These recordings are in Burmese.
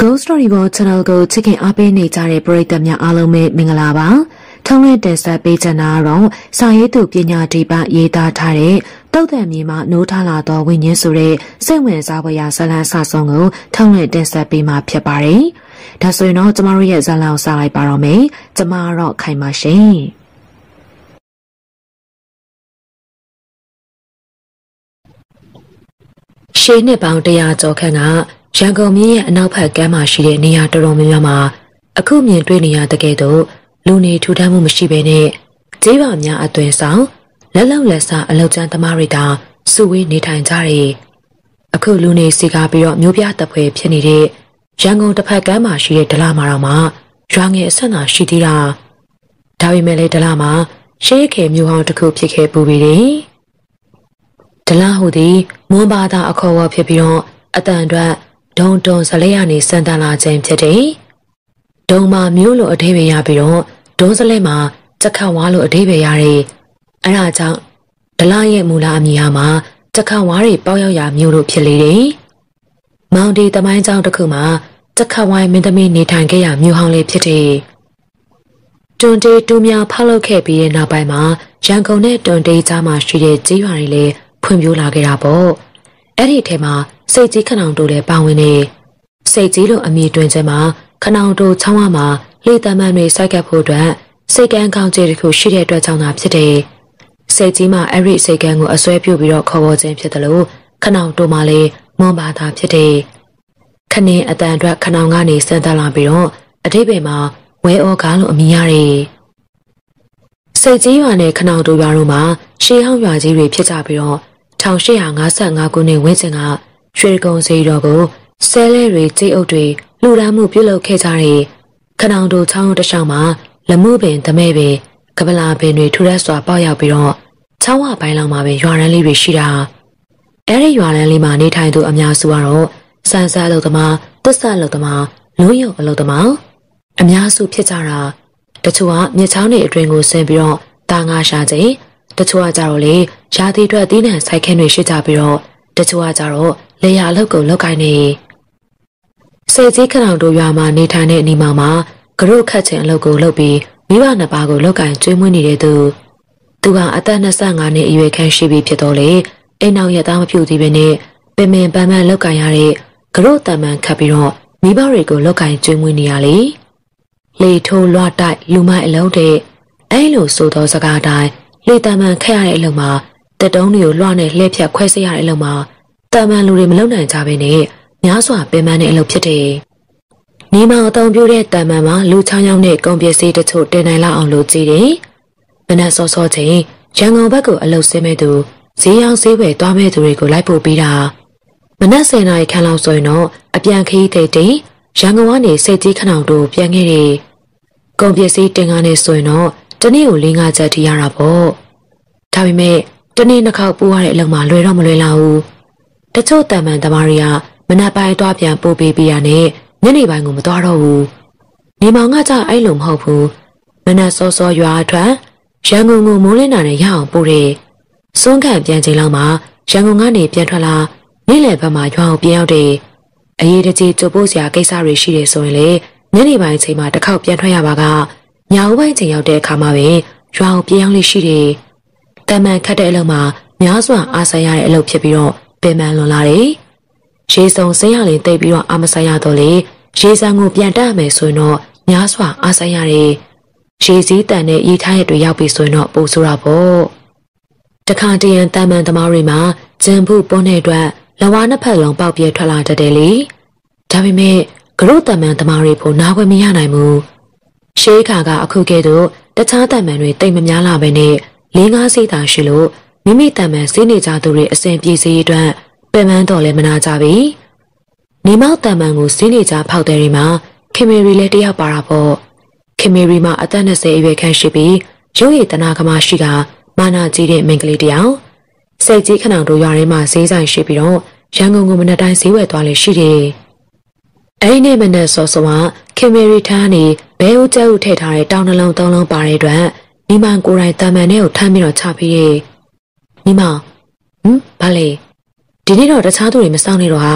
Ghost Story ကို channel ကိုချစ်ခင်အားပေးနေကြတဲ့ပရိသတ်များအားလုံးပဲမင်္ဂလာပါ။ထုံးရဲတင်ဆက်ပေးချင်တာကတော့စာရေးသူပညာဒီပရေးသားထားတဲ့တုတ်တံမြေမှာနိုးထလာသောဝိညာဉ်ဆိုတဲ့စိတ်ဝင်စားဖွယ်ရာဇာတ်လမ်းဆဆုံးကိုထုံးရဲတင်ဆက်ပေးမှာဖြစ်ပါတယ်။ဒါဆိုရင်တော့ကျမတို့ရဲ့ဇာတ်လမ်းကိုစလိုက်ပါတော့မယ်။ကျမတော့ခိုင်ပါရှင်။ ရှေးနှစ်ပေါင်း100ကျော်ခန့်ကရန်ကုန်မြို့ရဲ့အနောက်ဘက်ကမ်းမှာရှိတဲ့နေရာတော်တော်များများမှာအခုမြင်တွေ့နေရတဲ့ကဲ့သို့လူနေထူထမ်းမှုမရှိဘဲနဲ့ကျေးရွာများအသွင်ဆောင်လက်လောက်လက်စားအလောက်ကျန်းသမားတွေတောင်စုဝေးနေထိုင်ကြတယ်။အခုလူနေစီကားပြီးတော့မျိုးပြတပ်ဖွဲ့ဖြစ်နေတဲ့ရန်ကုန်တစ်ဖက်ကမ်းမှာရှိတဲ့ဒလမာတော်မှာရွာငယ်အဆက်အရှိသေးတာ။ဒါပေမဲ့လည်းဒလမှာရှေးခေမျိုးဟောင်းတစ်ခုဖြစ်ခဲ့ပူပြီးတယ်။ ဒလဟူသည်မွန်ဘာသာအခေါ်အဝေါ်ဖြစ်ပြီးတော့အတန်အတွက်ဒုံတုံဇလဲရနေစံတန်လာခြင်းဖြစ်တယ်။ဒုံမှာမျိုးလိုအသေးပဲရပြီးတော့ဒုံဇလဲမှာစက်ခဝါလိုအသေးပဲရတယ်။အဲဒါကြောင့်ဒလရဲ့မူလအမည်ဟာမှာစက်ခဝါတွေပေါက်ရောက်ရာမျိုးလိုဖြစ်လေတယ်။မောင်ဒီတမိုင်းကျောင်းတစ်ခုမှာစက်ခဝိုင်းမင်းသမီးနေထိုင်ခဲ့ရမျိုးဟောင်းလေးဖြစ်တယ်။တွန်တေးတူများဖောက်လုပ်ခဲ့ပြီးတဲ့နောက်ပိုင်းမှာရန်ကုန်နဲ့တွန်တေးကြားမှာရှိတဲ့ကြေးရွာတွေလည်း ဖွံ့ဖြိုးလာခဲ့တာပေါ့။အဲ့ဒီထဲမှာစိတ်ကြီးခဏောင်တို့လည်းပါဝင်နေစိတ်ကြီးလိုအမိတွင်ခြင်းမှာခဏောင်တို့ချောင်းဝမှာလေတမန်တွေစိုက်ကပ်ဖို့အတွက်စိတ်ကန်းကောင်းကြီးတစ်ခုရှိတဲ့အတွက်ကြောင့်သာဖြစ်တယ်စိတ်ကြီးမှာအဲ့ဒီစိတ်ကန်းကိုအစွဲပြုတ်ပြီးတော့ခေါ်ဝေါ်ခြင်းဖြစ်တယ်လို့ခဏောင်တို့မှလည်းမွန်ပါတာဖြစ်တယ်ခနင်းအတန်အတွက်ခဏောင်ကနေစမ်းသပ်လာပြီးတော့အတိတ်ဘယ်မှာဝဲဩကားလို့အမည်ရတယ်စိတ်ကြီးရွာနဲ့ခဏောင်တို့ရွာတို့မှာရှေးဟောင်းရွာကြီးတွေဖြစ်ကြပြီးတော့ 1855ခုနှစ်ဝန်းကျင်ကရွှေကုံစီတော်ကိုဆဲလဲတွေကြေးအုပ်တွေလူရမှုပြုလုပ်ခဲ့ကြတဲ့ခနောင်တို့ချောင်းတခြားမှာလမှုပင်တမဲပင်ကပလာပင်တွေထူထပ်စွာပေါက်ရောက်ပြီးတော့ချောင်းဝပိုင်းလောက်မှာပဲရွာရန်လေးတွေရှိတာအဲ့ဒီရွာရန်လေးမှာနေထိုင်သူအများစုကတော့စန်းစားလုပ်သမားတစ္ဆာလုပ်သမားလုံးယုံအလုပ်သမားအများစုဖြစ်ကြတာတချို့ကမြစ်ချောင်းတွေအတွင်ကိုဆင်းပြီးတော့တာငါရှာခြင်း တချို့ကကြတော့လေရာသီအတွက်သီးနှံစိုက်ခင်းတွေရှိကြပြီးတော့တချို့ကကြတော့လေယာအလုပ်ကိုလုပ်ကိုင်းနေစေကြီးခနောင်တို့ရွာမှာနေထိုင်တဲ့အနေမှာမှာကရုခတ်ခြင်းအလုပ်ကိုလုပ်ပြီးမိဘနှစ်ပါးကိုလုပ်ကိုင်းကျွေးမွေးနေတဲ့သူသူကအသက်25နှစ်အရွယ်ခန့်ရှိပြီဖြစ်တော့လေအိမ်အောင်ရသားမပြုတ်သေးပဲနဲ့ပင်ပင်ပန်းပန်းလုပ်ကိုင်းရတဲ့ကရုတမန်ခတ်ပြီးတော့မိဘတွေကိုလုပ်ကိုင်းကျွေးမွေးနေရလေလေထိုးလွှတ်တိုက်လူမိုက်အလုံးတဲ့အဲလိုဆိုသောစကားတိုင်း လေတမန်ခက်ရတဲ့အလုပ်မှာတက်တုံးတွေကိုလွှတ်နဲ့လှည့်ဖြတ်ခွဲစိရတဲ့အလုပ်မှာတာမန်လူတွေမလုပ်နိုင်ကြဘဲနဲ့များစွာပင်ပန်းတဲ့အလုပ်ဖြစ်တယ်။နေမောင်အုံပြတဲ့တာမန်မှာလူချောင်းရောက်တဲ့ကုန်ပစ္စည်းတချို့တင်နိုင်လောက်အောင်လုပ်ကြည့်တယ်။မနက်စောစောချင်းရန်ကုန်ဘက်ကိုအလုပ်ဆင်းမဲ့သူဈေးရောင်းဈေးဝယ်သွားမဲ့သူတွေကိုလိုက်ပို့ပြီးတာမနက်10နာရီခန့်လောက်ဆိုရင်တော့အပြန်ခီးတဲ့တင်ရန်ကုန်ကနေစိတ်ကြီးခဏောင်တို့ပြန်ခဲ့တယ်။ကုန်ပစ္စည်းတင်ကားနေဆိုရင်တော့ တနေ့ကို၄၅ချက်ထိရတာပေါ့။ဒါပေမဲ့တနေ့တစ်ခေါက်ပို့ရတဲ့အလုပ်မှလွယ်တော့မလွယ်လာဘူး။တချို့တန်မှန်သမားတွေကမနက်ပိုင်းသွားပြန်ပို့ပေးပြရနဲ့ညနေပိုင်းကိုမသွားတော့ဘူးနေမောင်ကကြအဲ့လိုမဟုတ်ဘူးမနက်စောစောရွာအထွက်ရန်ကုန်ကိုမိုးလင်းတာနဲ့ရအောင်ပို့တယ်စွန်းခံပြန်ချိန်လောက်မှာရန်ကုန်ကနေပြန်ထွက်လာနေ့လယ်ဘက်မှာရွာကိုပြန်ရောက်တယ်အရေးတကြီးကြိုပို့စရာကိစ္စတွေရှိတယ်ဆိုရင်လေညနေပိုင်းချိန်မှာတစ်ခေါက်ပြန်ထွက်ရပါက ညဦးပိုင်းချိန်ရောက်တဲ့အခါမှာပဲရွာကိုပြန်ရောက်လိရှိတယ်တမန်ခတ်တဲ့အလုပ်မှာများစွာအားဆိုင်ရတဲ့အလုပ်ဖြစ်ပြီးတော့ပင်ပန်းလွန်လာတယ်။ရေစုံစင်းရလင်တိတ်ပြီးတော့အာမဆိုင်ရတော့လေရေစံကိုပြန်တက်မယ်ဆိုရင်တော့များစွာအားဆိုင်ရတယ်။ရေစည်းတန်နဲ့ရေထားရတွေရောက်ပြီဆိုရင်တော့ပိုဆိုးတာပေါ့။တခါတရံတမန်သမားတွေမှာဂျန်ဖူပွန်းတဲ့အတွက်လဝါနှစ်ဖက်လုံးပေါက်ပြဲထွက်လာတတ်တယ်လေ။ဒါပေမဲ့ဂရုတမန်သမားတွေဖို့နားခွင့်မရနိုင်ဘူး။ ရှေးခါကအခုကဲ့သို့တခြားတမန်တွေတိတ်မများလာပဲနဲ့လေးငါးစီးသာရှိလို့မိမိတန်မှန်စီးနေကြသူတွေအစဉ်ပြေစီအတွက်ပင်ပန်းတော်လည်းမနာကြပြီနေမောက်တန်မှန်ကိုစီးနေကြဖောက်တဲ့ရီမှာခင်မေရီလည်းတယောက်ပါတာပေါ့ခင်မေရီမှာအသက်20အရွယ်ခန့်ရှိပြီးရုပ်ရည်တနာကမရှိကမာနာကြီးတဲ့မိန်းကလေးတယောက်စိတ်ကြီးခဏတို့ရွာထဲမှာဈေးဆိုင်ရှိပြီးတော့ရန်ကုန်ကမနက်တိုင်းဈေးဝယ်သွားလေရှိတယ် အဲ့ဒီနေ့မနက်စောစောကခင်မေရီထားနေဘဲဦးကျဲဦးထည့်ထားတဲ့တောင်းနှလုံးသုံးလုံးပါတဲ့အတွက်မိမကိုယ်တိုင်တာမန်နဲ့ကိုထမ်းပြီးတော့ချပြီးမိမောင်ဟမ်ဘာလဲဒီနေ့တော့တခြားသူတွေမစောင့်နေတော့ဟာ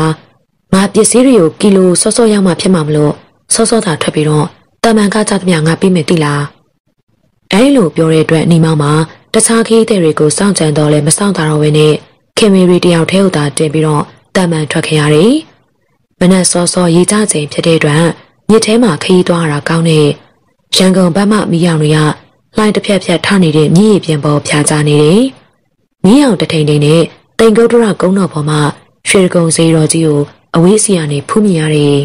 ငါပစ္စည်းတွေကိုကီလိုစောစောရောက်မှဖြစ်မှာမလို့စောစောသာထွက်ပြီးတော့တာမန်ကကြသမျှငါပြီးမယ်သိလားအဲလိုပြောတဲ့အတွက်ညီမမှာတခြားခီးတဲ့တွေကိုစောင့်ကြံတော့လဲမစောင့်တာတော့ဘဲနဲ့ခင်မီရီတယောက်တည်းဟိုသာတင်ပြီးတော့တာမန်ထွက်ခဲ့ရတယ် မနက်စောစောရေးကြချိန်ဖြစ်တဲ့အတွက်မြစ်ထဲမှာခရီးသွားတာကောင်းတဲ့ရန်ကုန်ဘက်မှမိအောင်တွေကလှိုင်းတစ်ဖြက်ဖြက်ထနေတဲ့မြည်ရည်ပြင်ပေါ်ဖြာချနေတယ်။မြည်အောင်တထိန်ထိန်နဲ့တိန်ကုတ်တရကုန်းတော်ပေါ်မှာရွှေကုံစေးတော်ကြီးကိုအဝေးစီကနေဖူးမြင်ရတယ်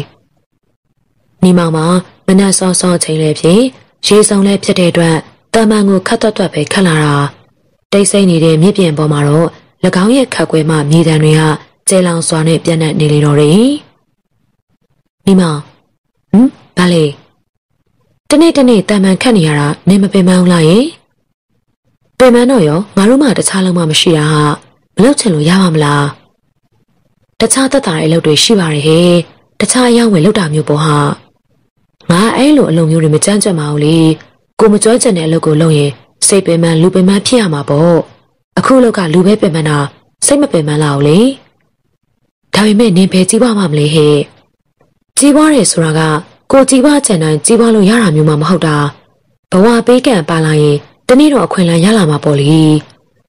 ။ညီမောင်မှာမနက်စောစောချိန်လည်းဖြစ်ရေဆောင်လည်းဖြစ်တဲ့အတွက်တာမန်ကိုခတ်တွတ်တွတ်ပဲခတ်လာတာတိတ်ဆိတ်နေတဲ့မြစ်ပြင်ပေါ်မှာတော့၎င်းရဲ့ခက်ကွဲမှမြေတံတွေကကျဲလောင်စွာနဲ့ပြန့်နှံ့နေလေတော့တယ်။ ညီမောင်ဟမ်ဘာလဲတနေ့တနေ့တာမန်ခတ်နေရတာနင်မပင်မအောင်လားယင်ပင်မတော့ရောငါတို့မှတခြားလုံးမှမရှိတာဟာမလုပ်ချင်လို့ရပါမလားတခြားသက်သာတဲ့အလုပ်တွေရှိပါတယ်ဟဲ့တခြားအရောက်ဝင်လုပ်တာမျိုးပေါ့ဟာငါအဲ့လိုအလုပ်မျိုးတွေမကြမ်းကြက်ပါဘူးလေကိုမကြွချင်တဲ့အလုပ်ကိုလုပ်ရင်စိတ်ပင်ပန်းလူပင်ပန်းဖြစ်ရမှာပေါ့အခုလောက်ကလူပဲပင်ပန်းတာစိတ်မပင်ပန်းလာဘူးလေဒါပေမဲ့နင်ဘယ်ကြည့်ပါမှမလဲဟဲ့ ကြည့်ပွားတယ်ဆိုတာကကိုကြည်ပွားချင်တိုင်းကြည်ပွားလို့ရတာမျိုးမှမဟုတ်တာဘဝပေးကံပါလာရင်တနေ့တော့အခွင့်အလမ်းရလာမှာပေါ့လေ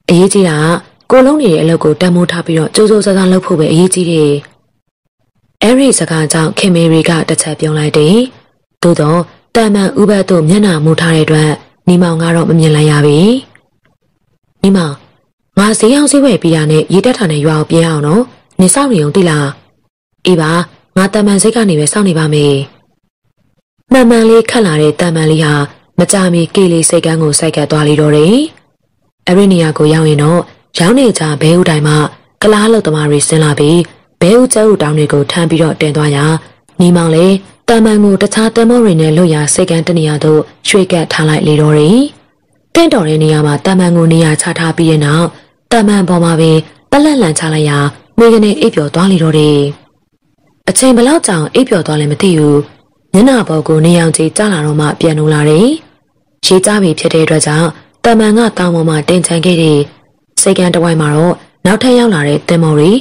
အရေးကြီးတာကကိုလုံးနေတဲ့အလုပ်ကိုတန်မိုးထားပြီးတော့ကြိုးစိုးစားစားလုပ်ဖို့ပဲအရေးကြီးတယ်အဲ့ဒီစကားကြောင့်ခင်မေရီကတစ်ချက်ပြောလိုက်တယ်သို့တော့တာမန်ဥပတ်တို့မျက်နှာမူထားတဲ့အတွက်နီမောင်ကတော့မမြင်လိုက်ရပြီနီမောင်ငါဈေးအောင်ဈေးဝယ်ပြီးတာနဲ့ရေတက်ထာနဲ့ရွာအောင်ပြင်အောင်နော်နေစောင့်နေအောင်သိလားအေးပါ ငါတာမန်စိတ်ကနေပဲစောင့်နေပါမယ်မှန်မှန်လေးခတ်လာတဲ့တန်မှန်လေးဟာမကြမီကေလီစိတ်ကန်းကိုစိုက်ကပ်သွားလိတော့တယ်။အဲ့ဒီနေရာကိုရောက်ရင်တော့ရောင်းနေကြဘဲဥတိုင်းမှာကလားလုတ်သမားတွေဆင်းလာပြီးဘဲဥကျဲဥတောင်းတွေကိုထမ်းပြီးတော့တင်သွားရာညီမောင်လေးတန်မှန်ကိုတခြားတမောတွေနဲ့လွတ်ရာစိတ်ကန်းတနေရာသို့ရွှေ့ကပ်ထားလိုက်လေတော့တယ်။တင့်တော်တဲ့နေရာမှာတန်မှန်ကိုနေရာချထားပြီးတဲ့နောက်တန်မှန်ပေါ်မှာပဲပလက်လန်ချလိုက်ရာမိကနေအိပ်ပျော်သွားလေတော့တယ်။ အချိန်ဘလောက်ကြာအိပ်ပျော်သွားလဲမသိဘူး။မျက်နှာပေါ်ကိုနေအောင်ကြီးကျလာတော့မှပြန်လို့လာတယ်။ရေးကြပြီဖြစ်တဲ့အတွက်ကြောင့်တမန်ကတောင်ပေါ်မှာတင်ချန်ခဲ့တဲ့စိတ်ကန်းတဝိုင်းမှာတော့နောက်ထပ်ရောက်လာတဲ့တင်မော်တွေ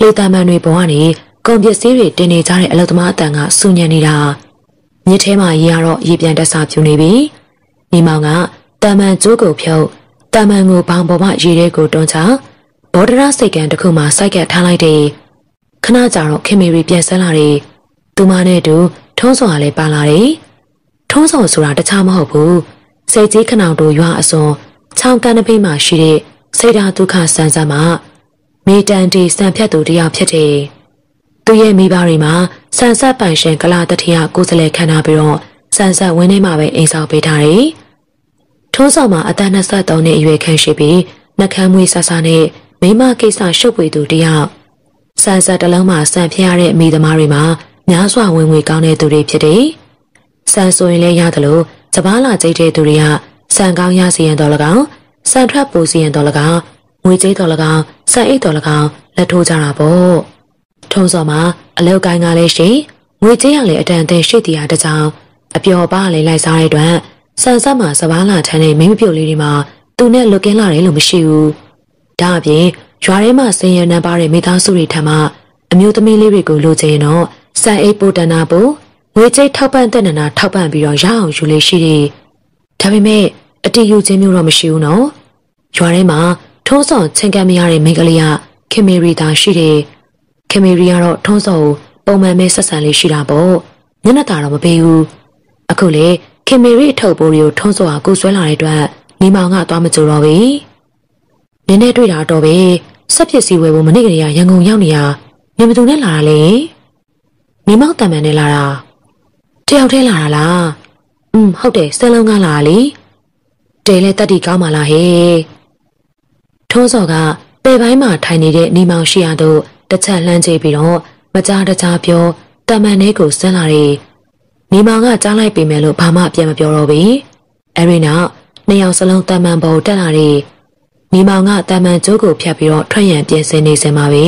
လေတမန်တွေပေါ်ကနေကုန်ပစ္စည်းတွေတင်နေကြတဲ့အလုပ်သမားအတန်ကစူညံနေတာမြစ်ထဲမှာရေရတော့ရေပြန်တက်စာပြူနေပြီ။မိမောင်ကတမန်ကျိုးကိုဖြုတ်တမန်ကိုဘောင်ပေါ်မှရေထဲကိုတွန်းချဘောဒရစိတ်ကန်းတစ်ခုမှစိုက်ကပ်ထားလိုက်တယ်။ ခဏကြာတော့ခင်မီရီပြန်ဆက်လာတယ်။သူမနဲ့တူထုံးစော်ကလည်းပါလာတယ်။ထုံးစော်ဆိုတာတခြားမဟုတ်ဘူး။စိတ်ကြီးခဏတို့ရွာအစွန်ချောင်းကန်တပိမှာရှိတဲ့စိတ်ဓာတ်ဒုက္ခဆန်းဆန်းမှာမေတန်တီစံဖြတ်သူတယောက်ဖြစ်တယ်။သူရဲ့မိဘတွေမှာဆန်ဆက်ပိုင်ရှင်ကလာတတိယကိုယ်စလဲခံထားပြီးတော့ဆန်ဆက်ဝင်းထဲမှာပဲအိမ်ဆောင်ပေးထားတယ်။ထုံးစော်မှာအသက်23နှစ်အရွယ်ခန့်ရှိပြီးနှကမ်းမွေးဆဆနဲ့မိမကိစ္စရှုပ်ပွေသူတယောက် ဆန်ဆက်တလုံးမှာဆန်ဖျားတဲ့မိသမားတွေမှာများစွာဝင်ငွေကောင်းတဲ့သူတွေဖြစ်တယ်။စံဆိုရင်လည်းရတယ်လို့စပားလာကြိတ်တဲ့သူတွေကစံကောင်းရစီရင်တော်၎င်းစံထွက်ပူစီရင်တော်၎င်းငွေကြေးတော်၎င်းစံအိတ်တော်၎င်းလက်ထိုးကြတာပေါ့။ထုံးစော်မှာအလောက်ကိုင်းကလည်းရှိငွေကြေးရလည်းအတန်အသင့်ရှိတရားတကြောင်အပျော်ပါလည်းလိုက်စားတဲ့အတွက်စံဆက်မှာစပားလာထမ်းတဲ့မိမပြုတ်လေးတွေမှာသူနဲ့လွတ်ကင်းလာတယ်လို့မရှိဘူး။ဒါအပြင် ရွာထဲမှာဆင်းရဲနှံပါတဲ့မိသားစုတွေထံမှအမျိုးသမီးလေးတွေကိုလိုချင်ရင်တော့စံအိတ်ပိုတနာပို့ငွေကြေးထောက်ပံ့တဲ့နနာထောက်ပံ့ပြီးတော့ရအောင်ယူလေးရှိတယ်။ဒါပေမဲ့အတီးယူခြင်းမျိုးတော့မရှိဘူးနော်။ရွာထဲမှာထုံးစော်ချင်းကမ်းမရတဲ့မိန်းကလေးကခင်မေရီသာရှိတယ်။ခင်မေရီကတော့ထုံးစော်ကိုပုံမှန်ပဲဆက်ဆံလေးရှိတာပေါ့။မျက်နှာတာတော့မပေးဘူး။အခုလေခင်မေရီအထုပ်ပိုးတွေကိုထုံးစော်ကကိုဆွဲလာတဲ့အတွက်မိမောင်ကသွားမကြတော့ဘူး။ နင်းနဲ့တွေ့တာတော့ပဲဆက်ပစ္စည်းဝယ်ဖို့မနေ့ကလေးကရန်ကုန်ရောက်နေရမြင်မသူနဲ့လာတာလေ။မိမောက်တံမန်နဲ့လာတာတယောက်တည်းလာတာလားอืมဟုတ်တယ်စက်လုံးကလာလေတဲလဲတက်တီကောင်းပါလားဟဲ့ထုံးစော်ကပေပိုင်းမှာထိုင်နေတဲ့နေမောင်ရှိရတို့တစ်ချက်လှမ်းကြည့်ပြီးတော့မကြားတကြားပြောတမန်လေးကိုဆင်းလာတယ်နေမောင်ကကြားလိုက်ပေမဲ့လို့ဘာမှပြန်မပြောတော့ဘူးအဲ့ဒီနောက်နှစ်ယောက်စလုံးတမန်ပေါ်တက်လာတယ် နေမောင်ကတမန်ကျိုးကိုဖြတ်ပြီးတော့ထွက်ရန်ပြင်ဆင်နေစင်ပါပဲ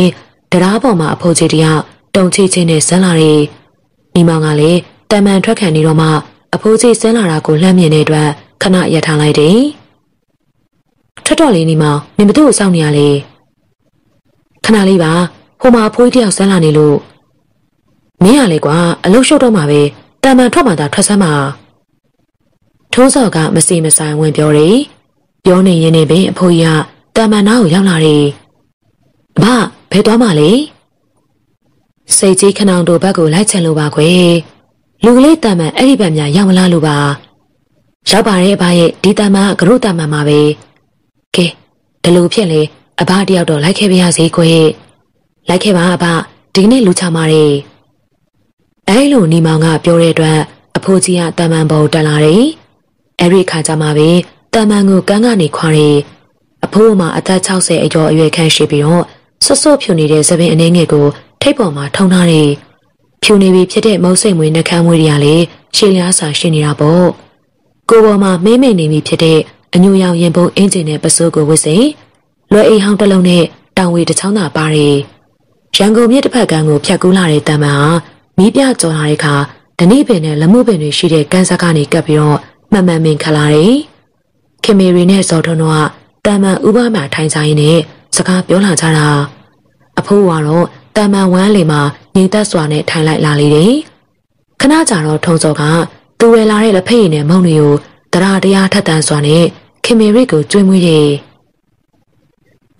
တရားပေါ်မှာအဖိုးကြီးတယောက်တုံချီချင်းနဲ့ဆန်းလာတယ်။မိမောင်ကလည်းတမန်ထွက်ခံနေတော့မှအဖိုးကြီးဆန်းလာတာကိုလှမ်းမြင်တဲ့အတွက်ခဏရပ်ထားလိုက်တယ်။ထွက်တော့လေနေမောင်မင်းဘသူ့ကိုစောင့်နေရလေခဏလေးပါဟိုမှာအဖိုးကြီးတယောက်ဆန်းလာနေလို့မင်းရလေကွာအလုရှုပ်တော့မှာပဲတာမန်ထွက်မှသာထွက်စမ်းပါထုံးစော်ကမစီမဆိုင်ဝင်ပြောတယ် ပြောနေရင်နေပင်အဖိုးကြီးကတာမန်နာကိုရောက်လာတယ်အဘဘယ်သွားမှလဲစိတ်ကြီးခဏောင်တို့ဘက်ကိုလိုက်ချင်လို့ပါခွေလူကလေးတာမန်အဲ့ဒီဘက်များရောက်မလားလို့ပါရောက်ပါရဲ့အဘရဲ့ဒီတာမန်ကကရုတာမန်ပါပဲကဲဒီလိုဖြစ်လေအဘတယောက်တော့လိုက်ခဲ့ပါရစေခွေလိုက်ခဲ့ပါအဘဒီနေ့လူချမာတယ်အဲလိုညီမောင်ကပြောတဲ့အတွက်အဖိုးကြီးကတာမန်ပေါ်တက်လာတယ်အဲ့ဒီခါကျမှပဲ တာမန်ကိုကန်းကနေခွာတယ်အဖိုးမှာအသက်60အကျော်အရွယ်ခန့်ရှိပြီးတော့ဆွတ်ဆွတ်ဖြူနေတဲ့သပင်အနေငယ်ကိုထိပ်ပေါ်မှာထုံထားတယ်ဖြူနေပြီဖြစ်တဲ့မုတ်စိတ်မွေးနှကမ်းမွေးတွေကလည်းရှည်လျားစာရှိနေတာပေါ့ကိုပေါ်မှာမေးမိန်နေပြီဖြစ်တဲ့အညူရောင်ရင်ပုံအင်ဂျင်နဲ့ပစိုးကိုဝစ်စိလွယ်အိမ်ဟောင်းတစ်လုံးနဲ့တောင်ဝေတစ်ချောင်းသာပါတယ်ရန်ကုန်မြစ်တစ်ဖက်ကန်းကိုဖြတ်ကူးလာတဲ့တမန်ဟာမီးပြကြော်လာတဲ့အခါဓနိပင်နဲ့လမှုပင်တွေရှိတဲ့ကန်းစက်ကနေကပ်ပြီးတော့မှန်မှန်မင်ခလာတယ် ခင်မေရီနဲ့ဇော်ထွန်းတို့ကတမန်ဥပမာထိုင်ဆိုင်ရင်းနဲ့စကားပြောလာကြတာအဖိုးကတော့တမန်ဝမ်းလေမှာညီသက်စွာနဲ့ထိုင်လိုက်လာလေတယ်ခဏကြာတော့ထုံစောကသူဝယ်လာတဲ့လက်ဖက်ရည်နဲ့မုံတွေကိုတရားတရားထက်တန်စွာနဲ့ခင်မေရီကိုကျွေးမွေးတယ်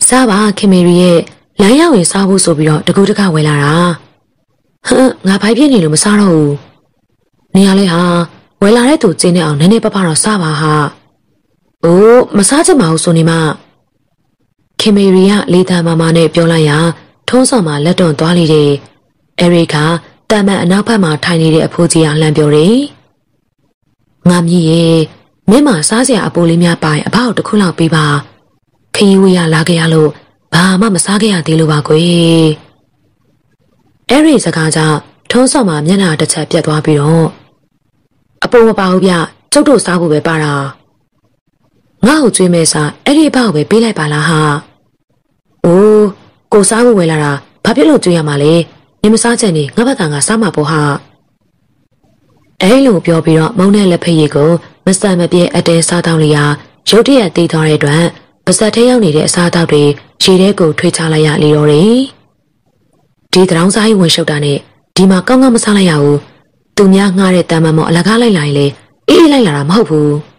စားပါခင်မေရီရဲ့လမ်းရောက်ရင်စားဖို့ဆိုပြီးတော့တကူတကဝယ်လာတာဟမ်ငါဘိုက်ပြင်းနေလို့မစားတော့ဘူးနေရလဲဟာဝယ်လာတဲ့သူကျင်းနေအောင်နည်းနည်းပပတော့စားပါဟာ အိုးမစားချင်ပါဘူးဆိုနေမှခင်မေရီကလေးသားမမနဲ့ပြောလိုက်ရာထုံးစော်မှာလက်တွန့်သွားလေတယ်အဲရိကတမန်အနောက်ဘက်မှာထိုင်နေတဲ့အဖိုးကြီးကလှမ်းပြောတယ်ငါမြည်ရဲ့မင်းမစားစရာအပိုးလေးများပိုင်အဖောက်တစ်ခုလောက်ပေးပါခရီးဝေးရလာကြရလို့ဘာမှမစားခဲ့ရသေးလို့ပါကွယ်အဲ့ဒီစကားကြောင့်ထုံးစော်မှာမျက်နှာတစ်ချက်ပြတ်သွားပြီးတော့အပေါ်မပါဘူးဗျကျုပ်တို့စားဖို့ပဲပါတာ ငါ့ကိုကြွေးမဲ့စားအဲ့ဒီဘောက်ပဲပေးလိုက်ပါလားဟာအိုးကိုစားဖို့ဝယ်လာတာဘာဖြစ်လို့ကြွေးရမှာလဲနေမစားချင်နေငါ့ဘာသာငါစားမှာပေါ့ဟာအဲ့လိုပြောပြီးတော့မုံတဲ့လက်ဖက်ရည်ကိုမစံမပြဲအတဲစားတောင်းလျာရုတ်တရက်တီးသွားတဲ့အတွက်ပါဇက်ထဲရောက်နေတဲ့အစားအသောက်တွေခြေထဲကိုထွေးချလိုက်ရလေတော့တယ်။ဒီတရောင်းစားကြီးဝင်ရှုပ်တာနဲ့ဒီမှာကောင်းကောင်းမစားလိုက်ရဘူး။သူများငှားတဲ့တမ်းမမောအလကားလိုက်လာရင်လေအေးအေးလိုက်လာတာမဟုတ်ဘူး။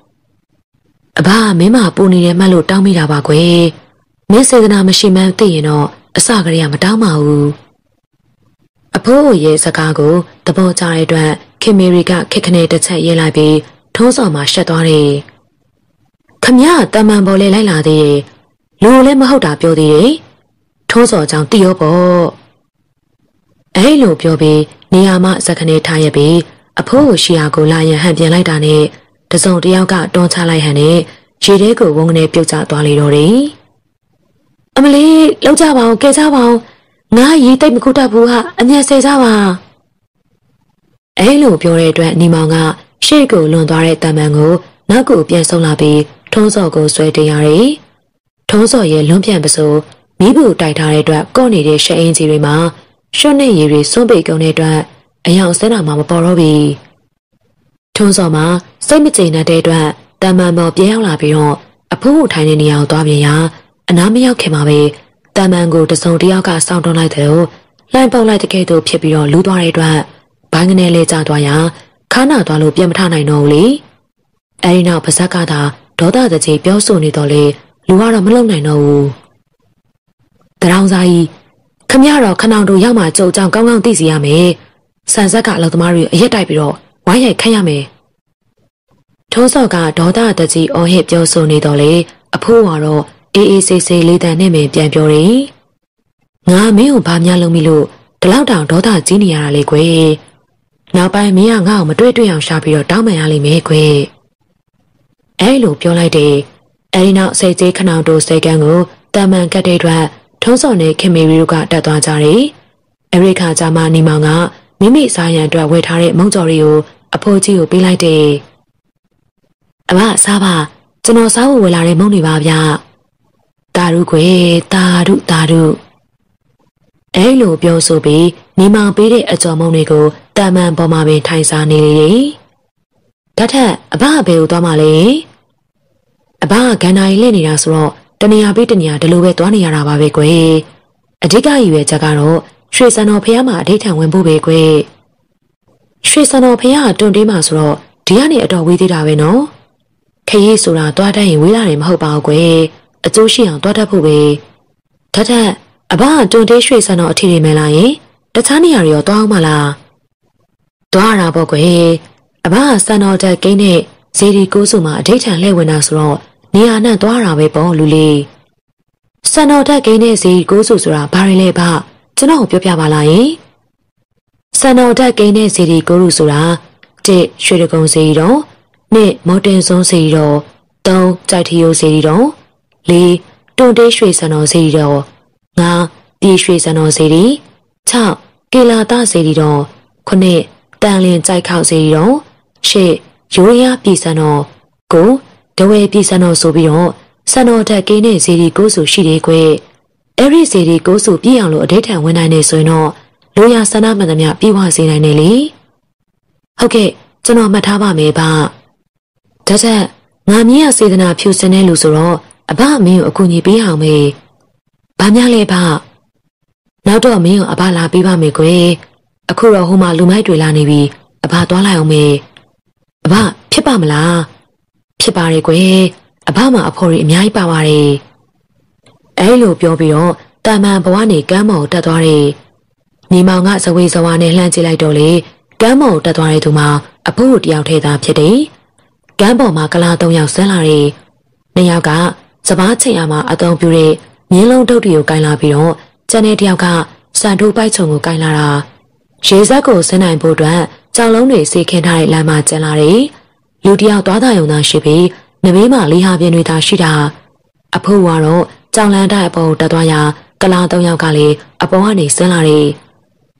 အဘမင်းမပူနေတယ်မှတ်လို့တောင်းမိတာပါကွယ်။မင်းစေတနာမရှိမှန်းသိရင်တော့အစကတည်းကမတောင်းပါဘူး။အဖိုးရဲ့စကားကိုသဘောကျတဲ့အတွက်ခင်မေရီကခက်ခနဲ့တစ်ချက်ရေးလိုက်ပြီးထုံးစော်မှာရှက်သွားတယ်။ခမရတမန်ပေါ်လေလိုက်လာသေးတယ်။လူလည်းမဟုတ်တာပြောသေးတယ်။ထုံးစော်ကြောင့်တည်ရောပေါ့။အဲလိုပြောပြီးနေရာမစက္ကနေထားရပြီးအဖိုးကိုရှီယာကိုလာရန်ဟန်ပြန်လိုက်တာနဲ့ တစုံတယောက်ကတွန်းချလိုက်ဟန်နဲ့ခြေထဲကိုဝုန်းကနေပြုတ်ကျသွားလေတော့တယ်။အမလေးလောက်ကြပါအောင်ကဲကြပါအောင်ငါရေးတိတ်မခုတတ်ဘူးဟာအမျက်ဆဲကြပါအဲလိုပြောတဲ့အတွက်ညီမောင်ကရှေ့ကိုလွန်သွားတဲ့တမန်ကိုနောက်ကိုပြန်ဆုံးလာပြီးထုံးစော်ကိုဆွဲတင်ရတယ်။ထုံးစော်ရဲ့လွန်ပြန်ပစိုးမိဘူးတိုက်ထားတဲ့အတွက်ကော့နေတဲ့ရှက်အင်းကြီးတွေမှာရွှွနဲ့ရည်တွေစွန့်ပိတ်ကုန်တဲ့အတွက်အယောင်စဲတာမှမပေါ်တော့ဘူး။ ထုံးစော်မှာစိတ်မကျေနပ်တဲ့အတွက်တမန်ပေါ်ပြန်ရောက်လာပြီးတော့အဖိုးကိုထိုင်နေနေအောင်သွားပြန်ရာအနားမရောက်ခင်မှာပဲတမန်ကိုတစုံတယောက်ကစောင့်တွန်းလိုက်တယ်လို့လှမ်းပေါက်လိုက်တဲ့ကဲ့သို့ဖြစ်ပြီးတော့လူးသွားတဲ့အတွက်ဘိုင်းကနေလဲကျသွားရာခါနာသွားလို့ပြန်မထနိုင်တော့ဘူးလေအဲဒီနောက်ပါဇက်ကသာဒေါသတကြီးပြောဆိုနေတော့လေလူကတော့မလုံနိုင်တော့ဘူးတရောင်စားကြီးခမရတော့ခဏောင်တို့ရောက်မှကြုံကြောင်ကောင်းကောင်းသိစီရမယ်ဆန်ဆက်ကအလောက်သမားတွေအရက်တိုက်ပြီးတော့ ဝိုင်းရိုက်ခတ်ရမယ်ထုံးစော်ကဒေါသတကြီးအော်ဟစ်ပြောဆိုနေတော့လေအဖိုးကတော့အေးအေးဆေးဆေးလေးတန်နဲ့မင်းပြန်ပြောတယ်ငါမင်းကိုဘာများလုပ်မိလို့ဒီလောက်တောင်ဒေါသကြီးနေရတာလေကွယ်နောက်ပိုင်းမင်းကငါ့ကိုမတွေ့တွေ့အောင်ရှာပြီးတော့တောင်းပန်ရလိမ့်မယ်ခွေအဲလိုပြောလိုက်တယ်အဲဒီနောက်စိတ်ကြီးခဏတို့စိတ်ကန်းကိုတမန်ကတ်တဲ့အတွက်ထုံးစော်နဲ့ခင်မေရီတို့ကတက်သွားကြတယ်အရိခါကြမှာနီမောင်က မိမိစားရန်အတွက်ဝယ်ထားတဲ့မုံကြော်တွေကိုအဖိုးကြီးကိုပေးလိုက်တယ်အမစားပါကျွန်တော်စားဖို့ဝယ်လာတဲ့မုံတွေပါဗျတာရုခွေတာရုတာရုအဲလိုပြောဆိုပြီးနေမောင်ပေးတဲ့အကြော်မုံတွေကိုတာမန်ပေါ်မှာပင်ထိုင်စားနေလေတယ်။ဒါထက်အဘအဘယ်ကိုသွားမှလဲ။အဘကဂန္ဓာရီလက်နေတာဆိုတော့တနေရာပြီးတနေရာဒီလိုပဲသွားနေရတာပါပဲကွယ်။အဓိကရည်ရွယ်ချက်ကတော့ ရွှေစံတော်ဖះမှာအဋိဌံဝင်ဖို့ပဲကွယ်ရွှေစံတော်ဖះကတွန်တေးမှာဆိုတော့ဒီကနေအတော်ဝေးသေးတာပဲနော်ခရီးဆိုတာတွားတတ်ရင်ဝေးလာတယ်မဟုတ်ပါဘူးကွယ်အကျိုးရှိအောင်တွားတတ်ဖို့ပဲထထအဘကတွန်တေးရွှေစံတော်အထီတွေမယ်လာရင်တခြားနေရာတွေရောတွားအောင်မလားတွားရတာပေါ့ကွယ်အဘကစံတော်တက်ကိန်းနဲ့ဇေဒီကိုးစုမှာအဋိဌံလှည့်ဝင်တာဆိုတော့နေရာနဲ့တွားရတာပဲပေါ့လူလေးစံတော်တက်ကိန်းနဲ့ဇေဒီကိုးစုဆိုတာဘာတွေလဲဗျ ကျွန်တော်ပြောပြပါလားယင်စံတော်တက်ကိန်းနဲ့ဇေဒီကိုးစုဆိုတာကျစ်ရွှေတကုံဇေဒီတော်နှစ်မော်တင်စုံဇေဒီတော်သုံးကြိုက်ထီယိုဇေဒီတော်လေးတွန်တေးရွှေစံတော်ဇေဒီတော်ငါပြည်ရွှေစံတော်ဇေဒီ6ကေလာတဇေဒီတော်ခုနှစ်တန်လင်ကြိုက်ခောက်ဇေဒီတော်ရှစ်ရိုးရပြည်စံတော်ကိုဒဝဲပြည်စံတော်ဆိုပြီးတော့စံတော်တက်ကိန်းနဲ့ဇေဒီကိုးစုရှိတယ်ကွ အဲ့ဒီဇေဒီကိုးစုပြည့်အောင်လို့အဋိဌံဝင်နိုင်နေဆိုရင်တော့လိုရာဆန္ဒမှန်သမျှပြေဝစေနိုင်တယ်လေဟုတ်ကဲ့ကျွန်တော်မှတ်ထားပါမယ်ဗျဒါချက်ငါမြင်ရစေတနာဖြူစင်တဲ့လူဆိုတော့အဘမင်းကိုအကူအညီပေးအောင်မေဘာများလဲဗျနောက်တော့မင်းကိုအဘလာပေးပါမယ်ကွယ်အခုတော့ဟိုမှာလူမိုက်တွေလာနေပြီအဘသွားလိုက်အောင်မေအဘဖြစ်ပါမလားဖြစ်ပါတယ်ကွယ်အဘမှာအဖော်ရီအများကြီးပါပါတယ် အဲလိုပြောပြီးတော့တာမန်ဘဝနေကမ်းမော်တက်သွားတယ်ညီမောင်ကဇဝေဇဝါနဲ့လှမ်းကြည့်လိုက်တော့လေကမ်းမော်တက်သွားတဲ့သူမှာအဖိုးတယောက်ထဲသာဖြစ်တယ်ကမ်းပေါ်မှာကလာ၃ယောက်ဆင်းလာတယ်နှစ်ယောက်ကစပားချိန်ရမှာအသုံးပြုတဲ့မြင်းလုံးတုတ်တွေကိုကင်လာပြီးတော့ကျန်တဲ့တယောက်ကစံထိုးပိုက်ချုံကိုကင်လာတာရေစက်ကိုဆင်းနိုင်ဖို့အတွက်ကြောင်လုံးတွေစီခင်းထားတဲ့လမ်းမှာကျန်လာတယ်လူတယောက်သွားတာယုံသားရှိပြီးနဘေးမှာလေးဟာပြင်းတွေသာရှိတာအဖိုးကတော့ ကြောင်လန်းတိုက်အပေါ်တက်သွားရာကလာ၃ယောက်ကလည်းအပေါ်ကနေဆင်းလာတယ်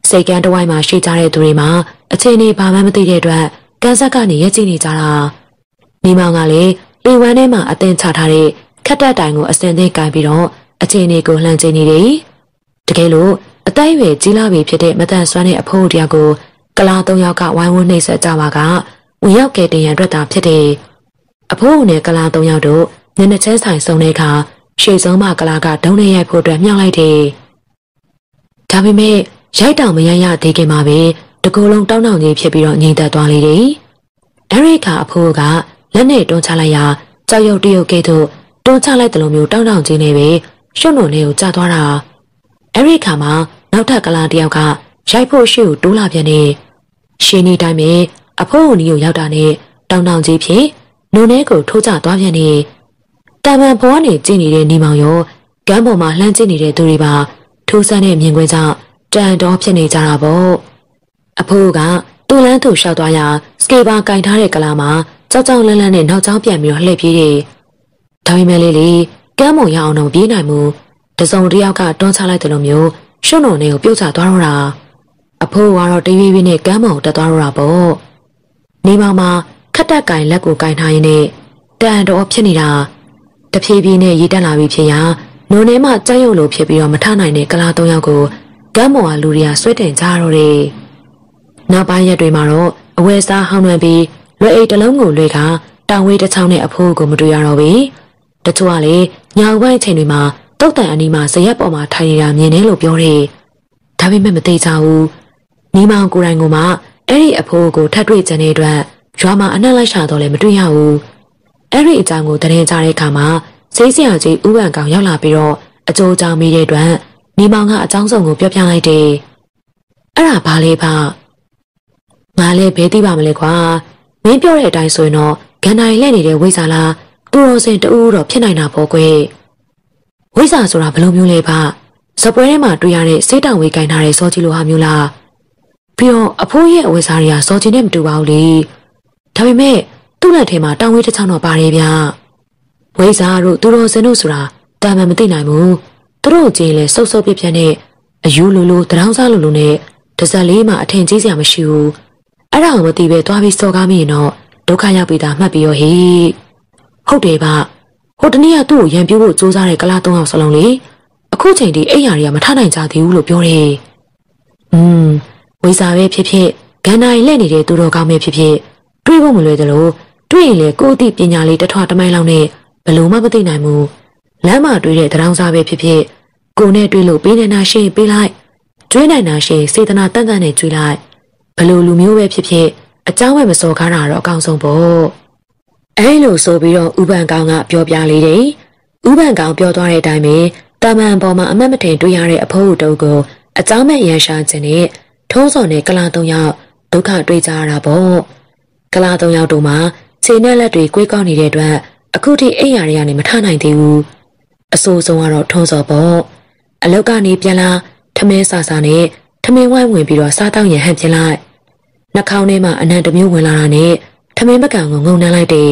စိတ်ကန်းတဝိုက်မှာရှိကြတဲ့သူတွေမှာအချိန်နေဘာမှမသိတဲ့အတွက်ကန်းဆက်ကနေရက်ကြည့်နေကြတာမိမောင်ကလည်းလေဝမ်းထဲမှာအသင်ချထားတဲ့ခက်တက်တိုင်ကိုအစင်သိကင်ပြီးတော့အချိန်လေးကိုလှမ်းကြည့်နေတယ်တကယ်လို့အသက်အရွယ်ကြီးလာပြီဖြစ်တဲ့မတန်ဆွမ်းတဲ့အဖိုးတယောက်ကိုကလာ၃ယောက်ကဝိုင်းဝန်းနှိပ်စက်ကြပါကဝင်ရောက်ကဲတင်ရန်အတွက်သာဖြစ်တယ်အဖိုးနဲ့ကလာ၃ယောက်တို့မျက်နှာချဲဆိုင်စုံတဲ့အခါ ရှေ့ဆုံးမှကလာကဒုံးနဲ့ရိုက်ဖို့အတွက်မြှောက်လိုက်တယ်ဒါပေမဲ့ရိုက်တောင်မရရသေးခင်မှာပဲတကူလုံးတောင်းတောင်းကြီးဖြစ်ပြီးတော့ငြိမ်သက်သွားလေတယ်အဲရိကအဖိုးကလက်နဲ့တွန်းချလိုက်ရာကြောက်ရွံ့တရုတ်ကဲ့သို့တွန်းချလိုက်တယ်လို့မျိုးတောင်းတောင်းကြီးနေပဲရှုံ့နုံလေးကိုကြာသွားတာအဲရိခါမှာနောက်ထပ်ကလာတယောက်ကရိုက်ဖို့ရှေ့ကိုတိုးလာပြန်နေရှင်းနေတိုင်းပဲအဖိုးအနီကိုရောက်တာနဲ့တောင်းတောင်းကြီးဖြစ်နုံထဲကိုထိုးကျသွားပြန်နေ တာမန်ဘဝနေကြည့်နေတဲ့နေမောင်ရောကမ်းပေါ်မှာလှမ်းကြည့်နေတဲ့သူတွေပါထိုးဆန်းတဲ့မြင်ကွင်းကြောင့်တန်တော်ဖြစ်နေကြတာပေါ့အဖိုးကတူလန်းသူလျှောက်သွားရာစကေဘာကင်ထားတဲ့ကလာမှာကြောက်ကြောက်လန့်လန့်နဲ့နောက်ကျောင်းပြန်ပြီးတော့လှည့်ပြေးတယ်ဒါပေမဲ့လေလေကမ်းမုံရအောင်တော့ပြေးနိုင်မှုတစုံတယောက်ကတွန်းချလိုက်တယ်လို့မျိုးရှုံတော်နေကိုပြုတ်ချသွားတော့တာအဖိုးကတော့တရွေ့ရွေ့နဲ့ကမ်းမုံတက်သွားတော့တာပေါ့နေမောင်မှာခက်တက်ကင်လက်ကိုကင်ထားရင်းနဲ့တန်တော်ဖြစ်နေတာ တဖြည်းဖြည်းနဲ့ရေတက်လာပြီးဖြစ်ရာနုံထဲမှာကြောက်ရွံ့လို့ဖြစ်ပြီးတော့မထနိုင်တဲ့ကလာ၃ယောက်ကိုကမ်းပေါ်ကလူတွေကဆွဲတင်ကြတော့တယ်။နောက်ပိုင်းရက်တွေမှာတော့အဝယ်စားဟောင်းနှံပြီးလွယ်အိတ်တလုံးကိုလွယ်ကတောင်ဝေးတစ်ချောင်းနဲ့အဖိုးကိုမတွေ့ရတော့ဘူး။တချို့ကလည်းညောင်ပိုင်းချိန်တွေမှာတုတ်တန်အနီးမှာဇရက်ပေါ်မှာထိုင်နေတာမြင်တယ်လို့ပြောတယ်။ဒါပေမဲ့မသိကြဘူး။မိမောင်ကိုယ်တိုင်ကမှအဲ့ဒီအဖိုးကိုထပ်တွေ့ကြတဲ့အတွက်ရွာမှာအနှံ့လိုက်ရှာတော့လည်းမတွေ့ရဘူး။ အဲ့ဒီအကြောင်းကိုတရင်ကြတဲ့အခါမှာစိတ်ဆရာကြီးဥပန်ကောင်ရောက်လာပြီးတော့အကျိုးကြောင့်မိတဲ့အတွက်နေမောင်ကအကြောင်းစုံကိုပြောပြလိုက်တယ်။အဲ့ဒါဘာလဲဖ။ငါလည်းဘဲသိပါမလဲကွာ။မင်းပြောတဲ့အတိုင်းဆိုရင်တော့ဂန်နိုင်လက်နေတဲ့ဝိဇာလားသူတော်စင်တူတော့ဖြစ်နိုင်တာပေါ့ကွယ်။ဝိဇာဆိုတာဘယ်လိုမျိုးလဲဖ။ဇပွဲထဲမှာတွေ့ရတဲ့စေးတောင်ဝေးကင်ထားတဲ့စောကြီးလိုဟာမျိုးလား။ပြီးတော့အဖိုးရဲ့အဝိဇာတွေကစောကြီးနဲ့မတူပါဘူးလေ။ဒါပေမဲ့ သူ့လက်ထဲမှာတောင်ဝေးတစ်ချောင်းတော့ပါတယ်ဗျ။ဝိဇာတို့သူတော်စင်တို့ဆိုတာတာမန်မသိနိုင်ဘူး။သူတို့ကြည့်လဲစုပ်စုပ်ပြပြနဲ့အယူလိုလိုတရောင်းစားလိုလိုနဲ့တစက်လေးမှအထင်ကြီးစရာမရှိဘူးအဲ့ဒါကိုမသိပဲသွားပြီးစော်ကားမိရင်တော့ဒုက္ခရောက်ပြီးသားမှတ်ပြီးရောဟေးဟုတ်တယ်ဗျဟိုတနေ့ကသူ့ကိုရံပြိုးဖို့စူးစမ်းတဲ့ကလားသုံးအောင်စလုံးလေအခုချိန်ဒီအိယာတွေကမထနိုင်ကြသေးဘူးလို့ပြောတယ်อืมဝိစာပဲဖြစ်ဖြစ်ဂန်နိုင်လက်နေတဲ့သူတော်ကောင်းပဲဖြစ်ဖြစ်တွေးဖို့မလွယ်တယ်လို့ တွေးရင်လေကိုယ့်အသိပညာလေးတထွားတမိုင်းလောက်နဲ့ဘယ်လို့မှမသိနိုင်ဘူးလမ်းမှာတွေ့တဲ့တရောင်းစားပဲဖြစ်ဖြစ် ကိုနဲ့တွေ့လို့ပေးနေတာရှိရင်ပေးလိုက်ကျွေးနိုင်တာရှိရင်စေတနာတန်တန်နဲ့ကျွေးလိုက်ဘလို့လူမျိုးပဲဖြစ်ဖြစ်အเจ้าပဲမစော်ကားတာတော့အကောင်းဆုံးပေါ့အဲလိုဆိုပြီးတော့ဥပန်ကောင်ကပြောပြလေးတယ်ဥပန်ကောင်ပြောသွားတဲ့အတိုင်းပဲတာမန်ပေါ်မှာအမတ်မထင်တွေ့ရတဲ့အဖိုးတုပ်ကိုအเจ้าမဲ့ရန်ရှာခြင်းနဲ့ထုံးစော်နဲ့ကလာတုံရောက်ဒုက္ခတွေ့ကြရတာပေါ့ကလာတုံရောက်တို့မှာ ခြေနဲ့လက်တွေကိုေးကောက်နေတဲ့အတွက်အခုထိအိမ်ရာတွေကနေမထနိုင်သေးဘူးအဆိုးဆုံးကတော့ထုံးစော်ပေါ့အလောက်ကနေပြန်လာထမင်းဆာဆာနဲ့ထမင်းဝိုင်းဝင်ပြီးတော့စားတောင်းရဟန်ပြလိုက်နှာခေါင်းထဲမှာအနံတမျိုးဝင်လာတာနဲ့ထမင်းပကံကိုငုံနှမ်းလိုက်တယ်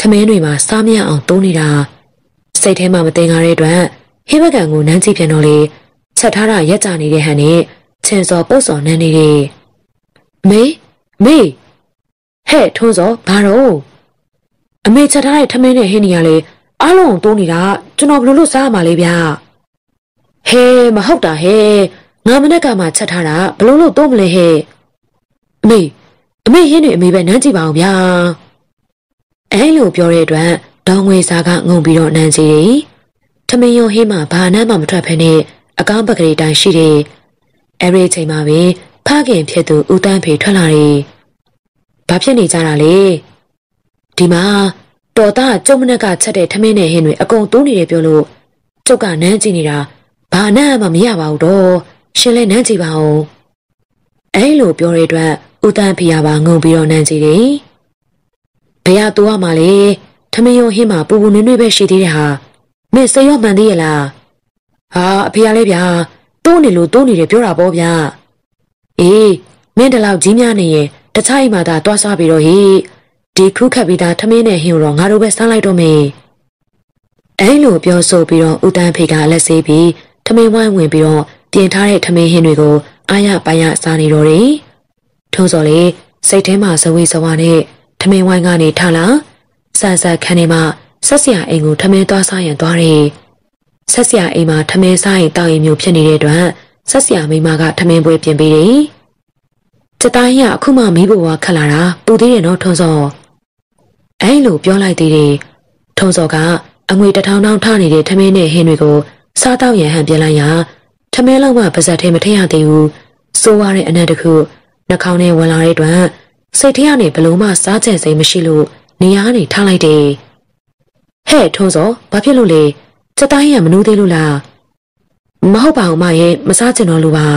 ထမင်းတွေမှာစားမရအောင်တိုးနေတာစိတ်ထဲမှာမတင်ကားတဲ့အတွက်ဟိဘကံကိုနမ်းကြည့်ပြန်တော့လေချက်ထားတာရက်ကြနေတဲ့ဟန်နဲ့ချင်စော်ပုတ်စော်နမ်းနေတယ်မေမေ ဟဲ့ထုံးစောဘာတော့အမေချက်ထားတဲ့ထမင်းနဲ့ဟင်းနေရလေအားလုံးတိုးနေတာကျွန်တော်ဘယ်လိုလုပ်စားရမှာလဲဗျာဟဲမဟုတ်တာဟဲငါမနေ့ကမှချက်ထားတာဘယ်လိုလုပ်တိုးမလဲဟဲ့အမေအမေဟင်းနေအမေပဲနမ်းကြည့်ပါအောင်ဗျာအဲလိုပြောတဲ့အတွက်ဒေါငွေစားကငုံပြီးတော့နမ်းကြည့်တယ်ထမင်းရုံဟင်းမှာဘာနမ်းမှမထွက်ဖ ೇನೆ အကောင်းပကလေးတိုင်းရှိတယ်အဲ့ဒီအချိန်မှာပဲဖခင်ဖြစ်သူဦးတန်းဖေထွက်လာတယ် ဘာဖြစ်နေကြတာလဲဒီမှာတော်သားကျုံမနက်ကချက်တဲ့ထမင်းနဲ့ဟင်းတွေအကုန်တိုးနေတယ်ပြောလို့ကျုပ်ကနမ်းကြည့်နေတာဘာနမ်းမှမရပါဘူးတော့ရှင်လည်းနမ်းကြည့်ပါဦးအဲလိုပြောတဲ့အတွက်ဦးတန်းဖေရပါငုံပြီးတော့နမ်းကြည့်တယ်ဘယ်ရတူရမှာလဲထမင်းရုံဟင်းမှာပူပူနွေ့နွေ့ပဲရှိသေးတယ်ဟာမင်းစိတ်ရောမှန်သေးရဲ့လားဟာအဖေရလဲဗျာတိုးနေလို့တိုးနေတယ်ပြောတာပေါ့ဗျာအေးမင်းတလောက်ကြီးများနေရင် တခြားအိမ်မှာသာတွားစားပြီးတော့ဟေးဒီခုခတ်ပြီးသားထမင်းနဲ့ဟင်းတော့ငါတို့ပဲစားလိုက်တော့မေအဲလိုပြောဆိုပြီးတော့ဦးတန်းဖေကလက်ဆေးပြီးထမင်းဝိုင်းဝင်ပြီးတော့ပြင်ထားတဲ့ထမင်းဟင်းတွေကိုအာရပါရစားနေတော့တယ်ထုံးစော်လေးစိတ်ထဲမှာဇဝေဇဝါနဲ့ထမင်းဝိုင်းကနေထလာဆန်ဆက်ခန်းထဲမှာဆက်စရာအိမ်ကိုထမင်းသွားစားရင်သွားတယ်ဆက်စရာအိမ်မှာထမင်းစားရင်တောက်ရင်မျိုးဖြစ်နေတဲ့အတွက်ဆက်စရာမိမကထမင်းပွဲပြင်ပေးတယ် ကျတိုင်းရအခုမှမိဘဝခတ်လာတာပူသေးတယ်နော်ထုံးစော်အဲလိုပြောလိုက်သေးတယ်ထုံးစော်ကအငွေတထောင်ထောင်ထနေတဲ့ထမင်းနဲ့ဟင်းတွေကိုစားတော့ရဟန်ပြလိုက်ရထမင်းလုံးမှပါဇက်ထဲမထည့်ရသေးဘူးစိုးရတဲ့အနက်တခုနှာခေါင်းထဲဝင်လာတဲ့အတွက်စိတ်ထဲကနေဘလို့မှစားချက်စိမ်မရှိလို့နေရာကနေထားလိုက်တယ်ဟဲ့ထုံးစောဘာဖြစ်လို့လဲစက်တိုင်းရမနှိုးသေးလို့လားမဟုတ်ပါဘူးမရဲ့မစားချင်တော့လို့ပါ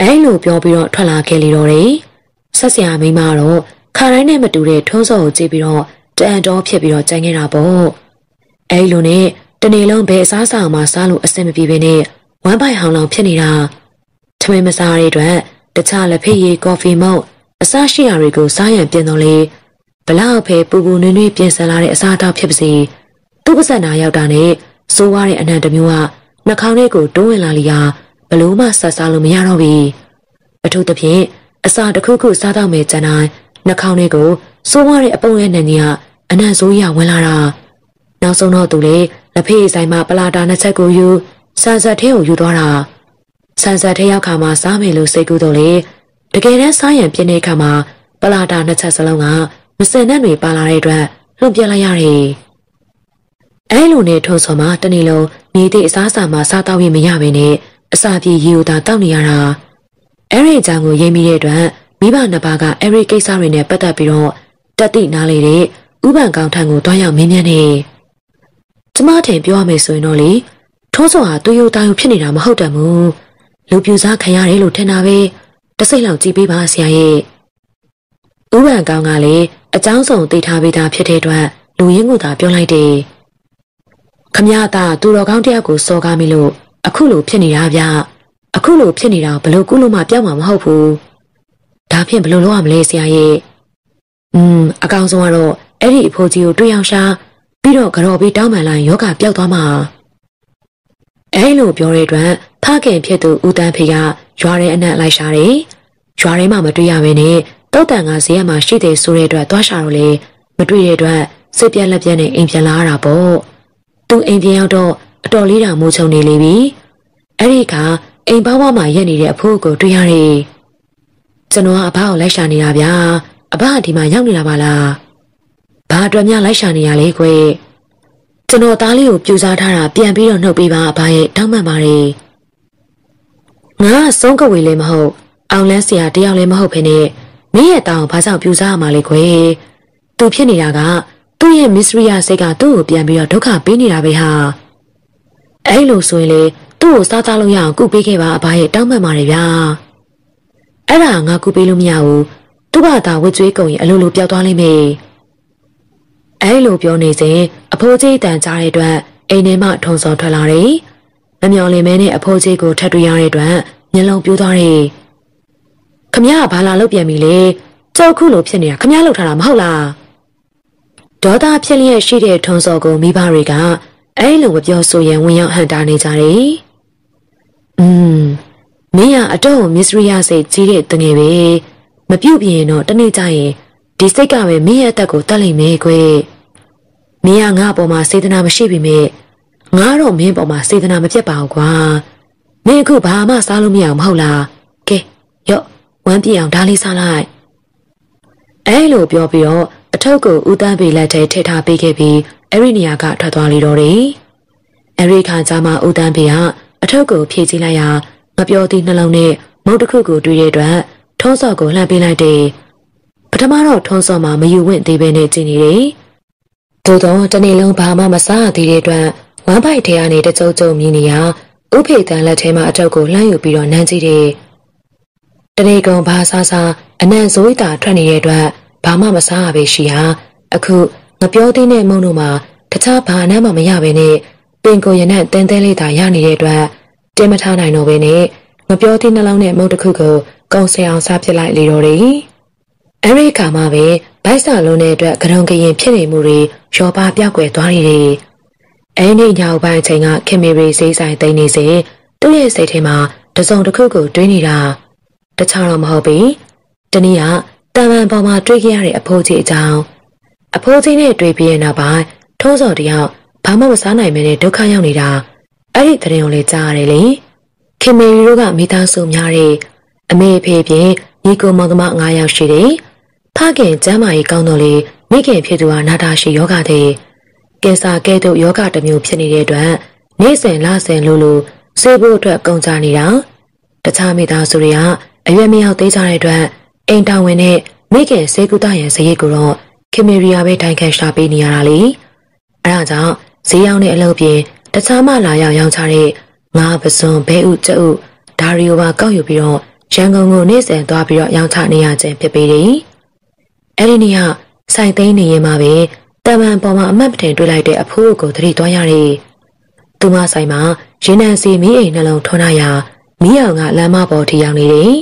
အဲလိုပြောပြီးတော့ထွက်လာခဲ့လေတော့တယ်ဆက်ဆရာမိမတော့ခါတိုင်းနဲ့မတူတဲ့ထုံးစောကိုကြည့်ပြီးတော့တန်တော်ဖြစ်ပြီးတော့ကြိုင်နေတာပေါ့အဲလိုနဲ့တနေ့လုံးဘယ်အစားအစာမှစားလို့အဆင်မပြေဘဲနဲ့ဝမ်းပိုက်ဟောင်းလောင်ဖြစ်နေတာထမင်းမစားတဲ့အတွက်တခြားလက်ဖက်ရည်ကော်ဖီမုတ်အစားရှိရာတွေကိုစားရန်ပြင်တော့လေဘလောက်ဖဲပူပူနွေ့နွေ့ပြင်ဆင်လာတဲ့အစားအသောက်ဖြစ်ပါစေသူ့ပါဇက်နာရောက်တာနဲ့စိုးရတဲ့အနံတမျိုးကနှာခေါင်းထဲကိုတိုးဝင်လာလျာဘ လို့မှဆက်စားလို့မရတော့ဘူးအထူးသဖြင့်အစာတစ်ခုခုစားတော့မယ်ကြမ်းတိုင်းနှာခေါင်းထဲကိုစိုးရတဲ့အပုံရဲ့နံကြီးကအနံဆိုးရဝင်လာတာနောက်ဆုံးတော့သူလေလက်ဖေးဆိုင်မှာပလာတာနှစ်ချက်ကိုယူဆန်ဆက်ထဲကိုယူသွားတာဆန်ဆက်ထဲရောက်ခါမှစားမယ်လို့စိတ်ကူးတော့လေတကယ်တမ်းစားရန်ပြင်းတဲ့ခါမှာပလာတာနှစ်ချက်စလုံးကမစင်တဲ့တွေပါလာတဲ့အတွက်လွန်ပြလိုက်ရတယ်အဲလိုနဲ့ထုံဆော်မှာတနေ့လုံးနေသည့်အစားအစာမှာစားတော့ရင်မရဘဲနဲ့ အစာပြေရေကိုသာတောက်နေရတာအဲ့ဒီအကြောင်းကိုရိပ်မိတဲ့အတွက်မိဘနှစ်ပါးကအဲ့ဒီကိစ္စတွေနဲ့ပတ်သက်ပြီးတော့တက်တိနားလေတဲ့ဥပန်ကောင်ထံကိုတွားရောက်မင်းမြန်နေကျမထင်ပြောရမယ်ဆိုရင်တော့လေထိုးစောဟာသူ့ရိုးသားရိုးဖြစ်နေတာမဟုတ်တယ်မူလူပြူစားခံရတယ်လို့ထင်တာပဲတစိမ့်လောက်ကြည်ပေးပါဆရာရဲ့ဥပန်ကောင်ကလည်းအကြောင်းစုံသိထားပေးတာဖြစ်တဲ့အတွက်လူရင်းကိုသာပြောလိုက်တယ်ခမရတာသူတော်ကောင်းတယောက်ကိုစော်ကားမိလို့ အခုလိုဖြစ်နေတာဗျအခုလိုဖြစ်နေတာဘလို့ကုလို့မှပြောင်းမှာမဟုတ်ဘူးဒါဖြင့်ဘလို့လုပ်ရမလဲဆရာရဲ့อืมအကောင်ဆုံးကတော့အဲ့ဒီအဖိုးကြီးကိုတွေ့အောင်ရှာပြီးတော့ကြော်ပြီးတောင်းပန်လိုက်ယောဂပျောက်သွားမှာအဲလိုပြောတဲ့အတွက်ဖခင်ဖြစ်သူဦးတန်းဖေကရွာထဲအနက်လိုက်ရှာတယ်ရွာထဲမှာမတွေ့ရဘဲနဲ့တောက်တန်ကဈေးမှာရှိတယ်ဆိုတဲ့အတွက်သွားရှာတော့လေမတွေ့တဲ့အတွက်စိတ်ပြက်လက်ပြက်နဲ့အိမ်ပြန်လာရတာပေါ့သူအိမ်ပြန်ရောက်တော့ အတော်လေးတောင်မိုးချုံနေလေပြီအဲ့ဒီကအိမ်ဘဝမှာရက်နေတဲ့အဖိုးကိုတွေ့ရတယ်ကျွန်တော်ကအဘကိုလိုက်ရှာနေတာဗျာအဘကဒီမှာရောက်နေတာပါလားဘာအတွက်များလိုက်ရှာနေရလဲကွယ်ကျကျွန်တော်သားလေးကိုပြူစားထားတာပြန်ပြီးတော့နှုတ်ပေးပါအဘရဲ့တောင်းပန်ပါတယ်ငါကစုံးကဝေလည်းမဟုတ်အောင်လန်းဆရာတယောက်လည်းမဟုတ်ဖ ೇನೆ မင်းရဲ့တောင်းဘာကြောင့်ပြူစားရမှာလဲခွေသူဖြစ်နေတာကသူ့ရဲ့မစ္စရိယစိတ်ကသူ့ကိုပြန်ပြီးတော့ဒုက္ခပေးနေတာပဲဟာ အဲ့လိုဆိုရင်လေသူ့ကိုစားသားလို့ရအောင်ကုပေးခဲ့ပါအဘရဲ့တောင်းပန်ပါတယ်ဗျာအဲ့ဒါငါကုပေးလို့မရဘူးသူ့ဘာသာဝစ်ကျွေးကုန်ရင်အလိုလိုပျောက်သွားလိမ့်မယ်အဲ့လိုပြောနေစဉ်အဖိုးကြီးတန်ကြားတဲ့အတွက်အိမ်ထဲမှထုံစော်ထွက်လာတယ်။မမျော်လင့်မဲနဲ့အဖိုးကြီးကိုထပ်တွေ့ရတဲ့အတွက်မျက်လုံးပြိုးသွားတယ်။ခမရကဘာလာလုပ်ပြန်ပြီလေ။ကြောက်ခုလိုဖြစ်နေတာခမရလုပ်ထားတာမဟုတ်လား။ဒေါသဖြစ်လျက်ရှိတဲ့ထုံစော်ကိုမိဘတွေက အဲ့လိုမပြောဆိုရင်ဝင်ရောက်ဟန်တာနေကြတယ်။อืมမင်းကအတော့မစ္စရိယစိတ်ကြီးတဲ့တငယ်ပဲမပြုတ်ပြင်းတော့တနေ့ကျရင်ဒီစိတ်ကပဲမင်းရဲ့အသက်ကိုတတ်လိမ့်မယ်ကွယ်။မင်းကငါ့အပေါ်မှာစေတနာမရှိပြီမဲ့ငါတော့မင်းပေါ်မှာစေတနာမပြတ်ပါဘူးကွာမင်းအခုဘာမှစားလို့မရအောင်မဟုတ်လားကဲရော့ဝမ်းပြအောင်ဒါလေးစားလိုက်အဲလိုပြောပြီးတော့အထုပ်ကိုဦးတန်းပေလက်ထဲထည့်ထားပေးခဲ့ပြီး အဲ့ဒီနေရာကထွက်သွားလေတော့တယ်အဲ့ဒီခါကျမှဦးတန်းပေကအထုပ်ကိုဖြည့်ကြည့်လိုက်ရာမပြောသည့်နှလုံးနဲ့မုတ်တစ်ခုကိုတွေ့ရတဲ့အတွက်ထုံးစော်ကိုလှမ်းပေးလိုက်တယ်ပထမတော့ထုံးစော်မှာမယူဝင့်သေးပဲနဲ့ကြည့်နေတယ်သို့တော့တနေ့လုံးဘာမှမစားသေးတဲ့အတွက်ဝမ်းပိုက်ထဲကနေတကြုံကြုံမြင်နေရဥဖေတန်လက်ထဲမှာအတုပ်ကိုလှမ်းယူပြီးတော့နမ်းကြည့်တယ်။တနေ့ကုန်ဘာစားစားအနံ့ဇိုးတာထွက်နေတဲ့အတွက်ဘာမှမစားရပဲရှိဟာအခု မပြောသေးတဲ့မုံတို့မှာတခြားဘာနမ်းမှမရပဲနဲ့ပင်ကိုရနဲ့တင်းတင်းလေးသာရနေတဲ့အတွက်တင်မထားနိုင်တော့ပဲနဲ့မပြောသေးနှလုံးနဲ့မုံတစ်ခုကိုကုံဆင်အောင်စားပစ်လိုက်လေတော့တယ်။အဲဒီခါမှပဲဗိုက်စာလုံးတဲ့အတွက်ကရုံကရင်ဖြစ်နေမှုတွေရောပါပြောက်ွယ်သွားနေတယ်။အဲနေ့ညောင်ပိုင်းအချိန်ကခင်မေရီစေးဆိုင်တိန်နေစေသူ့ရဲ့စိတ်ထဲမှာတစုံတစ်ခုကိုတွေးနေတာတခြားတော့မဟုတ်ဘူး။တနည်းကတန်ပန်ပေါ်မှာတွေးခဲ့ရတဲ့အဖိုးကြီးအကြောင်း အဖိုးကြီးနဲ့တွေ့ပြီးရနောက်ပိုင်းထုံးစော်တယောက်ဘာမှမစားနိုင်မနဲ့ဒုက္ခရောက်နေတာအဲ့ဒီတဲ့ုံလေးကြားရတယ်လေ။ခင်မေရီတို့ကမိသားစုများတဲ့အမေအဖေပြင်ညီကိုမောင်သမား9ယောက်ရှိတယ်။ဖခင်ကျမ်းမာရေးကောင်းတော့လေမိခင်ဖြစ်သူဟာနာတာရှိယောဂတဲ့ကင်ဆာကဲ့သို့ယောဂတစ်မျိုးဖြစ်နေတဲ့အတွက်နေ့စဉ်လစဉ်လိုလိုဆေးဖို့အတွက်ကုန်ကြနေတာတခြားမိသားစုတွေကအရွယ်မရောက်သေးကြတဲ့အတွက်အိမ်တောင်ဝင်တဲ့မိခင်ဆေးကုသရန်စရိတ်ကိုတော့ ခင်မီရီယာပဲတိုင်ခံရှာပေးနေရတာလေအဲဒါကြောင့်ဈေးရောက်တဲ့အလုပ်ပြင်တခြားမှလာရောက်ရောင်းချတဲ့ငါးပစွန်ဘဲဥကျုပ်ဒါရီယိုပါကောက်ယူပြီးတော့ရန်ကုန်ကိုနေ့စဉ်သွားပြီးတော့ရောင်းချနေရခြင်းဖြစ်ပေတယ်အဲ့ဒီနေ့ကစိုက်သိန်းနေရင်မှပဲတမန်ပေါ်မှာအမတ်ပထင်တွေ့လိုက်တဲ့အဖိုးကိုသတိသွားရတယ်။သူမဆိုင်မှာရင်းနှံစီမီးအိမ်နှလုံးထွန်းရမီးအောင်ကလမ်းမပေါ်ထိရောက်နေတယ်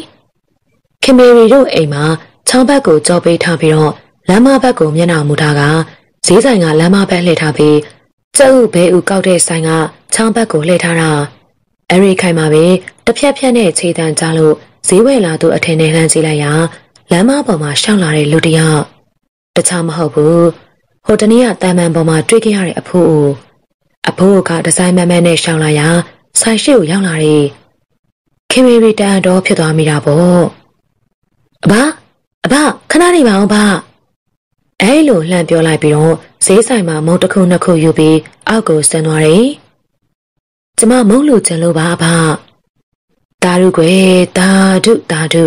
။ခင်မေရီတို့အိမ်မှာချောင်းဘက်ကိုကြောပေးထားပြီးတော့ လမ်းမဘက်ကိုမျက်နှာမူထားကဈေးဆိုင်ကလမ်းမဘက်လှည့်ထားပြီးကျုပ်ဘဲဥကောက်တဲ့ဆိုင်ကချောင်းဘက်ကိုလှည့်ထားတာအဲ့ဒီခိုင်မှာပဲတစ်ဖြက်ဖြက်နဲ့ခြေတန်းကြလို့ဈေးဝယ်လာသူအထင်နဲ့လှမ်းကြည့်လိုက်ရာလမ်းမပေါ်မှာရှောက်လာတဲ့လူတယောက်တခြားမဟုတ်ဘူးဟိုတနေ့ကတန်မန်ပေါ်မှာတွေ့ခဲ့ရတဲ့အဖိုးအိုအဖိုးကဒီဇိုင်းမန်မန်နဲ့ရှောက်လာရာဆိုင်ရှိကိုရောက်လာတယ်ခင်မေရီတန်တော့ဖြစ်သွားမိတာပေါ့အဘအဘခဏနေပါအောင်ဗျ အဲလိုလှမ်းပြောလိုက်ပြီးတော့ဈေးဆိုင်မှာမုံတစ်ခုနှစ်ခုယူပြီးအောက်ကိုဆင်းသွားတယ်ကျမမုံလို့ကျင်လို့ပါဗျတာရုကွယ်တာဒုတာဒု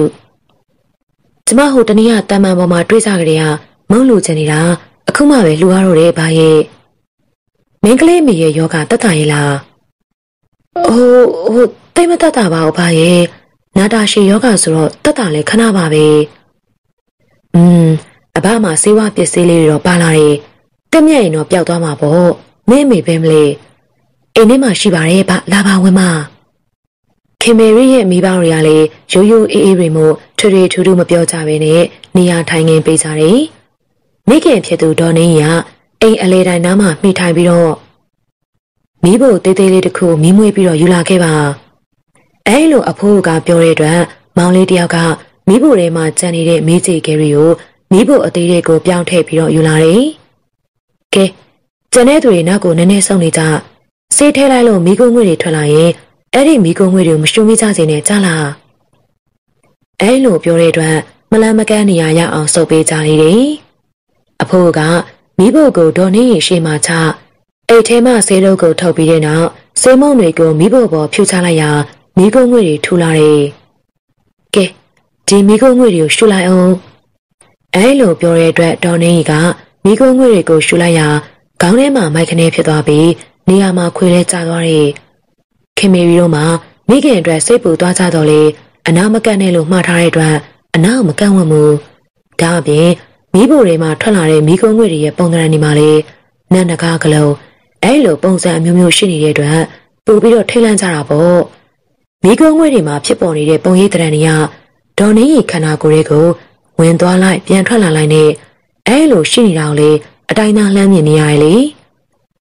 ကျမဟိုတနေ့ကတမန်ပေါ်မှာတွေးစားကြတဲ့ကမုန်းလူချင်နေတာအခုမှပဲလူရတော့တယ်ဘာရဲ့မင်းကလေးမေရဲ့ယောဂတက်တာရဲ့လားဟိုဟိုတိတ်မတက်တာပါဘူးဘာရဲ့နာတာရှည်ယောဂဆိုတော့တက်တာလဲခဏပါပဲอืม အဘမှာစေဝပစ္စည်းလေးတွေတော့ပါလာတယ်တက်မြက်ရင်တော့ပျောက်သွားမှာပေါ့မင်းမေပဲမလဲအိမ်ထဲမှာရှိပါတယ်ဗျလာပါဝင်မခင်မေရီရဲ့မိဘတွေကလည်းရိုးရိုးအေးအေးတွေမို့ထွေထွေထူးထူးမပြောကြဘဲနဲ့နေရာထိုင်ငင်ပေးကြတယ်။မိခင်ဖြစ်သူဒေါ်နေရအိမ်အလေတိုင်းနားမှာမှီထိုင်ပြီးတော့မိဖို့တေးသေးလေးတစ်ခုမီးမွေးပြီးတော့ယူလာခဲ့ပါ။အဲလိုအဖိုးကပြောတဲ့အတွက်မောင်လေးတယောက်ကမိဖို့ထဲမှာကြံနေတဲ့မိချေကယ်ရီကို မိဖို့အသေးလေးကိုပြောင်းထည့်ပြီးတော့ယူလာတယ်။ကဲကျန်တဲ့သူတွေနောက်ကိုနည်းနည်းစောင့်နေကြ။ဆေးထဲလိုက်လို့မိကုံးငွေတွေထွက်လာရင်အဲ့ဒီမိကုံငွေတွေကိုမရှုံမိကြစေနဲ့ကြားလားအဲ့လိုပြောတဲ့အတွက်မလန်မကန်းနေရရအောင်စုပ်ပေးကြလေတယ်အဖိုးကမိဖို့ကိုဒေါ်နေရင်ရှေ့မှာချအိတ်ထဲမှဆေးလုံးကိုထုတ်ပြီးတဲ့နောက်ဆေးမုံတွေကိုမိဖို့ပေါ်ဖြူချလိုက်ရာမိကုံးငွေတွေထူလာတယ်။ကဲဒီမိကုံးငွေတွေကိုရှူလိုက်အောင်။ အဲလိုပြောတဲ့အတွက်ဒေါ်နေကြီးကမိကုံးငွေတွေကိုရှူလိုက်ရာခေါင်းထဲမှာမိုက်ခနဲဖြစ်သွားပြီးနေရာမှာခွေလဲကျသွားတယ်။ခင်မေရီတို့မှမိခင်အတွက်စိတ်ပူသွားကြတော့လေအနာမကန့်နဲ့လို့မှားထားတဲ့အတွက်အနာမကန့်ဝတ်မှုဒါအပြင်မိဖို့တွေမှာထွက်လာတဲ့မိကုံးငွေတွေရဲ့ပုံသဏ္ဍာန်တွေမှာလေနတ်နဂါကလုံးအဲလိုပုံစံအမျိုးမျိုးရှိနေတဲ့အတွက်ပို့ပြီးတော့ထိတ်လန့်ကြတာပေါ့မိကုံးငွေတွေမှာဖြစ်ပေါ်နေတဲ့ပုံရိပ်သဏ္ဍာန်တွေကဒေါ်နေရီခန္ဓာကိုယ်တွေကို ဝင်သွားလိုက်ပြန်ထွက်လာလိုက်နဲ့အဲလိုရှိနေတာကိုလေအတိုင်းသားလှမ်းမြင်နေရတယ်လေ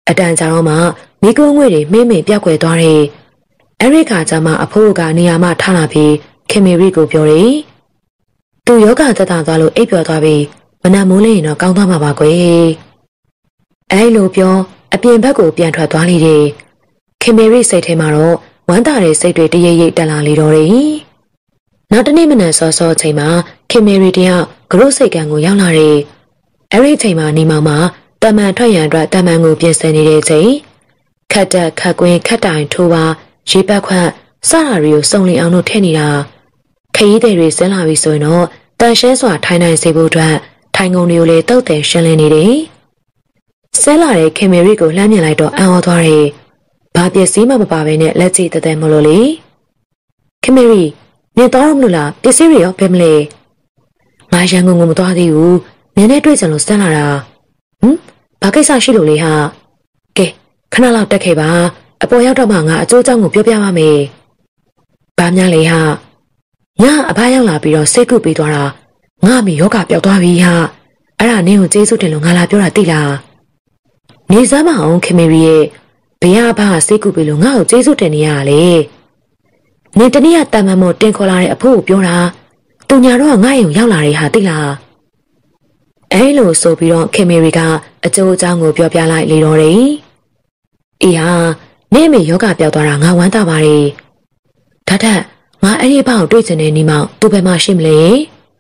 အတန်ကြာတော့မှမိကုံးငွေတွေမင်းမင်းပြောက်ွယ်သွားတဲ့အဲ့ဒီခါကျမှအဖိုးကနေရာမှထားလာပြီးခင်မေရီကိုပြောတယ်။သူယောဂသက်သာသွားလို့အိပ်ပျော်သွားပြီးမနက်မိုးလင်းရင်တော့ကောင်းသွားမှာပါကွယ်။အဲ့လိုပြောအပြင်ဘက်ကိုပြန်ထွက်သွားလေတယ်။ခင်မေရီစိတ်ထဲမှာတော့ဝမ်းသာတဲ့စိတ်တွေတရိပ်ရိပ်တက်လာလေတော့တယ်။နောက်တနေ့မနက်စောစောချိန်မှာ ခင်မေရီတယောက်ကရုစိတ်ကန်ကိုရောက်လာတယ်။အဲ့ဒီချိန်မှာနေမောင်မှာတမန်ထွက်ရန်အတွက်တမန်ကိုပြင်ဆင်နေတဲ့ချိန်ခတ်တက်ခတ်ကွင်းခတ်တိုင်ထိုးပါရေပတ်ခွက်စတာတွေကိုစုံလင်အောင်လို့ထည့်နေတာခရီးသည်တွေဆင်းလာပြီဆိုရင်တော့တန်ရှဲစွာထိုင်နိုင်စေဖို့အတွက်ထိုင်ကုန်တွေကိုလည်းတုတ်တယ်ရှင်းလင်းနေတယ်ဆဲလာတဲ့ခင်မေရီကိုလှမ်းမြင်လိုက်တော့အံ့ဩသွားတယ်ဘာပစ္စည်းမှမပါဘဲနဲ့လက်ကြည့်တသက်မလို့လေခင်မေရီနေတော့မလို့လားပစ္စည်းတွေရောဘယ်မလဲ ငါရန်ကုန်ကိုမသွားသေးဘူးနင်းနဲ့တွေ့ကြလို့ဆန်းလာတာဟမ်ဘာကိစ္စရှိလို့လဲဟာကဲခဏလောက်တက်ခဲ့ပါအပေါ်ရောက်တော့မှငါအကျိုးအကြောင်းကိုပြောပြပါမယ်။ဘာများလဲဟာ။ညအဖားရောက်လာပြီးတော့စိတ်ကုပြီးသွားတာငါမိယောဂပျောက်သွားပြီဟာ။အဲ့ဒါနင်းကိုကျေးဇူးတင်လို့ငါလာပြောတာသိလား။နေစမ်းမအောင်ခင်မေရီရဲ့ဘယ်အဖားစိတ်ကုပြီးလို့ငါ့ကိုကျေးဇူးတင်နေရတာလေ။နေတနည်းကတန်မမောတင်ခေါ်လာတဲ့အဖိုးကိုပြောတာ။ သူညာတော့ငါ့ရုံရောက်လာတဲ့ဟာသိလား။အဲလိုဆိုပြီးတော့ခင်မေရီကအကျိုးအကြောင်းကိုပြောပြလိုက်လေတော့တယ်။အေးဟာနေမေယောဂပြောက်သွားတာငါဝမ်းသာပါတယ်။ဒါထက်ငါအဲ့ဒီဘောက်တွေ့ချင်တဲ့နီမောင်သူ့ဘယ်မှာရှိမလဲ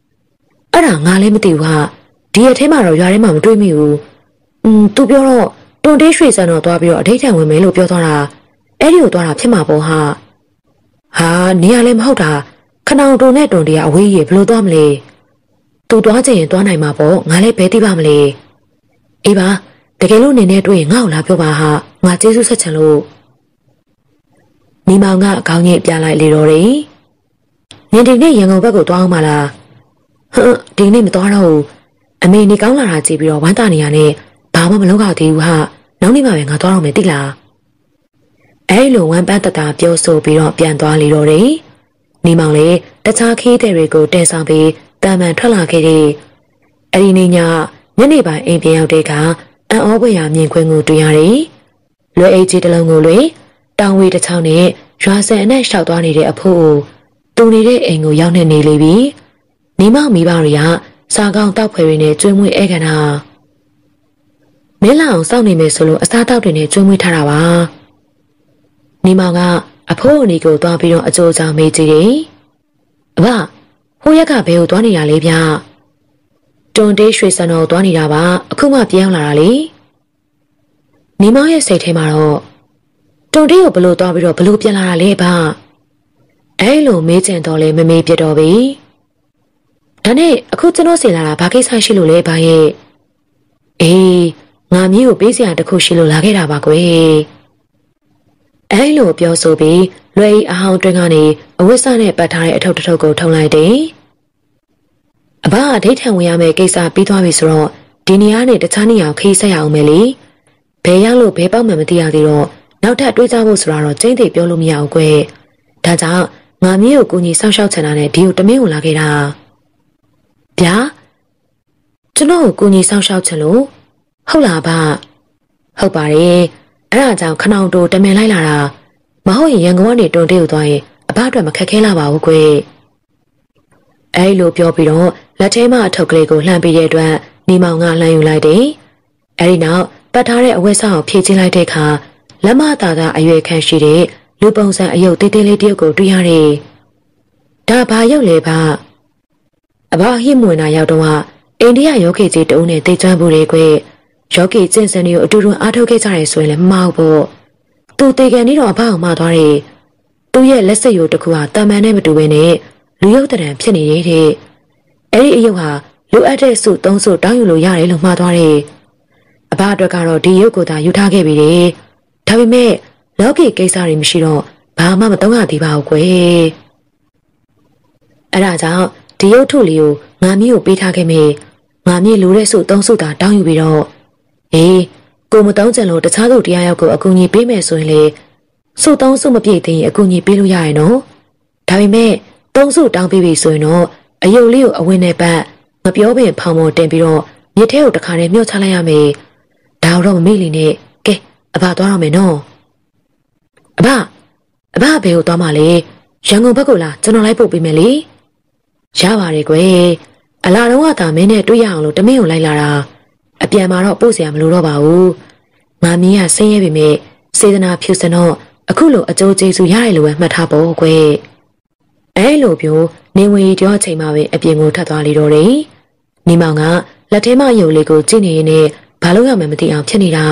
။အဲ့ဒါငါလည်းမသိဘူးဟာ။ဒီရက်ထဲမှာတော့ရွာထဲမှာမတွေ့မိဘူး။อืมသူပြောတော့တွန်တေးရွှေစံတော့သွားပြီးတော့အထိတ်ထန်ဝင်မယ်လို့ပြောသွားတာ။အဲ့ဒီကိုသွားတာဖြစ်မှာပေါ့ဟာ။ဟာနေရလည်းမဟုတ်တာ။ ခဏတုံနဲ့တွန်တေးကအဝေးကြီးဘယ်လိုသွားမလဲ။သူသွားချင်ရင်သွားနိုင်မှာပေါ့ငါလည်းဘယ်သိပါမလဲ။အေးပါတကယ်လို့နေနဲ့တွေ့ရင်ငါ့ကိုလာပြောပါဟာငါကျေးဇူးဆက်ချင်လို့မိမောင်ကခေါင်းငိတ်ပြလိုက်လေတော့တယ်။နင်ဒီနေ့ရန်ကုန်ဘက်ကိုသွားအောင်မလား။ဟမ်ဒီနေ့မသွားတော့ဘူး။အမေနေကောင်းလာတာကြည့်ပြီးတော့ဝမ်းသာနေရနဲ့ဘာမှမလုပ်တော့သေးဘူးဟာ။နောက်နေ့မှပဲငါသွားတော့မယ်သိလား။အဲလိုဝမ်းပန်းတတာပြောဆိုပြီးတော့ပြန်သွားလေတော့တယ်။ မိမောင်လည်းတခြားခီးတဲ့တွေကိုတဲဆောင်ပြီးတာမန်ထွက်လာခဲ့တယ်။အဲဒီနေ့ညညနေပိုင်းအိမ်ပြန်ရောက်တဲ့အခါအံ့ဩဖွယ်ရာမြင်ကွင်းကိုတွေ့ရတယ်။လွယ်အိတ်ကြီးတစ်လုံးကိုလွင်တောင်ဝေးတစ်ချောင်းနဲ့ရွာဆန်အနဲ့ရှောက်သွားနေတဲ့အဖိုးကိုသူနေတဲ့အိမ်ကိုရောက်နေနေလေပြီမိမမိဘတွေကစာကောင်းတောက်ဖွယ်တွေနဲ့ကျွေးမွေးဧကန်တာမင်းလာအောင်စောင့်နေမယ်ဆိုလို့အစားတောက်တွေနဲ့ကျွေးမွေးထားတာပါမိမောင်က အဖိုးအနီကိုသွားပြီးတော့အကျိုးကြောင့်မေးကြည့်တယ်အဘဟိုရက်ကဘယ်ကိုသွားနေရလဲဗျတွန်တေးရွှေစံတော်သွားနေတာပါအခုမှပြောင်းလာတာလေမိမောင်ရဲ့စိတ်ထဲမှာတော့တုံတေးကိုဘလို့သွားပြီးတော့ဘလို့ပြန်လာတာလဲဗျအဲလိုမေးချင်တော့လဲမမေးပြတော့ပြီဒါနဲ့အခုကျွန်တော်ဆင်လာတာဘာကိစ္စရှိလို့လဲဗျရဲ့အေးငါမျိုးကိုပေးစရာတခုရှိလို့လာခဲ့တာပါကွယ် အဲလိုပြောဆိုပြီးလွယ်အဟောင်းတွင်းကနေအဝတ်စားနဲ့ပတ်ထားတဲ့အထုပ်တစ်ထုပ်ကိုထုံလိုက်တယ်အဘအဒိဋ္ဌံဝင်ရမယ့်ကိစ္စပြီးသွားပြီဆိုတော့ဒီနေရာနဲ့တခြားနေရာခီးဆက်ရအောင်မယ်လေဘယ်ရောက်လို့ဘယ်ပေါက်မှမသိရသေးတော့နောက်ထပ်တွေးကြဖို့ဆိုတာတော့ကျင်းသေးပြောလို့မရဘူးကွယ်ဒါကြောင့်ငါမျိုးကိုကိုကြီးဆောက်ရှောက်ချင်တာနဲ့ဒီကိုတမင်းကိုလာခဲ့တာဗျာကျွန်တော်ကိုကိုကြီးဆောက်ရှောက်ချင်လို့ဟုတ်လားဗျဟုတ်ပါတယ် အဲ့ဒါကြောင့်ခဏတိုးတမင်လိုက်လာတာမဟုတ်ရင်ရန်ကုန်ကနေတွန်တေးကိုသွားရင်အဘအတွက်မခက်ခဲလာပါဘူးကွယ်အဲ့လိုပြောပြီးတော့လက်ထဲမှာအထုပ်ကလေးကိုလှမ်းပြီးတဲ့အတွက်နေမောင်ကလှမ်းယူလိုက်တယ်အဲ့ဒီနောက်ပတ်ထားတဲ့အဝတ်စားကိုဖြည့်ချင်းလိုက်တဲ့အခါလက်မသာသာအရွယ်ခန့်ရှိတဲ့လူပုံစံအယုတ်တေးသေးလေးတယောက်ကိုတွေ့ရတယ်။ဒါဘာရုပ်လဲဗျ။အဘဟိမွေနာရောက်တော့အိန္ဒိယယောဂီကြီးတဦးနဲ့တေးချမ်းမှုတွေကွ ယောဂီကျင့်စံတွေကိုအတူတူအားထုတ်ခဲ့ကြရဲဆိုရင်လည်းမဟုတ်ဘူးသူတေကန်နေတော့အဖေအောင်မှသွားတယ်သူ့ရဲ့လက်စရိုးတစ်ခုဟာတာမန်နဲ့မတူဘဲနဲ့လူရုပ်တံဖြစ်နေတယ်တဲ့အဲ့ဒီအယုတ်ဟာလိုအပ်တဲ့စုသုံးစုတောင်းယူလို့ရတယ်လို့မှားသွားတယ်အဘအတွက်ကတော့ဒီရုပ်ကိုသာယူထားခဲ့ပြီတဲ့ဒါပေမဲ့လောကီကိစ္စတွေမရှိတော့ဘာမှမသုံးရသေးပါဘူးကွယ်အဲ့ဒါကြောင့်ဒီရုပ်ထုလေးကိုငါမျိုးကိုပေးထားခဲ့မေငါမြေလိုတဲ့စုသုံးစုသာတောင်းယူပြီးတော့ အေးကိုမတောင်းကြလို့တခြားသူတရားရောက်ကိုအကူအညီပေးမယ်ဆိုရင်လေစုသုံးစုမပြည့်သေးရင်အကူအညီပေးလို့ရရင်နော်ဒါပေမဲ့သုံးစုတောင်းပေးပြီဆိုရင်တော့အယုတ်လေးကိုအဝင်နဲ့ပတ်မပြောပင်ဖောင်မော်တင်ပြီးတော့မြစ်ထဲကိုတခါနဲ့မြှော့ချလိုက်ရမယ်ဒါတော့မမေ့လီနဲ့ကဲအဘသွားရမယ်နော်အဘအဘဘယ်ကိုသွားမှလဲရန်ကုန်ဘက်ကိုလားကျွန်တော်လိုက်ပို့ပေးမယ်လေရပါတယ်ကွယ်အလာတော့ကသာမင်းနဲ့တွေ့ရအောင်လို့တမင်းကိုလိုက်လာတာ အပြန်မှာတော့ပို့เสียမလို့တော့ပါဘူးငါမင်းကဆင်းရဲပေမဲ့စေတနာဖြူစင်တော့အခုလိုအကျိုးကျေးဇူးရတယ်လို့ပဲမှတ်ထားဖို့ကွယ်အဲလိုပြောနေဝင်ကြောအချိန်မှပဲအပြင်ကိုထပ်သွားလေတော့တယ်နေမောင်ကလက်ထဲမှယုံလေးကိုကြည့်နေရင်းနဲ့ဘာလို့ရမှမသိအောင်ဖြစ်နေတာ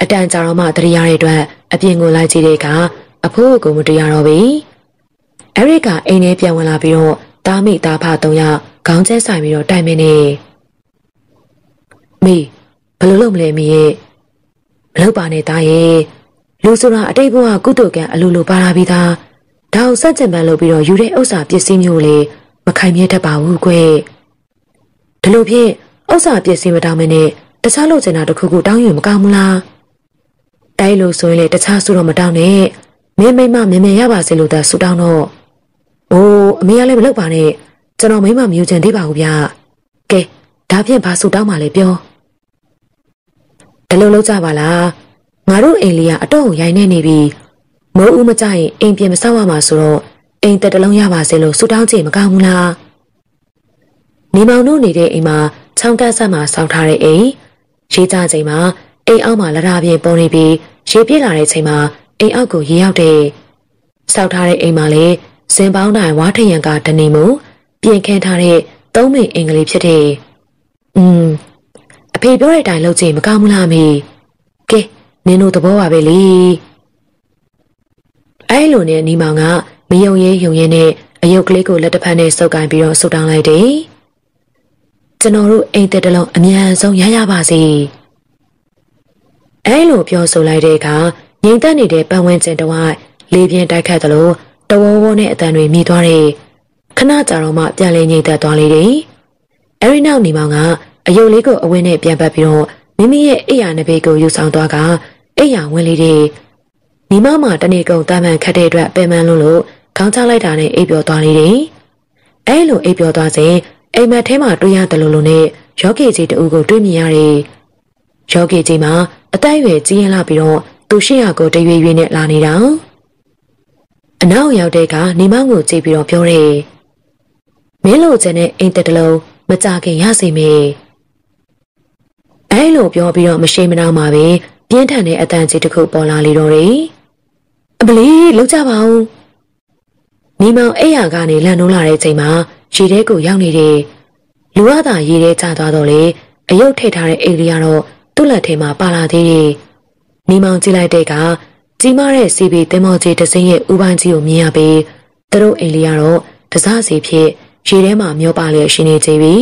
အတန်ကြာတော့မှတရိယာရဲ့အတွက်အပြင်ကိုလိုက်ကြည့်တဲ့အခါအဖိုးကိုမတရားတော့ပြီ။အဲ့ဒီကအိမ်ထဲပြန်ဝင်လာပြီးတော့တားမိသားဖသုံးယောက်ခေါင်းကျဲဆိုင်ပြီးတော့တိုင်မင်းနေ မိဘယ်လိုလုပ်မလဲမိရဲ့မလုပ်ပါနဲ့သားရဲ့လူဆိုတာအတိတ်ဘဝကုသိုလ်ကံအလိုလိုပါလာပြီးသားဒါအောင်စက်ကြံပန်းလုပ်ပြီးတော့ယူတဲ့ဥစ္စာပစ္စည်းမျိုးလေမခိုင်မြဲတတ်ပါဘူးကွယ်ဒီလိုဖြင့်ဥစ္စာပစ္စည်းမတောင်းမနဲ့တခြားလိုချင်တာတစ်ခုခုတောင်းရင်မကောင်းဘူးလားအဲလိုဆိုရင်လေတခြားဆိုတော့မတောင်းနဲ့မင်းမိမမြင်မြင်ရပါစေလို့သာဆူတောင်းတော့အိုးအမေကလည်းမလုပ်ပါနဲ့ကျွန်တော်မိမမယူချင်သေးပါဘူးဗျကဲဒါဖြင့်ဘာဆူတောင်းမှလဲပြော ဒီလိုလုပ်ကြပါလားငါတို့အိမ်လေးကအတော့ရိုင်းနေနေပြီမိုးဦးမကြရင်အိမ်ပြင်မဆောက်ရမှာဆိုတော့အိမ်တက်တလုံးရပါစေလို့ဆူတောင်းကြည့်မကောင်းဘူးလားနေမောင်တို့နေတဲ့အိမ်မှာချောင်းကတ်ဆက်မှာစောက်ထားတဲ့အိမ်ရေးကြချိန်မှာအိမ်အောက်မှာလရာပြင်းပေါ်နေပြီးရေပြည့်လာတဲ့ချိန်မှာအိမ်အောက်ကိုရေရောက်တဲ့စောက်ထားတဲ့အိမ်မှာလည်းစင်ပေါင်းတိုင်းဝါထရံကတနေမှုပြင်ခင်းထားတဲ့သုံးမိန်အင်္ဂလိပ်ဖြစ်တဲ့อืมအ ဖေပြောတဲ့အတိုင်းလုပ်ကြည့်မကောင်းဘူးလားမေကဲနင်တို့သဘောပါပဲလေအဲလိုနဲ့နီမောင်ကမယုံရဲယုံရဲနဲ့အယုတ်ကလေးကိုလက်တစ်ဖက်နဲ့စုပ်ကိုင်းပြီးတော့ဆူတောင်းလိုက်တယ်ကျွန်တော်တို့အိမ်တက်တလုံးအမြန်ဆုံးရရပါစေအဲလိုပြောဆိုလိုက်တဲ့အခါငြိမ်သက်နေတဲ့ပတ်ဝန်းကျင်တဝိုက်လေပြင်းတိုက်ခတ်သလိုတဝဝနဲ့အတန်တွေမြည်သွားတဲ့ခဏကြာတော့မှပြန်လည်ငြိမ်သက်သွားလေတယ်အဲဒီနောက်နေမောင်က အယုတ်လေးကိုအဝင်းနဲ့ပြန်ပတ်ပြီးတော့မိမိရဲ့အိယာနဘေးကိုယူဆောင်သွားကအိယာဝင်လေးတွေမိမမတနေကုန်တာမန်ခတ်တဲ့အတွက်ပင်ပန်းလို့လို့ခေါင်းချလိုက်တာနဲ့အိပ်ပျော်သွားလေတယ်အဲလိုအိပ်ပျော်သွားစဉ်အိမ်မက်ထဲမှာတွေ့ရတယ်လို့လို့နဲ့ယောဂီကြီးတူကိုတွေ့မြင်ရတယ်ယောဂီကြီးမှာအတိုက်ရွယ်ကြီးရင်လာပြီးတော့သူရှိရကိုတရွေရွေနဲ့လာနေတာအနောက်ရောက်တဲ့ကနေမောင်ကိုကြည့်ပြီးတော့ပြောတယ်မင်းလိုချင်တဲ့အိမ်တက်တလုံးမကြခင်ရစီမေ အဲလိုပြောပြီးတော့မရှိမနာမှာပဲပြင်းထန်တဲ့အတန်ကြီးတစ်ခုပေါ်လာလေတော့တယ်အပလီလောက်ကြပါဦးမိမောင်အိယာကနေလန်နိုးလာတဲ့ချိန်မှာရေထဲကိုရောက်နေတယ်လူရသာရေထဲကျသွားတော့လေအယုတ်ထိတ်ထားတဲ့အိမ်လေးကတော့သူ့လက်ထဲမှာပါလာသေးတယ်မိမောင်ကြည့်လိုက်တဲ့ကကြီးမားတဲ့စီဘီတင်မော်ကြီးတစင်းရဲ့ဥပိုင်းကြီးကိုမြင်ရပြီးသူတို့အိမ်လေးကတော့တစားစီဖြစ်ရေထဲမှာမျောပါလျက်ရှိနေကြပြီ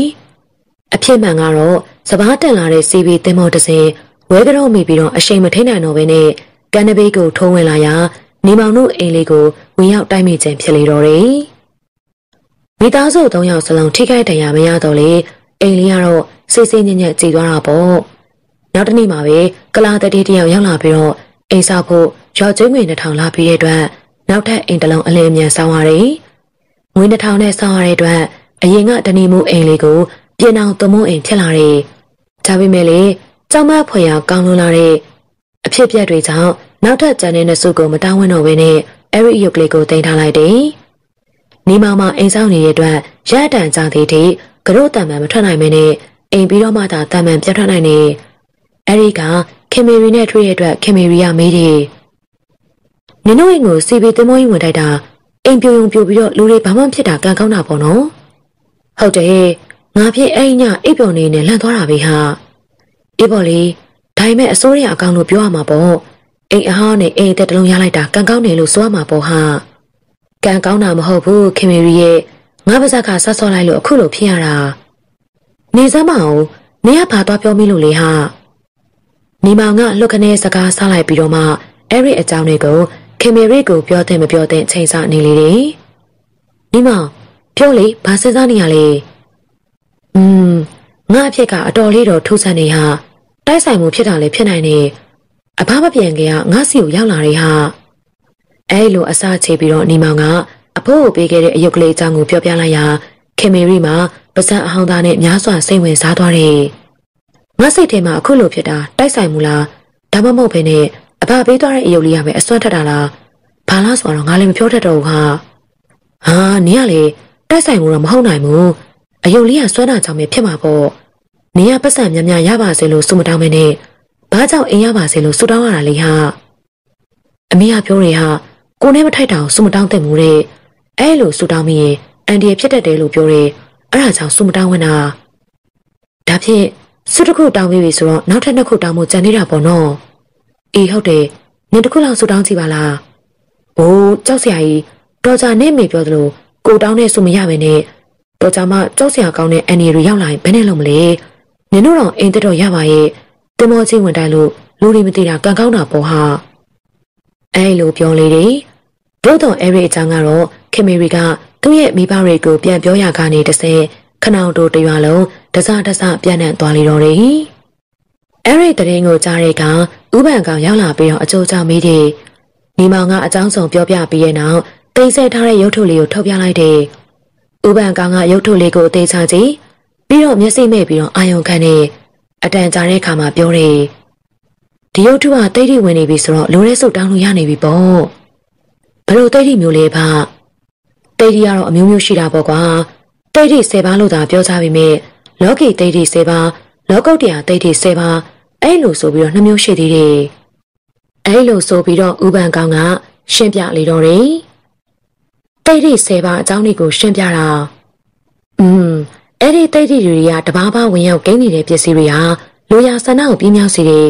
အဖြစ်မှန်ကတော့စပားတက်လာတဲ့စီဘီတင်မော်တစင်းဝဲကြောမိပြီးတော့အရှိန်မထိနိုင်တော့ဘဲနဲ့ကန်နဘေးကိုထုံးဝင်လာရာနေမောင်တို့အိမ်လေးကိုဝင်ရောက်တိုက်မိခြင်းဖြစ်လေတော့တယ်မိသားစု၃ယောက်စလုံးထိခိုက်ဒဏ်ရာမရတော့လေအိမ်လေးကတော့စိတ်စိတ်ညံ့ညံ့ကြည်သွားတာပေါ့နောက်တနေ့မှာပဲကလာတတိတယောက်ရောက်လာပြီးတော့အိမ်ဆောက်ဖို့ရော်ကျင်းငွေ2000လာပြီးတဲ့အတွက်နောက်ထပ်အိမ်တစ်လုံးအလင်းအမြန်ဆောင်းရတယ်ငွေ2000နဲ့ဆောင်းရတဲ့အတွက်အရင်ကတဏီမှုအိမ်လေးကို ပြင်အောင်သမုံအိမ်ဖြစ်လာတယ်ဒါပေမဲ့လေကြောင်မဖွယ်ရကောင်းလွန်လာတဲ့အဖြစ်ပြက်တွေကြောင့်နောက်ထပ်ကျန်တဲ့စုကိုမတောင်းဝင်တော့ဘဲနဲ့အဲ့ဒီရုပ်ကလေးကိုတင်ထားလိုက်တယ်နီမောင်မအိမ်ဆောင်နေတဲ့အတွက်ရအတန်ကြသေးတဲ့ကရို့တံမှန်မထွက်နိုင်မင်းနဲ့အိမ်ပြီးတော့မှသာတံမှန်ပြတ်ထွက်နိုင်နေအဲ့ဒီကခင်မီရီနဲ့ထွေးရဲ့အတွက်ခင်မီရီကမေးတယ်နင်တို့အိမ်ကိုစီဘီသမိုးကြီးဝင်တိုက်တာအိမ်ပြိုုံပြိုပြီးတော့လူတွေဘာမှဖြစ်တာကံကောင်းတာပေါ့နော်ဟုတ်တယ် ငါဖြစ်အဲ့ညအိပ်ပျော်နေနဲ့လန့်သွားတာပဲဟာအေးပေါ့လေဒါပေမဲ့အစိုးရအကောင်လို့ပြောရမှာပေါ့အိမ်အဟောင်းနဲ့အိမ်သက်တလုံးရလိုက်တာကံကောင်းတယ်လို့ဆိုရမှာပေါ့ဟာကံကောင်းတာမဟုတ်ဘူးခင်မေရီရဲ့ငါပါဇက်ကဆတ်ဆော့လိုက်လို့အခုလိုဖြစ်ရတာနေစမ်းမအောင်နေရဘာသွားပြောမိလို့လေဟာနီမောင်ကလှုပ်ခနဲ့စကားဆလိုက်ပြီးတော့မှအဲ့ဒီအကြောင်းတွေကိုခင်မေရီကိုပြောတဲ့မပြောတဲ့ချိန်စားနေလေတယ်နီမောင်ပြောလေဘာစဉ်းစားနေရလဲ อืมငါအဖြစ်ကအတော်လေးတော့ထူးဆန်းနေဟာတိုက်ဆိုင်မှုဖြစ်တာလည်းဖြစ်နိုင်နေအဖမပြန်ခင်ကငါစီကိုရောက်လာတယ်ဟာအဲ့လိုအစားချေပြီးတော့နီမောင်ကအဖိုးကိုပေးခဲ့တဲ့အယုတ်ကလေးအကြောင်းကိုပြောပြလိုက်ရာခင်မေရီမှာပါဇက်အဟောင်းသားနဲ့များစွာစိတ်ဝင်စားသွားတယ်ငါစိတ်ထဲမှာအခုလိုဖြစ်တာတိုက်ဆိုင်မှုလားဒါမှမဟုတ်ဘဲနဲ့အဖပေးသွားတဲ့အယုတ်လေးရပဲအစွမ်းထက်တာလားဘာလားဆိုတော့ငါလည်းမပြောတတ်တော့ဘူးဟာဟာနင်ကလေတိုက်ဆိုင်မှုတော့မဟုတ်နိုင်ဘူး အယုတ်လေးကစွမ်းတာကြောင့်ပဲဖြစ်မှာပေါ့နေရပတ်စံများများရပါစေလို့ဆုမတောင်းမနဲ့ဘာကြောင့်အိမ်ရပါစေလို့ဆုတောင်းရတာလေဟာအမေကပြောရဟာကိုနဲ့မထိုက်တာကိုဆုမတောင်းတဲ့မူတဲ့အဲလိုဆုတောင်းမိရင်အန်ဒီဖြစ်တတ်တယ်လို့ပြောတယ်အဲ့ဒါကြောင့်ဆုမတောင်းဝင်တာဒါဖြင့်ဆုတစ်ခုတောင်းပြီးပြီဆိုတော့နောက်ထပ်နှစ်ခုတောင်းဖို့ကြံနေတာပေါ့နော်အေးဟုတ်တယ်နင်တစ်ခုလောက်ဆုတောင်းကြည့်ပါလားဘိုးကြောက်စရာကြီးတော်ကြနဲ့မေပြောသလိုကိုတောင်းတဲ့ဆုမရပဲနဲ့ တော်ကြမှကြောက်စရာကောင်းတဲ့အန်ဒီတွေရောက်လာရင်ဘယ်နဲ့လုပ်မလဲနင်တို့တော့အိမ်တက်တော့ရပါရဲ့တင်မောချင်းဝင်တိုင်းလို့လူတွေမသိတာကံကောင်းတာပေါ့ဟာအဲလိုပြောလေတယ်ဘို့တော်အဲရီအချောင်းကတော့ခင်မေရီကသူ့ရဲ့မိဘတွေကိုပြန်ပြောရကနေတဆဲခနောင်တို့တရွာလုံးတစတစပြန်နှံ့သွားလေတော့တယ်အဲရီတရင်ကိုကြားတဲ့ကဥပန်ကောင်ရောက်လာပြီးတော့အကျိုးချမေးတယ်ညီမောင်ကအကြောင်းဆောင်ပြောပြပြီးရဲ့နောက်တိမ်ဆဲထားတဲ့ရုပ်ထုလေးကိုထုတ်ပြလိုက်တယ် ဥပန်ကောင်ကရုပ်ထုလေးကိုအသေးချကြည့်ပြီးတော့မျက်စိမဲ့ပြီးတော့အာယုံခံနေအတန်ကြာတဲ့အခါမှာပြောတယ်ဒီရုပ်ထုကတိတ်တိဝင်နေပြီဆိုတော့လိုရဲစုပ်တောင်းလို့ရနေပြီပေါ့ဘယ်လိုတိတ်တိမျိုးလဲဖတိတ်တိကတော့အမျိုးမျိုးရှိတာပေါ့ကွာတိတ်တိ10ပါးလို့သာပြောကြပါမိလောကီတိတ်တိ10ပါးလောကုတ်တရားတိတ်တိ10ပါးအဲ့လိုဆိုပြီးတော့နှမျိုးရှိသေးတယ်အဲ့လိုဆိုပြီးတော့ဥပန်ကောင်ကရှင်းပြလေတော့တယ် တိတ်တိ10ပါးအကြောင်းတွေကိုရှင်းပြတာอืมအဲ့ဒီတိတ်တိတွေကတဘာဘာဝင်ရောက်ကိန်းနေတဲ့ပစ္စည်းတွေဟာလိုရာဆန္ဒကိုပြင်းမြောက်စေတယ်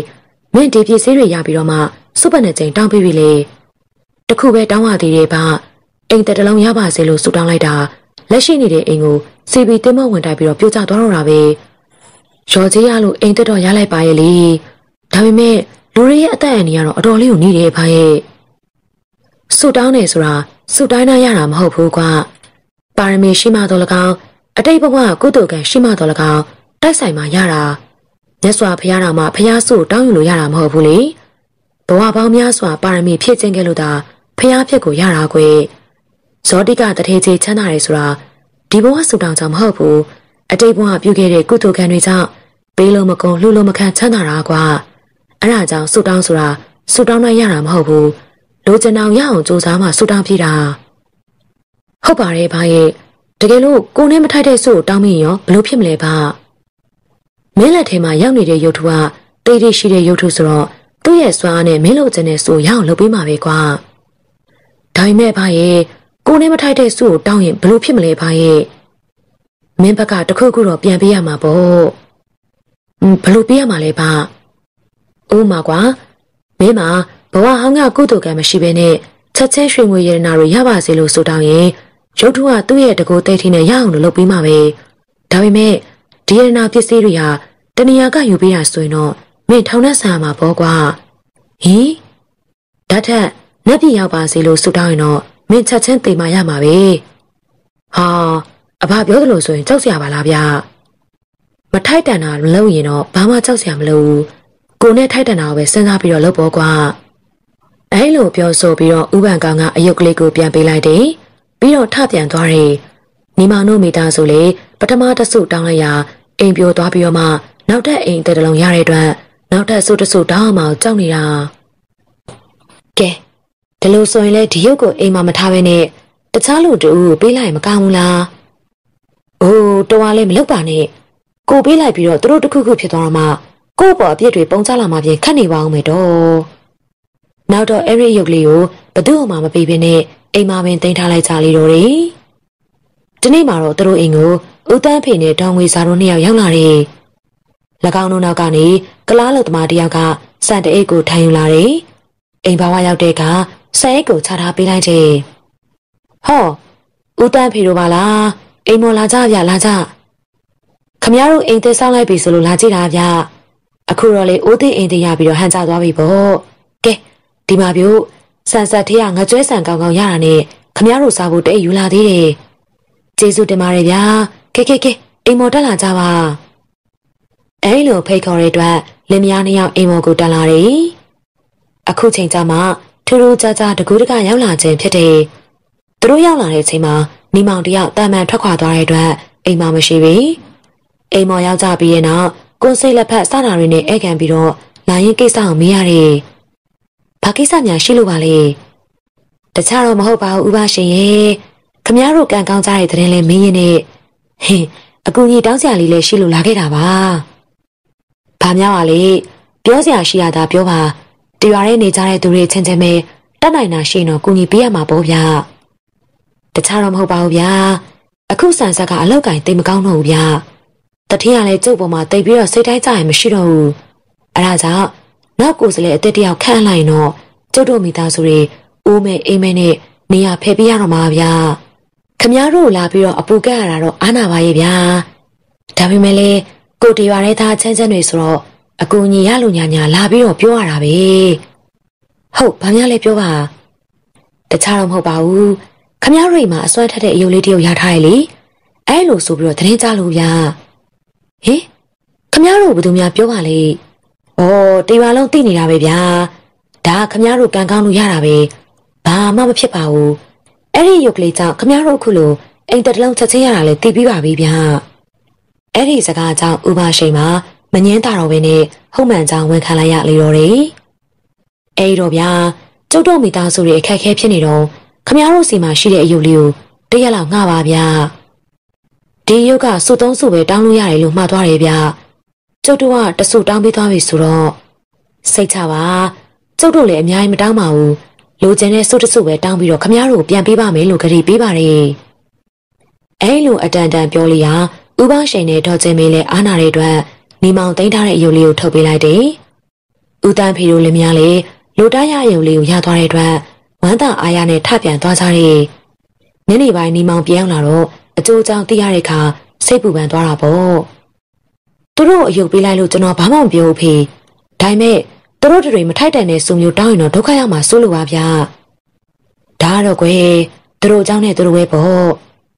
မင်းဒီပစ္စည်းတွေရပြီးတော့မှစုပ်ပတ်နဲ့ချိန်တောင်းပေးပြီလေတခုပဲတောင်းရသေးတယ်ဗျအိမ်တတလုံးရပါစေလို့ဆူတောင်းလိုက်တာလက်ရှိနေတဲ့အိမ်ကိုစီပီတင်းမဝင်တိုက်ပြီးတော့ပြိုကျသွားတော့တာပဲရော်ကြီးရလို့အိမ်တက်တော့ရလိုက်ပါရဲ့လေဒါပေမဲ့လူတွေရဲ့အသက်အန္တရာယ်ကတော့အတော်လေးကိုနေတယ်ဗျရဲ့ဆူတောင်းနေဆိုတာ ဆူတိုင်းနာရတာမဟုတ်ဘူးကွာပါရမီရှိမှတော့၎င်းအတိတ်ဘဝကုသိုလ်ကံရှိမှတော့၎င်းတိုက်ဆိုင်မှရတာမြတ်စွာဘုရားတော်မှာဘုရားစုတောင်းယူလို့ရတာမဟုတ်ဘူးလေဘဝပေါင်းများစွာပါရမီဖြည့်ခြင်းခဲ့လို့သာဘုရားဖြစ်ကိုရတာကွယ်ဇောတိကတထေချေချမ်းသာတယ်ဆိုတာဒီဘဝစုတောင်းကြောင့်မဟုတ်ဘူးအတိတ်ဘဝပြုခဲ့တဲ့ကုသိုလ်ကံတွေကြောင့်ပေးလို့မကုန်လှလို့မခံချမ်းသာတာကွာအဲ့ဒါကြောင့်စုတောင်းဆိုတာစုတောင်းနိုင်ရတာမဟုတ်ဘူး လိုချင်အောင်ရအောင်စူးစမ်းမှစုတောင်းပြတာဟုတ်ပါတယ်ဗျာရဲ့တကယ်လို့ကိုနဲ့မထိုက်တဲ့စုကိုတောင်းမိရောဘလို့ဖြစ်မလဲဗျာမင်းလက်ထဲမှာရောက်နေတဲ့ရုပ်ထုကတေးရရှိတဲ့ရုပ်ထုဆိုတော့သူ့ရဲ့စွမ်းအားနဲ့မင်းလို့ကျင်တဲ့စုရအောင်လုပ်ပေးမှာပဲကွာဒါပေမဲ့ဗျာရဲ့ကိုနဲ့မထိုက်တဲ့စုကိုတောင်းရင်ဘလို့ဖြစ်မလဲဗျာရဲ့မင်းဘက်ကတခုခုတော့ပြန်ပေးရမှာပေါ့ဘလို့ပေးရမှာလဲဗျာအိုးမှာကွာမင်းမှာ ဘဝဟောင်းကကုသိုလ်ကံမရှိဘဲနဲ့ချက်ချင်းရွှေငွေရတနာတွေရပါစေလို့ဆိုတောင်းရင်ရုပ်ထုကသူ့ရဲ့တကိုယ်တိတ်ထင်းနဲ့ရအောင်လို့လုပ်ပြီးမှပဲဒါပေမဲ့ဒီရနာပစ္စည်းတွေဟာတဏှာကယူပေးတာဆိုရင်တော့မင်းထောင်နဲ့ဆာမှာပေါ့ကွာဟင်ဓာတ်ထက်လက်ပြရောက်ပါစေလို့ဆုတောင်းရင်တော့မင်းချက်ချင်းသိမှရမှာပဲဟာအဘပြောသလိုဆိုရင်ကြောက်စရာပါလားဗျာမထိုက်တန်တာမလုပ်ရင်တော့ဘာမှကြောက်စရာမလိုဘူးကိုနဲ့ထိုက်တန်တာကိုပဲစဉ်းစားပြီးတော့လုပ်ပေါ့ကွာ အဲလိုပြောဆိုပြီးတော့ဥပန်ကောင်ကအယုတ်ကလေးကိုပြန်ပေးလိုက်တယ်ပြီးတော့ထပြန်သွားတယ်ညီမတို့မိသားစုလေပထမတဆုတောင်းလိုက်ရာအိမ်ပြိုသွားပြီးတော့မှနောက်ထပ်အိမ်တစ်တလုံးရတဲ့အတွက်နောက်ထပ်စုတဆုတောင်းအောင်ကြောက်နေတာကဲဒီလိုဆိုရင်လေဒီရုပ်ကိုအိမ်မှာမထားဘဲနဲ့တခြားလူတူပေးလိုက်မကောင်းဘူးလားအိုးတော်လည်းမလုပ်ပါနဲ့ကိုပေးလိုက်ပြီးတော့သူတို့တခုခုဖြစ်သွားတော့မှကို့ပေါ်အပြစ်တွေပုံချလာမှပြင်ခတ်နေပါအောင်မယ်တော့ နောက်တော့အဲ့ဒီရုပ်လေးကိုဘသူ့မှမပေးဘဲနဲ့အိမ်မှာပင်တင်ထားလိုက်ကြလေတော့တယ်ဒီနေ့မှာတော့သူတို့အိမ်ကိုဦးတန်းဖေနဲ့တောင်ငွေစာတို့နှစ်ယောက်ရောက်လာတယ်၎င်းတို့နောက်ကနေကလားလုတ်သမားတယောက်ကစံတအိတ်ကိုထိုင်ယူလာတယ်။အိမ်ဘဝရောက်တဲ့ကစံအိတ်ကိုချထားပေးလိုက်တယ်။ဟောဦးတန်းဖေတို့ပါလားအိမ်မော်လာကြဗျလာကြခမရတို့အိမ်သက်ဆောင်လိုက်ပြီဆိုလို့လာကြည့်တာဗျအခုတော့လေဦးသိအိမ်တရပြီးတော့ဟန်ကြသွားပြီပေါ့ကဲ ဒီမှာပြို့ဆန်ဆက်ထေးကငကြွဲဆန်ကောင်းကောင်းရတာနဲ့ခမရတို့စားဖို့တအိတ်ယူလာသေးတယ်ကျေးဇူးတင်ပါတယ်ဗျာကဲကဲကဲအိမ်မော်တက်လာကြပါအဲလိုဖိတ်ခေါ်တဲ့အတွက်လင်မယားနှစ်ယောက်အိမ်မော်ကိုတက်လာတယ်အခုချိန်ကျမှထူးထူးခြားခြားတကူးတကရောက်လာခြင်းဖြစ်တယ်သူတို့ရောက်လာတဲ့အချိန်မှာမိမောင်တယောက်တာမန်ထွက်ခွာသွားတဲ့အတွက်အိမ်မမရှိပြီအိမ်မော်ရောက်ကြပြီးရဲ့နောက်ကွန်စိတ်လက်ဖက်စတာတွေနဲ့ဧကန်ပြီးတော့လာရင်ကိစ္စကိုမေးရတယ် ဘာကိစ္စများရှိလို့ပါလဲတခြားတော့မဟုတ်ပါဘူးဥပရှင်ရဲ့ခမည်းတော်ကံကောင်းကြတဲ့တဲ့ရင်လေးမင်းရင်နဲ့ဟင်အကူကြီးတောင်းစရာလေးလည်းရှိလို့လာခဲ့တာပါဘာများပါလဲပြောစရာရှိရတာပြောပါတရွာရဲနေကြတဲ့သူတွေချင်းချင်းပဲတက်နိုင်တာရှိရင်တော့ကူညီပေးရမှာပေါ့ဗျာတခြားတော့မဟုတ်ပါဘူးဗျာအခုဆန်ဆက်ကအလောက်ကင်တိတ်မကောင်းတော့ဘူးဗျာတထင်းကလည်းကျုပ်ပေါ်မှာတိတ်ပြီးတော့စိတ်တိုင်းကြရင်မရှိတော့ဘူးအဲဒါကြောင့် နောက်ကိုယ်စလဲအသက်တယောက်ခန့်လိုက်တော့ကျုပ်တို့မိသားစုတွေအိုးမဲအိမ်မဲနဲ့နေရဖယ်ပြရတော့မှာဗျာခမည်းတော်လာပြီးတော့အပူကက်ရတာတော့အားနာပါရဲ့ဗျာဒါပေမဲ့လေကိုတရွာတဲ့သားချမ်းချမ်းတွေဆိုတော့အကူညီရလို့ညာညာလာပြီးတော့ပြောရတာပဲဟုတ်ဘာများလဲပြောပါတခြားတော့မဟုတ်ပါဘူးခမည်းရိတ်မှာအစွမ်းထက်တဲ့အယုတ်လေးတယောက်ရထားရလေအဲလိုဆိုပြီးတော့သတင်းကြလို့ဗျာဟင်ခမည်းတော်ဘယ်သူများပြောပါလေ ဩတေပါလုံးသိနေတာပဲဗျာဒါခမည်းတော်ကံကောင်းလို့ရတာပဲဘာမှမဖြစ်ပါဘူးအဲ့ဒီရုပ်ကလေးကြောင့်ခမည်းတော်အခုလိုအိမ်တတလုံးချက်ချင်းရတာလေသိပြီးပါပြီဗျာအဲ့ဒီစကားကြောင့်ဥပါရှိန်မှာမငင်းတာတော့ဘဲနဲ့ဟုတ်မှန်ကြောင်ဝန်ခံလိုက်ရလေတော့တယ်အဲ့တော့ဗျာကျုပ်တို့မိသားစုတွေအခက်အခဲဖြစ်နေတော့ခမတို့စီမှာရှိတဲ့အယုတ်လေးကိုတရက်လောက်ငှပါဗျာဒီယုတ်ကစုသုံးစုပဲတောင်းလို့ရတယ်လို့မှားသွားတယ်ဗျာ ကျုပ်တို့ကတစုတောင်းပေးသွားပြီဆိုတော့စိတ်ချပါကျုပ်တို့လည်းအများကြီးမတောင်းပါဘူးလိုချင်တဲ့စုတစုပဲတောင်းပြီးတော့ခမတို့ကိုပြန်ပေးပါမယ်လို့ကြည်ပေးပါတယ်အဲလိုအတန်တန်ပြောလိုက်ရဥပရှိန်နဲ့ဒေါ်ကျင်းမေးလဲအားနာတဲ့အတွက်မိမောင်သိမ်းထားတဲ့အယုတ်လေးကိုထုတ်ပေးလိုက်တယ်ဦးတန်းဖေတို့လည်းများလေလိုတားရအယုတ်လေးကိုရသွားတဲ့အတွက်ဝမ်းသာအားရနဲ့ထပြန်သွားကြတယ်။ညနေပိုင်းနီမောင်ပြောင်းလာတော့အကျိုးအကြောင်းသိရတဲ့အခါစိတ်ပူပန်သွားတာပေါ့။ သူတို့အယုတ်ပေးလိုက်လို့ကျွန်တော်ဘာမှမပြောဘူးဖေ။ဒါပေမဲ့သူတို့တွေမထိုက်တန်တဲ့စုမျိုးတောင်းရင်တော့ဒုက္ခရောက်မှာစိုးလို့ပါဗျာ။ဒါတော့ကွယ်သူတို့အကြောင်းနဲ့သူတို့ပဲပေါ့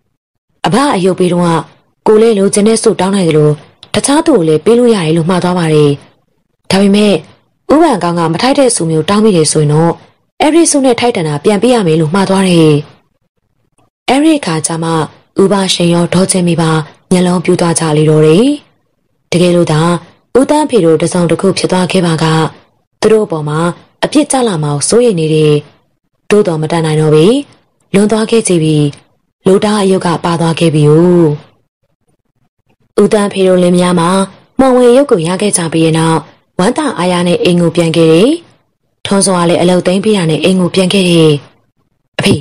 ။အဘအယုတ်ပေးတော့ကိုလေးလိုချင်တဲ့စုတောင်းနိုင်တယ်လို့တခြားသူကိုလည်းပေးလို့ရတယ်လို့မှားသွားပါတယ်။ဒါပေမဲ့ဥပန်ကောင်ကမထိုက်တဲ့စုမျိုးတောင်းမိတယ်ဆိုရင်တော့အဲ့ဒီစုနဲ့ထိုက်တန်တာပြန်ပေးရမယ်လို့မှားသွားတယ်။အဲ့ဒီခါကျမှဥပါရှင်ရောဒေါ်ချင်းမိပါမျက်လုံးပြူသွားကြလေတော့တယ်။ တကယ်လို့သာဦးတန်းဖေတို့တစုံတစ်ခုဖြစ်သွားခဲ့ပါကသူတို့အပေါ်မှာအပြစ်ကျလာမှာကိုစိုးရိမ်နေတယ်။တိုးတော်မတန်နိုင်တော့ပြီ။လွန်သွားခဲ့ကြပြီ။လူသားအယုတ်ကပါသွားခဲ့ပြီ။ဦးတန်းဖေတို့လင်းများမှာမောင်ဝေရုပ်ကိုရခဲ့ကြပြီးတဲ့နောက်ဝမ်းသာအားရနဲ့အိမ်ကိုပြန်ခဲ့တယ်။ထုံးစောကလည်းအလုတ်သိမ်းပြရနဲ့အိမ်ကိုပြန်ခဲ့တယ်အဖေ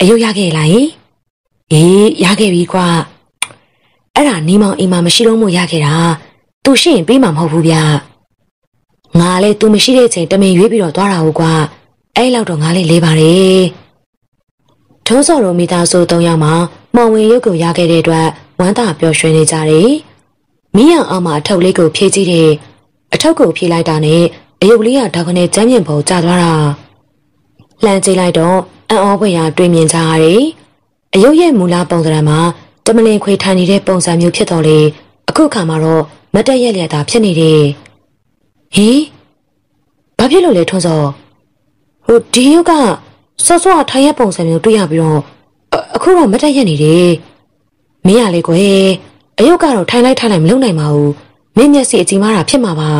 အယုတ်ရခဲ့လားယင်အေးရခဲ့ပြီကွာအဲ့ဒါနီးမောင်အိမ်မှာမရှိတော့မို့ရခဲ့တာ သူရှိရင်ပြီးမှာမဟုတ်ဘူးဗျငါလည်းသူမရှိတဲ့ချိန်တမင်ရွေးပြီးတော့သွားတာဟုတ်ကွာအဲ့လောက်တော့ငါလည်းလေးပါတယ်ထုံးစောတို့မိသားစု၃ယောက်မှာမောင်ဝင်ရုပ်ကိုရခဲ့တဲ့အတွက်ဝမ်းသာပျော်ရွှင်နေကြတယ်မိရအောင်မှအထုပ်လေးကိုဖြည့်ကြည့်တယ်အထုပ်ကိုဖြည့်လိုက်တာနဲ့အယုတ်လေးကဒေါကနေကျမ်းမြင့်ပေါ်ကျသွားတာလှမ်းကြည့်လိုက်တော့အံ့ဩဖွယ်ရာတွေ့မြင်ကြရတယ်အယုတ်ရဲ့မူလပုံစံမှာတမလင်ခွေထိုင်နေတဲ့ပုံစံမျိုးဖြစ်တော်လေအခုခါမှာတော့ မတက်ရက်လျက်သာဖြစ်နေတယ်ဟင်ဘာဖြစ်လို့လဲထွန်းစောဟိုဒီယုတ်ကစောစောထိုင်ရပုံစံမျိုးတွေ့ရပြီးတော့အခုတော့မတက်ရက်နေတယ်မင်းရလေကွယ်အယုတ်ကတော့ထိုင်လိုက်ထိုင်လိုက်မလုပ်နိုင်ပါဘူးမင်းမျက်စိအကြည့်မားတာဖြစ်မှာပါ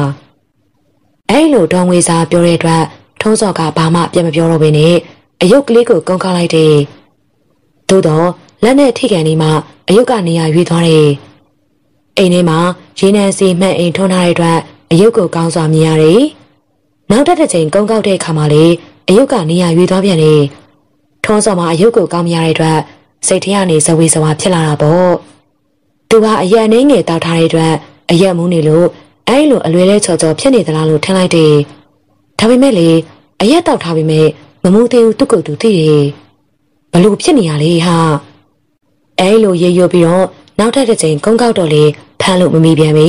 အဲ့လိုဒေါ်ငွေစာပြောတဲ့အတွက်ထုံးစော်ကဘာမှပြန်မပြောတော့ဘဲနဲ့အယုတ်ကလေးကိုကုန်းကားလိုက်တယ်။သို့တော့လက်နဲ့ထိကန်နေမှအယုတ်ကနေရာရွေးသွားတယ်။ အိမ်ထဲမှာရေနံစီမှန်အိမ်ထွန်းထားတဲ့အတွက်အယုတ်ကိုကောင်းစွာမြင်ရတယ်။နောက်တစ်ချိန်ကုန်းကောက်တဲ့အခါမှာလေအယုတ်ကနေရာရွေးသွားပြန်တယ်။ထုံးစော်မှာအယုတ်ကိုကောင်းမရတဲ့အတွက်စိတ်ထဲကနေဇဝေဇဝါဖြစ်လာတာပေါ့။သူကအရက်နှင်းငယ်တောက်ထားတဲ့အတွက်အရက်မူးနေလို့အဲလိုအလွယ်လဲချော်ချော်ဖြစ်နေသလားလို့ထင်လိုက်တယ်ဒါပေမဲ့လေအရက်တောက်ထားပေမဲ့မမိုးသေးဘူးသူ့ကိုယ်သူသိတယ်ဘလို့ဖြစ်နေရလဲဟာအဲလိုရေရွပြီးတော့ နောက်ထပ်တစ်ချိန်ကုန်းကောက်တော့လေဖမ်းလို့မမိပြန်ပြီ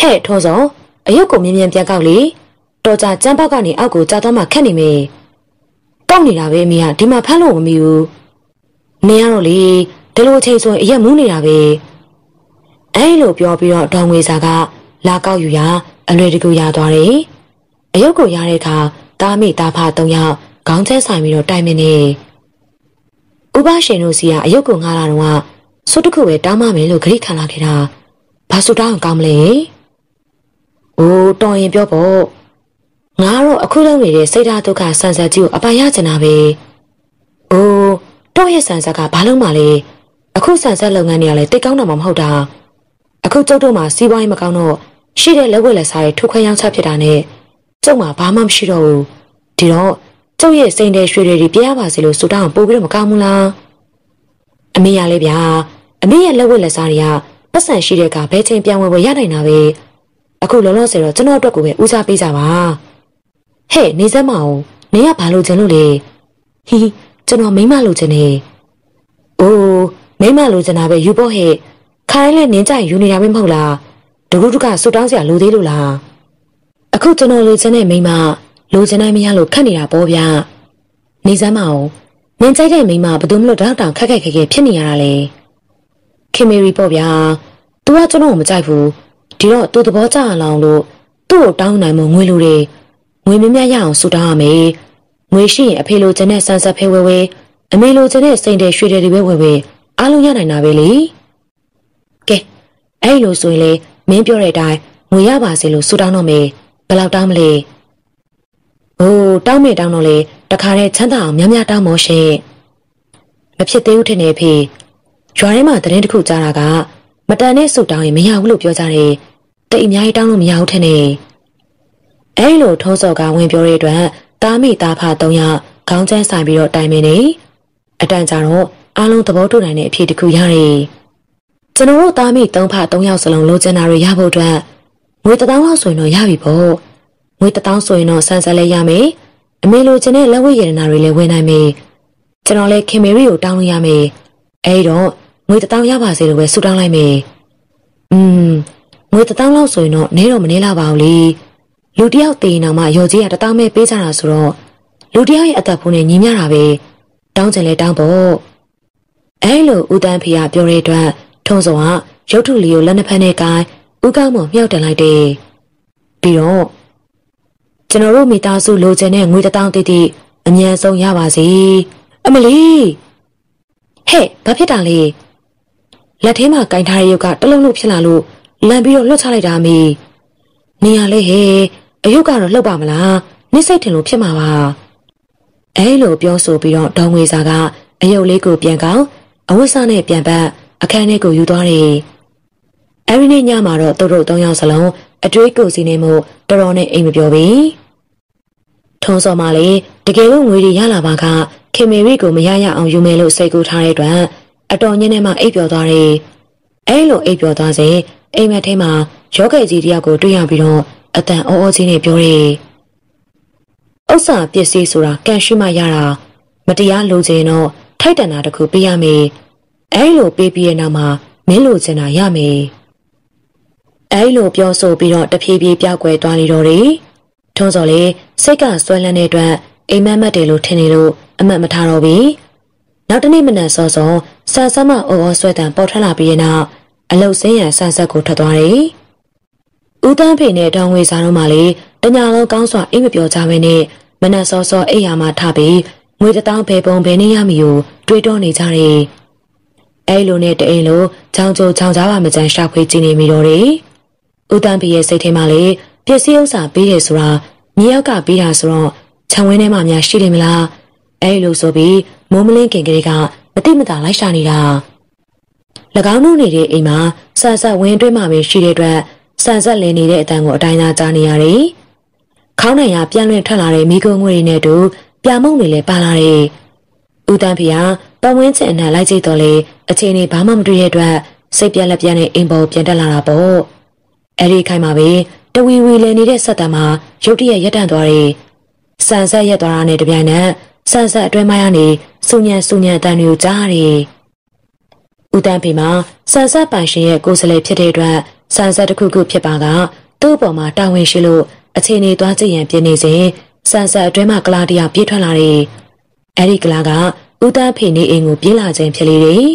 ဟဲ့ထောစောအယုတ်ကိုမြင်မြန်ပြန်ကောက်လေတော်ကြကျန်းပေါက်ကနေအောက်ကိုကြာတော့မှခက်နေမေကောက်နေတာပဲအမေကဒီမှာဖမ်းလို့မမိဘူးနင်ကတော့လေဒီလိုအချိန်ဆိုရင်အရက်မူးနေတာပဲအဲလိုပြောပြီးတော့ဒေါ်ငွေစာကလာကောက်ယူရအလွယ်တကူရသွားတယ်အယုတ်ကိုရတဲ့အခါတားမိတာဖသုံးယောက်ခေါင်းကျဲဆိုင်ပြီးတော့တိုင်မင်းနေဥပရှင်တို့စီကအယုတ်ကိုငားလာတော့ စွတ်တခုပဲတောင်းမမယ်လို့ခရီးခံလာခဲ့တာဘာစွတ်တောင်းကောင်းမလဲ။အိုးတော်ရင်ပြောပေါ့ငါတော့အခုလုံးနေတဲ့စိတ်ဓာတ်ဒုက္ခဆန်ဆက်ကြီးကိုအပိုင်ရချင်တာပဲ။အိုးတော့ရဲ့ဆန်ဆက်ကဘာလို့မှလဲအခုဆန်ဆက်လုပ်ငန်းတွေကလည်းတိတ်ကောင်းတာမှမဟုတ်တာ။အခုကျုပ်တို့မှာစီးပွားရေးမကောင်းတော့ရှိတဲ့လက်ဝက်လက်စားတွေထုတ်ခွဲရောင်းချဖြစ်တာနဲ့ကျုပ်မှာဘာမှမရှိတော့ဘူး။ဒီတော့ကျုပ်ရဲ့စိန်တဲ့ရွှေတွေပြရပါစေလို့ဆူတောင်းပို့ပြီးတော့မကောင်းဘူးလား။အမေရလေဗျာ အမေရဲ့လက်ဝက်လက်စားတွေကပတ်စံရှိတဲ့ကဘဲချင်းပြန်ဝင်ဝရနိုင်တာပဲအခုလောလောဆယ်တော့ကျွန်တော်အတွက်ကိုပဲဦးစားပေးကြပါဟဲ့နေစမ်းမအောင်နေကဘာလို့ချင်လို့လဲဟီကျွန်တော်မိမလို့ချင်နေအိုးမိမလို့ချင်တာပဲယူဖို့ဟဲ့ခိုင်းလဲနင်းကြယူနေတာပဲမဟုတ်လားဒုက္ခဒုက္ခဆူတောင်းစရာလိုသေးလို့လားအခုကျွန်တော်လိုချင်တဲ့မိမလိုချင်နိုင်မရလို့ခက်နေတာပေါ့ဗျာနေစမ်းမအောင်နင်းကြိုက်တဲ့မိမဘယ်သူမှမလို့တောက်တောင်ခက်ခက်ခဲခဲဖြစ်နေရတာလေ ခင်မေရီပေါ့ဗျာ။ तू ကကျွန်တော်ကိုမကြိုက်ဘူး။ဒီတော့ तू သဘောကျအောင်လို့သူ့ကိုတောင်းနိုင်မငွေလိုတွေငွေမများရအောင်ဆူတောင်းရမယ်။ငွေရှိရင်အဖေလိုချင်တဲ့ဆန်ဆက်ဖဲဝဲဝဲအမေလိုချင်တဲ့စိန်တဲ့ရွှေတဲ့တွေပဲဝဲဝဲအားလုံးရနိုင်တာပဲလေ။ကဲအဲ့လိုဆိုရင်လေမင်းပြောတဲ့အတိုင်းငွေရပါစေလို့ဆူတောင်းတော့မယ်။ဘယ်လောက်တောင်းမလဲ။အိုးတောင်းမေတောင်းတော့လေတခါတည်းချမ်းသာအောင်များများတောင်းမောရှင်။မဖြစ်သေးဘူးထင်နေဖေ။ ရွာထဲမှာတရင်တစ်ခုကြားတာကမတန်တဲ့စုတောင်းရင်မရဘူးလို့ပြောကြတယ်တိတ်အများကြီးတောင်းလို့မရဘူးထင်တယ်အဲလိုထုံးစော်ကဝင်ပြောတဲ့အတွက်တားမိသားဖသုံးယောက်ခေါင်းကျန်းဆိုင်ပြီးတော့တိုင်မင်းနေအတန်ကြာတော့အားလုံးသဘောတူနိုင်တဲ့အဖြေတစ်ခုရတယ်ကျွန်တော်တို့တားမိသုံးဖသုံးယောက်စလုံးလိုချင်တာတွေရဖို့အတွက်ငွေတထောင်လောက်ဆိုရင်တော့ရပြီပေါ့ငွေတထောင်ဆိုရင်တော့ဆန်းဆက်လဲရမယ်အမေလိုချင်တဲ့လက်ဝဲရတနာတွေလည်းဝင်နိုင်မယ်ကျွန်တော်လည်းခင်မေရီကိုတောင်းလို့ရမယ်အဲဒီတော့ ငွေတောင်းရပါစေလို့ပဲဆူတောင်းလိုက်မယ်။อืมငွေတောင်းလောက်ဆိုရင်တော့နဲတော့မနေလာပါဘူးလေ။လူတယောက်တည်နေမှာရော်ကြီးကတောင်းမဲ့ပေးကြတာဆိုတော့လူတယောက်ရဲ့အသက်ဖုန်းနဲ့ညီမျှတာပဲ။တောင်းချင်လဲတောင်းပေါ့။အဲလိုဦးတန်းဖေကပြောတဲ့အတွက်ထုံးစုံကရုပ်ထုလေးကိုလက်နှစ်ဖက်နဲ့ကိုင်းဦးကောင်းမမြောက်တင်လိုက်တယ်။ပြီးတော့ကျွန်တော်တို့မိသားစုလိုချင်တဲ့ငွေတောင်းတိတိအမြန်ဆုံးရပါစေ။အမလီဟဲ့ဘာဖြစ်တာလဲ။ လက်ထဲမှာကင်ထားတဲ့ရုပ်ကတလုံးလုံးဖြစ်လာလို့လန်ပြီးတော့လွတ်ချလိုက်တာမေနေရလေဟဲ့အယုတ်ကတော့လှုပ်ပါမလားနေစိတ်ထင်လို့ဖြစ်မှာပါအဲလိုပြောဆိုပြီးတော့ဒေါငွေစာကအယုတ်လေးကိုပြန်ကောင်းအဝတ်စားနဲ့ပြန်ပတ်အခန်းထဲကိုယူသွားတယ်အဲဒီနေ့ညမှာတော့သူတို့သုံးယောက်စလုံးအတွေးကိုစီနေမှုတော်တော်နဲ့အိမ်မပြောပြီထုံးစော်မလေးတကယ်လို့ငွေတွေရလာပါကခင်မေရီကိုမရရအောင်ယူမယ်လို့စိတ်ကူးထားတဲ့အတွက် အတော်ညင်းထဲမှာအိပ်ပျော်သွားတယ်။အဲလိုအိပ်ပျော်သွားစဉ်အိမ်မက်ထဲမှာရောဂဲကြီးတယောက်ကိုတွေ့ရပြီးတော့အတန်အောအောကြီးနဲ့ပြောတယ်။ဥစ္စာပစ္စည်းဆိုတာကန်ရှိမှရတာမတရားလိုချင်တော့ထိုက်တန်တာတခုပေးရမယ်။အဲလိုပေးပြီးတဲ့နောက်မှာမင်းလိုချင်တာရမယ်။အဲလိုပြောဆိုပြီးတော့တဖြည်းဖြည်းပြောက်ွယ်သွားလေတော့တယ်။ထုံးစော်လေစိတ်ကဆွဲလန်းတဲ့အတွက်အိမ်မက်မက်တယ်လို့ထင်နေလို့အမတ်မထားတော့ဘူး။ နောက်တနေ့မနက်စောစောဆန်ဆက်မအော်အော်ဆွဲတံပေါ်ထွက်လာပြီးတဲ့နောက်အလုတ်စင်းရန်ဆန်ဆက်ကိုထွက်သွားတယ်။ဦးတန်းဖေနဲ့တောင်ငွေစားတော့မှလေတညာလုံးကောင်းစွာအိမ်မပြောကြဘဲနဲ့မနက်စောစောအိယာမှာထပြီးငွေတထောင်ဘယ်ပုံဘယ်နည်းရမီကိုတွေးတောနေကြတယ်။အဲလိုနဲ့တအိမ်လိုချောင်းကျိုချောင်းကြားပါမကြမ်းရှာဖွေကြည့်နေမိတော့တယ်။ဦးတန်းဖေရဲ့စိတ်ထဲမှာလေပစ္စည်းဥစ္စာပေးတယ်ဆိုတာမြေရောက်ကပေးတာဆိုတော့ခြံဝင်းထဲမှာများရှိလိမ့်မလား။အဲလိုဆိုပြီး မိုးမလင်းခင်ကလေးကမတိမတာလိုက်ရှာနေတာ၎င်းတို့နေတဲ့အိမ်မှာဆန်ဆက်ဝင်းတွင်းမှာပဲရှိတဲ့အတွက်ဆန်ဆက်လင်းနေတဲ့အတန်ကိုအတိုင်းသားကြားနေရတယ်။ခေါင်းနိုင်ရပြန်လွင်ထွက်လာတဲ့မိကုံငွေတွေနဲ့တူပြမုံတွေလည်းပါလာတယ်။ဦးတန်းဖေကပဝင်းချင်အနံလိုက်ကြည့်တော့လေအချိန်နေဘာမှမတွေ့ရတဲ့အတွက်စိတ်ပြက်လက်ပြက်နဲ့အိမ်ပေါ်ပြန်တက်လာတာပေါ့အဲ့ဒီခိုင်မှာပဲတဝီဝီလည်နေတဲ့ဆက်တံမှာရုတ်တရက်ရက်တန့်သွားတယ်။ဆန်ဆက်ရက်သွားတာနဲ့တပြိုင်နက် ဆန်ဆက်အတွဲမိုင်းကနေစူညံစူညံတန်တွေကိုကြားရတယ်။ဦးတန်းဖေမှာဆန်ဆက်ပိုင်ရှင်ရဲ့ကိုယ်စလဲဖြစ်တဲ့အတွက်ဆန်ဆက်တစ်ခုခုဖြစ်ပါကသူ့အပေါ်မှာတာဝန်ရှိလို့အခြေအနေသွားကြည့်ရန်ပြနေစဉ်ဆန်ဆက်အတွဲမှာကလာတရပြေးထွက်လာတယ်။အဲ့ဒီကလာကဦးတန်းဖေနေအိမ်ကိုပြေးလာခြင်းဖြစ်လေတယ်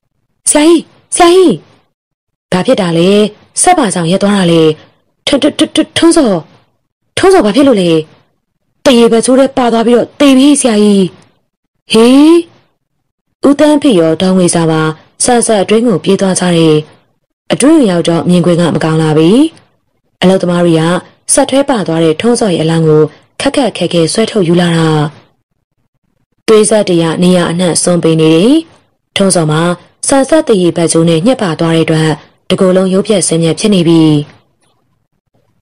။ဆရာကြီးဆရာကြီးဘာဖြစ်တာလဲဆက်ပါဆောင်ရက်သွားတာလေထွန်းထွန်းထွန်းစောထုံးစောဘာဖြစ်လို့လဲ တရေပဲချိုးတဲ့ပါသွားပြီးတော့တေပြီဆရာကြီးဟေးဦးတန်းဖေရောတောင်းဝေစာပါဆန်ဆက်အတွင်းကိုပြေးသွားကြတယ်အတွင်းရောက်တော့မြင်ကွင်းကမကောင်းလာပြီအလုသမားတွေကဆက်ထွဲပါသွားတဲ့ထုံးစောရဲ့အလံကိုခက်ခက်ခဲခဲဆွဲထုတ်ယူလာတာတွေးဆက်တရနေရအနှံ့စွန်ပေးနေတယ်ထုံးစောမှာဆန်ဆက်တရေဘက်ကျိုးနဲ့ညှက်ပါသွားတဲ့အတွက်တကူလုံးရုပ်ပြက်ဆင်းရဲဖြစ်နေပြီ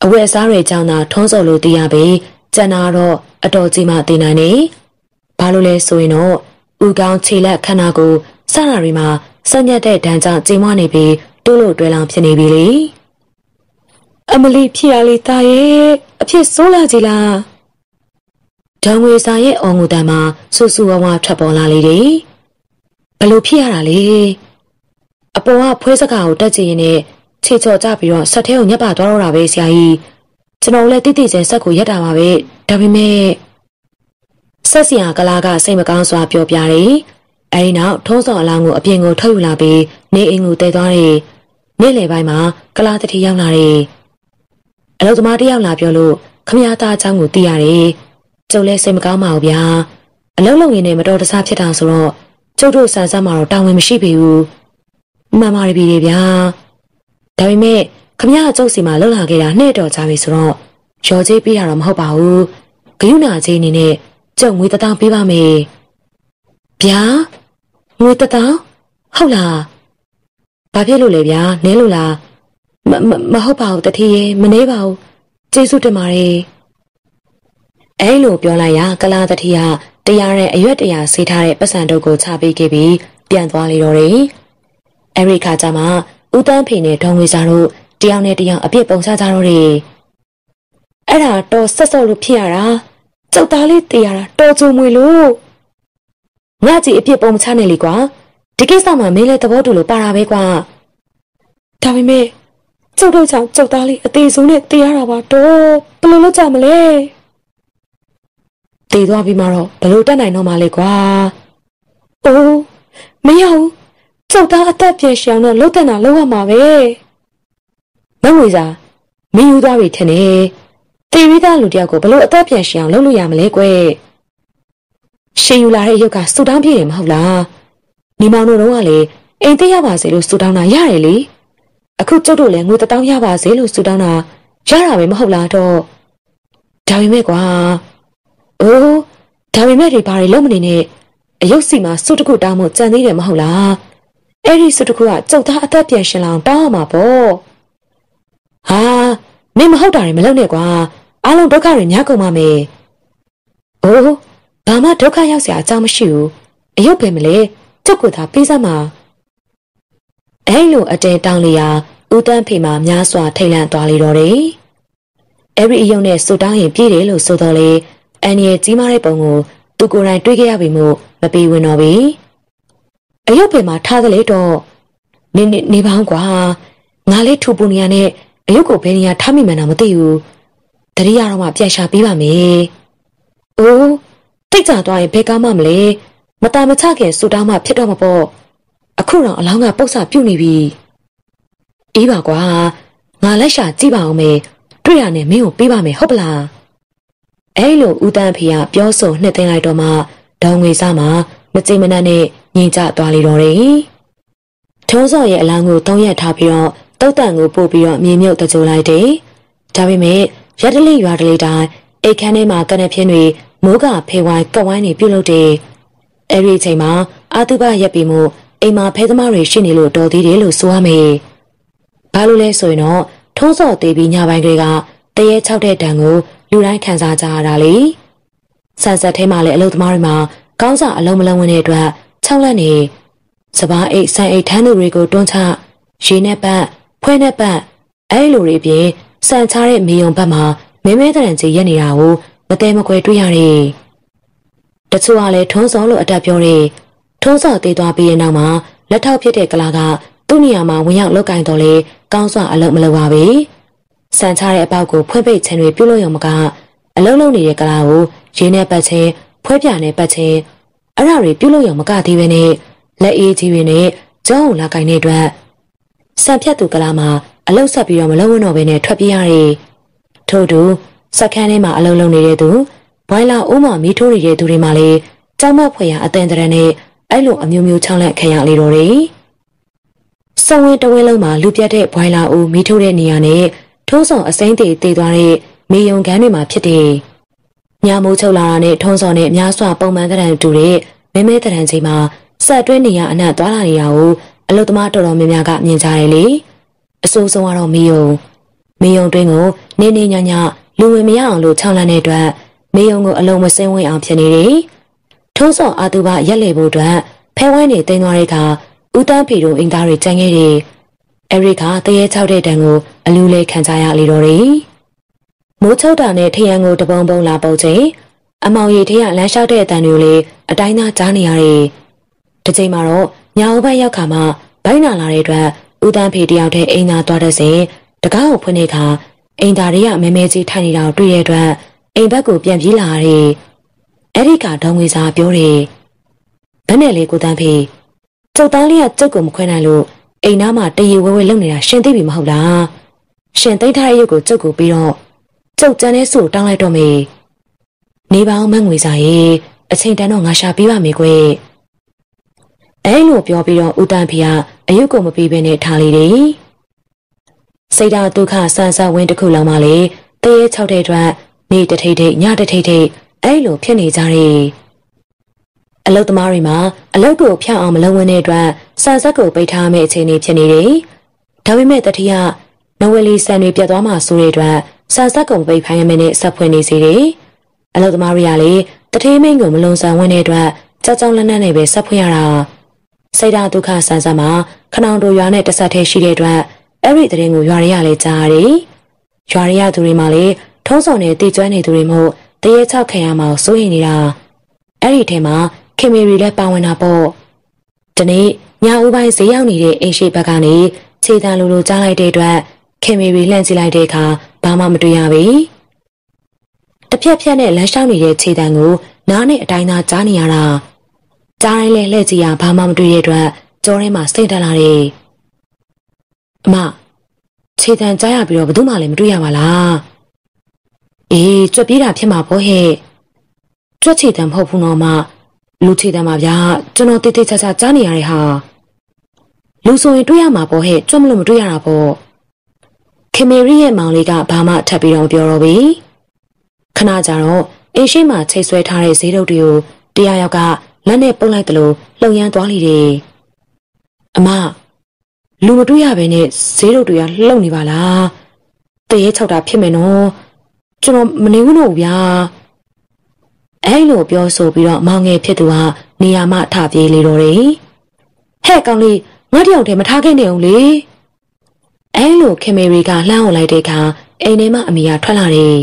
အဝတ်အစားတွေကြောင့်သာထုံးစော်လို့သိရပေ ကျန်တာတော့အတော်ကြီးမှသိနိုင်နေဘာလို့လဲဆိုရင်တော့ဥကောင်းခြေလက်ခန္ဓာကိုယ်စတာတွေမှာစညက်တဲ့ဒဏ်ကြောင့်ချိန်မနေပြီးတိုးလို့တွဲလောင်ဖြစ်နေပြီလေအမလီဖြစ်ရလေတာရဲ့အဖြစ်ဆိုးလာကြည်လားဒံငွေစာရဲ့အော်ငူတန်မှာဆူဆူဝါးဝါထွက်ပေါ်လာလေတယ်ဘလို့ဖြစ်ရတာလဲအပေါ်ကဖွဲစကားကိုတက်ကြည့်ရင်လည်းခြေချော်ကြပြီးတော့ဆက်ထဲကိုညက်ပါသွားတော့တာပဲဆရာကြီး ကျွန်တော်လည်းတိတိကျကျဆက်ကိုရက်တာပါပဲဒါပေမဲ့ဆက်စရာကလာကစိတ်မကောင်းစွာပြောပြတယ်အဲဒီနောက်ထုံးစော်အလောင်းကိုအပြင်ကိုထုတ်ယူလာပြီးနေအိမ်ကိုတည်သွားတယ်နေ့လယ်ပိုင်းမှာကလာတတိရောက်လာတယ်အလုပ်သမားတယောက်လာပြောလို့ခမရသားအကြောင်းကိုသိရတယ်ကျုပ်လည်းစိတ်မကောင်းပါဘူးဗျာအလုပ်လုပ်ရင်းနဲ့မတော်တဆဖြစ်တာဆိုတော့ကျုပ်တို့ဆန်ဆက်မှာတော့တာဝန်မရှိပေဘူးမှန်ပါတယ်ပြီဗျာဒါပေမဲ့ ခမရအကျုပ်စီမှာလှုပ်လာခဲ့တာနှစ်တော်ကြာပြီဆိုတော့ရော်ကြီးပေးရတော့မဟုတ်ပါဘူးဂယုဏကြီးအနေနဲ့ကျုပ်ငွေတထောင်ပေးပါမယ်ဗျာငွေတထောင်ဟုတ်လားဘာဖြစ်လို့လဲဗျာနဲလို့လားမမဟုတ်ပါဘူးတတိယမနေပါဘူးကျေးဇူးတင်ပါတယ်အဲလိုပြောလိုက်ရကလာတတိယတရားနဲ့အရွက်တရာဆေးထားတဲ့ပတ်စံတို့ကိုချပေးခဲ့ပြီးပြန်သွားလေတော့တယ်အဲ့ဒီခါကျမှဦးတန်းဖေနဲ့ဒေါငွေစာတို့ တယောက်နဲ့တယောက်အပြစ်ပုံချကြတော့တယ်အဲ့ဒါတော့ဆက်စော့လို့ဖြစ်ရတာကြောက်သားလေးတေးရတာတော်ချုံမွေလို့ငါကြည့်အပြစ်ပုံချနေလေကွာဒီကိစ္စမှာမင်းလည်းသဘောတူလို့ပါတာပဲကွာဒါပေမဲ့ကျုပ်တို့ကြောင့်ကျုပ်သားလေးအသေးဆုံးနဲ့တေးရတာပါတော့ဘယ်လိုလုပ်ကြမလဲတေးသွားပြီးမှတော့ဘယ်လိုတက်နိုင်တော့မှလဲကွာအိုးမရဘူးကျုပ်သားအသက်ပြေရှောင်တော့လှုပ်တဲ့နာလှုပ်ရမှာပဲ မငွေစာမင်းယူသွားပြီထင်တယ်တေရီသားလူတယောက်ကိုဘလို့အသက်ပြန်ရှောင်လှုပ်လို့ရမလဲကွယ်ရှင်ယူလာတဲ့ရုပ်ကစူတောင်းပြည့်တယ်မဟုတ်လားညီမောင်တို့တော့ကလေအိမ်သိရပါစေလို့စူတောင်းတာရတယ်လေအခုကျုပ်တို့လည်းငွေတောင်းရပါစေလို့စူတောင်းတာရတာပဲမဟုတ်လားတော့ဒါပေမဲ့ကွာအိုးဒါပေမဲ့ဒီဘာတွေလုံးမနေနဲ့အယုတ်စီမှာစုတခုတောင်းမှုကြံသေးတယ်မဟုတ်လားအဲ့ဒီစုတခုကကျုပ်သားအသက်ပြန်ရှင်လောင်တောင်းရမှာပေါ့ဟာ မင်းမဟုတ်တာတွေမလုပ်နဲ့ကွာအားလုံးဒုက္ခတွေများကုန်ပါမယ်အိုးဘာမှဒုက္ခရောက်စရာအကြောင်းမရှိဘူးအယုတ်ပဲမလဲကျုပ်ကသာပေးစမ်းပါအဲ့လိုအတဲတောင်းလျာဦးတန်းဖေမှာများစွာထိတ်လန့်သွားလေတော့တယ်အဲ့ဒီအယုံနဲ့စူတောင်းရင်ပြည့်တယ်လို့ဆိုတော့လေအန်ရဲ့ကြီးမားတဲ့ပုံကိုသူကိုယ်တိုင်တွေးခဲ့ရပြီမို့မပေးဝင်တော့ဘူးအယုတ်ပေမှာထားသလေတော့နေနေနေပါအောင်ကွာငါလေးထူပူနေရနဲ့ အယုတ်ကိုဘယ်နေရာထားမိမှန်းတော့မသိဘူးတတိယတော့မှပြန်ရှာပေးပါမယ်အိုးတိတ်ကြသွားရင်ဘယ်ကားမှမလဲမตาမချခင်စူတောင်းမှဖြစ်တော့မပေါ့အခုတော့အလောင်းကပုတ်ဆပြုတ်နေပြီအေးပါကွာငါလိုက်ရှာကြည့်ပါအောင်မေတွေ့ရနဲ့မင်းကိုပေးပါမယ်ဟုတ်ပလားအဲ့လိုဦးတန်းဖေကပြောဆိုနှစ်သိမ်းလိုက်တော့မှဒေါငွေစားမှာမကြိမ်မနက်နဲ့ညင်ကြသွားလေတော့တယ်ထုံးစော်ရဲ့အလောင်းကိုတုံးရက်ထားပြီးတော့ တုတ်တန်ကိုပို့ပြီးတော့မြေမြုပ်တကြိုလိုက်တယ်ဒါပေမဲ့ရက်တလေးရွာတလေးတိုင်းအိတ်ခမ်းထဲမှာကနပြင်းတွေမိုးကဖေဝိုင်းကဝိုင်းနေပြုတ်လို့တယ်အဲ့ဒီအချိန်မှာအာတုဘရက်ပြီးမှုအိမ်မှာဖဲသမားတွေရှိနေလို့တော်သေးတယ်လို့ဆိုရမယ်ဘာလို့လဲဆိုရင်တော့ထုံးစော်သေးပြီးညပိုင်းတွေကတရေချောက်တဲ့တံကိုလူတိုင်းခံစားကြရတာလေဆန်ဆက်ထဲမှာလည်းအလုပ်သမားတွေမှာကောင်းစာအလုံးမလုံးဝင်တဲ့အတွက်ခြောက်လက်နေစပားအိတ်ဆိုင်အိတ်ထမ်းသူတွေကိုတွန်းချရေနဲ့ပတ် ဖွဲနဲ့ပတ်အဲလိုတွေပြင်စံချတဲ့မေယုံဘက်မှာမဲမဲတရံကြီးရက်နေတာကိုမတဲမခွဲတွေ့ရတယ်။တချို့ကလည်းထုံးစောလို့အတက်ပြောတယ်။ထုံးစောသေးသွားပြီးတဲ့နောက်မှာလက်ထောက်ဖြစ်တဲ့ကလာကသူ့နေရာမှာဝင်ရောက်လောက်ကင်တော်လေကောင်းစွာအလုပ်မလုပ်ပါဘူး။စံချတဲ့အပေါက်ကိုဖွင့်ပိတ်ခြင်းတွေပြုလုပ်ရုံမကအလုံးလုံးနေတဲ့ကလာကိုရင်းနဲ့ပတ်ခြင်းဖွဲပြနဲ့ပတ်ခြင်းအဲ့ဒါတွေပြုလုပ်ရုံမကသေးပဲနဲ့လက်အေးကြီးတွေနဲ့ကျောင်းလာကင်တဲ့အတွက် စံဖြတ်သူကလာမှာအလုတ်ဆက်ပြီးတော့မလုံးဝတော့ဘဲနဲ့ထွက်ပြေးရတယ်။ထို့တူစက်ခန်းထဲမှာအလုံးလုံးနေတဲ့သူဘွိုင်းလာအိုးမမီးထိုးနေတဲ့သူတွေမှလည်းကြောက်မက်ဖွယ်ရာအသင်တရနဲ့အဲ့လိုအမျိုးမျိုးချောင်းလက်ခံရလေတော့တယ်။စံဝင်းတဝင်းလုံးမှာလူပြတ်တဲ့ဘွိုင်းလာအိုးမီးထိုးတဲ့နေရာနဲ့ထုံးဆောင်အစိမ့်တေတေသွားတဲ့မေယုံကန်းတွေမှာဖြစ်တယ်။ညမိုးချုပ်လာတာနဲ့ထုံးဆောင်နဲ့အများစွာပုံမှန်တဲ့တံတူတဲ့မဲမဲတံချိန်မှာဆက်တွဲနေရအနက်သွားလာနေတာကို အလုသမားတော်တော်များများကမြင်ကြတယ်လေအဆိုးဆုံးကတော့မေယုံမေယုံတွင်းကိုနေနေညညလူဝင်မရအောင်လို့ခြောက်လန့်တဲ့အတွက်မေယုံကိုအလုံးမစင်းဝင်အောင်ဖြစ်နေတယ်ထုံးစော်အာသူဘရက်လေဖို့အတွက်ဖဲဝိုင်းနေတင်းသွားတဲ့အခါဦးတန်းဖီတို့အင်သားတွေကြံခဲ့တယ်အဲ့ဒီကတရေချောက်တဲ့တန်ကိုအလူလေးခံကြရလေတော့တယ်မိုးချုပ်တာနဲ့ထရန်ကိုတပုံပုံလာပုတ်ချိန်အမောင်ရီထေးကလမ်းလျှောက်တဲ့အတန်တွေကိုလေအတိုင်းသားကြားနေရတယ်။ဒီချိန်မှာတော့ ညာဦးဘက်ရောက်ခါမှဘိုင်းနာလာတဲ့အတွက်ဦးတန်းဖေတယောက်တည်းအိမ်သာသွားတဲ့စဉ်တကားကိုဖွင့်တဲ့အခါအိမ်သားတွေကမဲမဲကြီးထိုင်နေတာကိုတွေ့ရတဲ့အတွက်အိမ်ဘက်ကိုပြန်ပြေးလာရတယ်။အဲ့ဒီကဒေါငွေစာပြောတယ်။ဘယ်နဲ့လေကိုတန်းဖေကျုပ်သားလေးကကျုပ်ကိုမခွဲနိုင်လို့အိမ်သားမှာတရေဝဲဝဲလုံနေတာရှင်သိပြီမဟုတ်လား။ရှင်သိထားတဲ့ရုပ်ကိုကျုပ်ကိုပြီးတော့ကျုပ်ကျန်တဲ့စုတောင်းလိုက်တော့မေ။နေပါအောင်မငွေစာရဲ့အချိန်တန်တော့ငါရှာပေးပါမေကွယ်။ အဲလိုပြောပြီးတော့ဦးတန်ဖေကအယုတ်ကိုမပြီးဘဲနဲ့ထားလေတယ်စိတ်ဓာတ်ဒုက္ခဆန်းဆန်းဝင်းတစ်ခုလောက်မှလေတရေ၆တဲ့အတွက်နေတထိတ်ထိတ်ညတထိတ်ထိတ်အဲလိုဖြစ်နေကြတယ်အလုတ်သမားတွေမှာအလုတ်ကိုဖြောင်းအောင်မလုပ်ဝင်တဲ့အတွက်ဆန်ဆက်ကိုပိတ်ထားမယ့်အခြေအနေဖြစ်နေတယ်ဒါပေမဲ့တတိယနဝလီဆန်တွေပြတ်သွားမှဆိုတဲ့အတွက်ဆန်ဆက်ကိုပိတ်ဖိုင်းရမယ့်နဲ့ဆက်ဖွင့်နေစေတယ်အလုတ်သမားတွေကလေတထေးမင်းကိုမလုံဆန်ဝင်တဲ့အတွက်ကြောက်ကြောက်လန့်လန့်နဲ့ပဲဆက်ဖွင့်ရတာ စိတ်ဓာတ်ဒုက္ခဆန်းဆန်းမှာခနောင်တို့ရွာနဲ့တဆက်တည်းရှိတဲ့အတွက်အဲ့ဒီတဲ့ရင်ကိုရွာရရလဲကြားရတယ်။ရွာရရသူတွေမှလည်းထုံးစော်နဲ့တည်ကျွမ်းနေသူတွေမို့တရေချောက်ခံရမှာစိုးရင်နေတာ။အဲ့ဒီထဲမှာခင်မီရီလည်းပါဝင်တာပေါ့။ဒီနေ့ညဦးပိုင်းဈေးရောက်နေတဲ့အိမ်ရှိဘက်ကနေခြေတံလိုလိုကြားလိုက်တဲ့အတွက်ခင်မီရီလှန့်ကြည့်လိုက်တဲ့အခါဘာမှမတွေ့ရဘူး။တစ်ဖြက်ဖြက်နဲ့လမ်းလျှောက်နေတဲ့ခြေတံကိုနားနဲ့အတိုင်းသာကြားနေရတာ။ ကြားတိုင်းလဲလှည့်ကြည့်ရဘာမှမတွေ့တဲ့အတွက်ကြောထဲမှာစိတ်တက်လာတယ်။အမခြေတံကြားရပြီးတော့ဘယ်သူမှလည်းမတွေ့ရပါလား။အေးကြွက်ပြေးတာဖြစ်မှာပေါ့ဟဲ့။ကြွက်ခြေတံမဟုတ်ဘူးနော်မလူခြေတံပါဗျာကျွန်တော်တိတိကျကျကြားနေရတဲ့ဟာလူဆိုရင်တွေ့ရမှာပေါ့ဟဲ့ကြွက်မလို့မတွေ့ရတာပေါ့ခင်မေရီရဲ့မောင်လေးကဘာမှထပ်ပြီးတော့ပြောတော့ပြီခဏကြာတော့အင်းရှိမှချိတ်ဆွဲထားတဲ့ဈေးတုပ်တွေကိုတရားရောက်က လက်နဲ့ပုတ်လိုက်သလိုလှုံရမ်းသွားလိတယ်အမလူမတွေ့ရဘဲနဲ့ဈေးတို့တွေကလှုပ်နေပါလားတရေချောက်တာဖြစ်မယ်နော်ကျွန်တော်မနေဘူးလို့ဗျာအဲ့လိုပြောဆိုပြီးတော့မောင်ငယ်ဖြစ်သူဟာနေရာမှထပြေးလေတော့တယ်ဟဲ့ကောင်လေးငါတယောက်တည်းမထားခဲ့နေအောင်လေအဲ့လိုခင်မေရီကလှမ်းအောင်လိုက်တဲ့အခါအိမ်ထဲမှာအမေကထွက်လာတယ်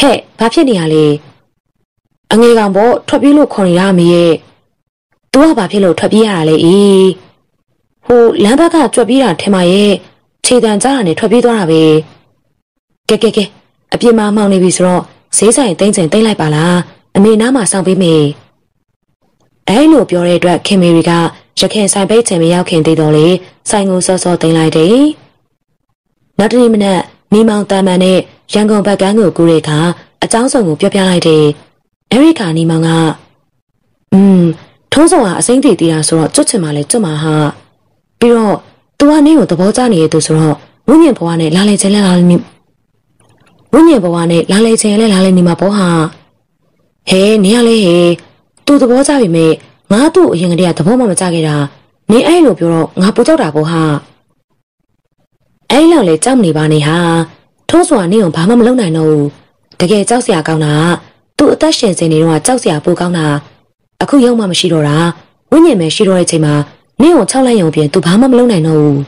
ဟဲ့ဘာဖြစ်နေရလဲ အငယ်ကောင်ပေါ့ထွက်ပြေးလို့ခေါ်နေရမေရဲ့သူကဘာဖြစ်လို့ထွက်ပြေးရတာလဲအေးဟိုလမ်းဘက်ကကြွက်ပြေးတာထင်ပါရဲ့ခြေတံကြတာနဲ့ထွက်ပြေးသွားတာပဲကဲကဲကဲအပြင်မှာမှောင်နေပြီဆိုတော့ဈေးဆိုင်တိမ့်ချိန်တိမ့်လိုက်ပါလားအမေနားမှာစောင့်ပေးမေအဲလိုပြောတဲ့အတွက်ခင်မေရီကရခင်ဆိုင်ပိတ်ချိန်မရောက်ခင်သေးတော့လေဆိုင်ကိုစောစောတိမ့်လိုက်တယ်နောက်တနေ့မနက်မိမောင်တာမန်နဲ့ရန်ကုန်ဘက်ကန်းကိုကူတဲ့အခါအကြောင်းစုံကိုပြောပြလိုက်တယ် အဲရိကာနီမောင်ကอืมထုံးစောကအစိမ့်တည်တည်တာဆိုတော့ကြွတ်ချင်မှလဲကြွတ်မှာဟာပြီးတော့ तू ကနင်းကိုသဘောကျနေရသူဆိုတော့ဝိညာဉ်ဘဝနဲ့လာလေခြင်းလဲလာလေနေဝိညာဉ်ဘဝနဲ့လာလေခြင်းလဲလာလေနေမှာပေါ့ဟာဟဲနင်းကလေဟဲ तू သဘောကျပြီမဲ့ငါသူ့အရင်ကတည်းကသဘောမှမကျခဲ့တာနင်းအဲ့လိုပြောတော့ငါပူကြောက်တာပေါ့ဟာအဲ့လောက်လေကြောက်နေပါနေဟာထိုးစွာနင်းကိုဘာမှမလုပ်နိုင်တော့ဘူးတကယ်ကြောက်စရာကောင်းတာ သူ့အသက်ရှင်စဉ်နေတော့ကြောက်စရာပိုကောင်းတာအခုရုံမှမရှိတော့တာဝိညာဉ်ပဲရှိတော့တဲ့ချိန်မှာနင့်ကို၆လိုက်ရုံပြင်သူဘာမှမလုပ်နိုင်တော့ဘူး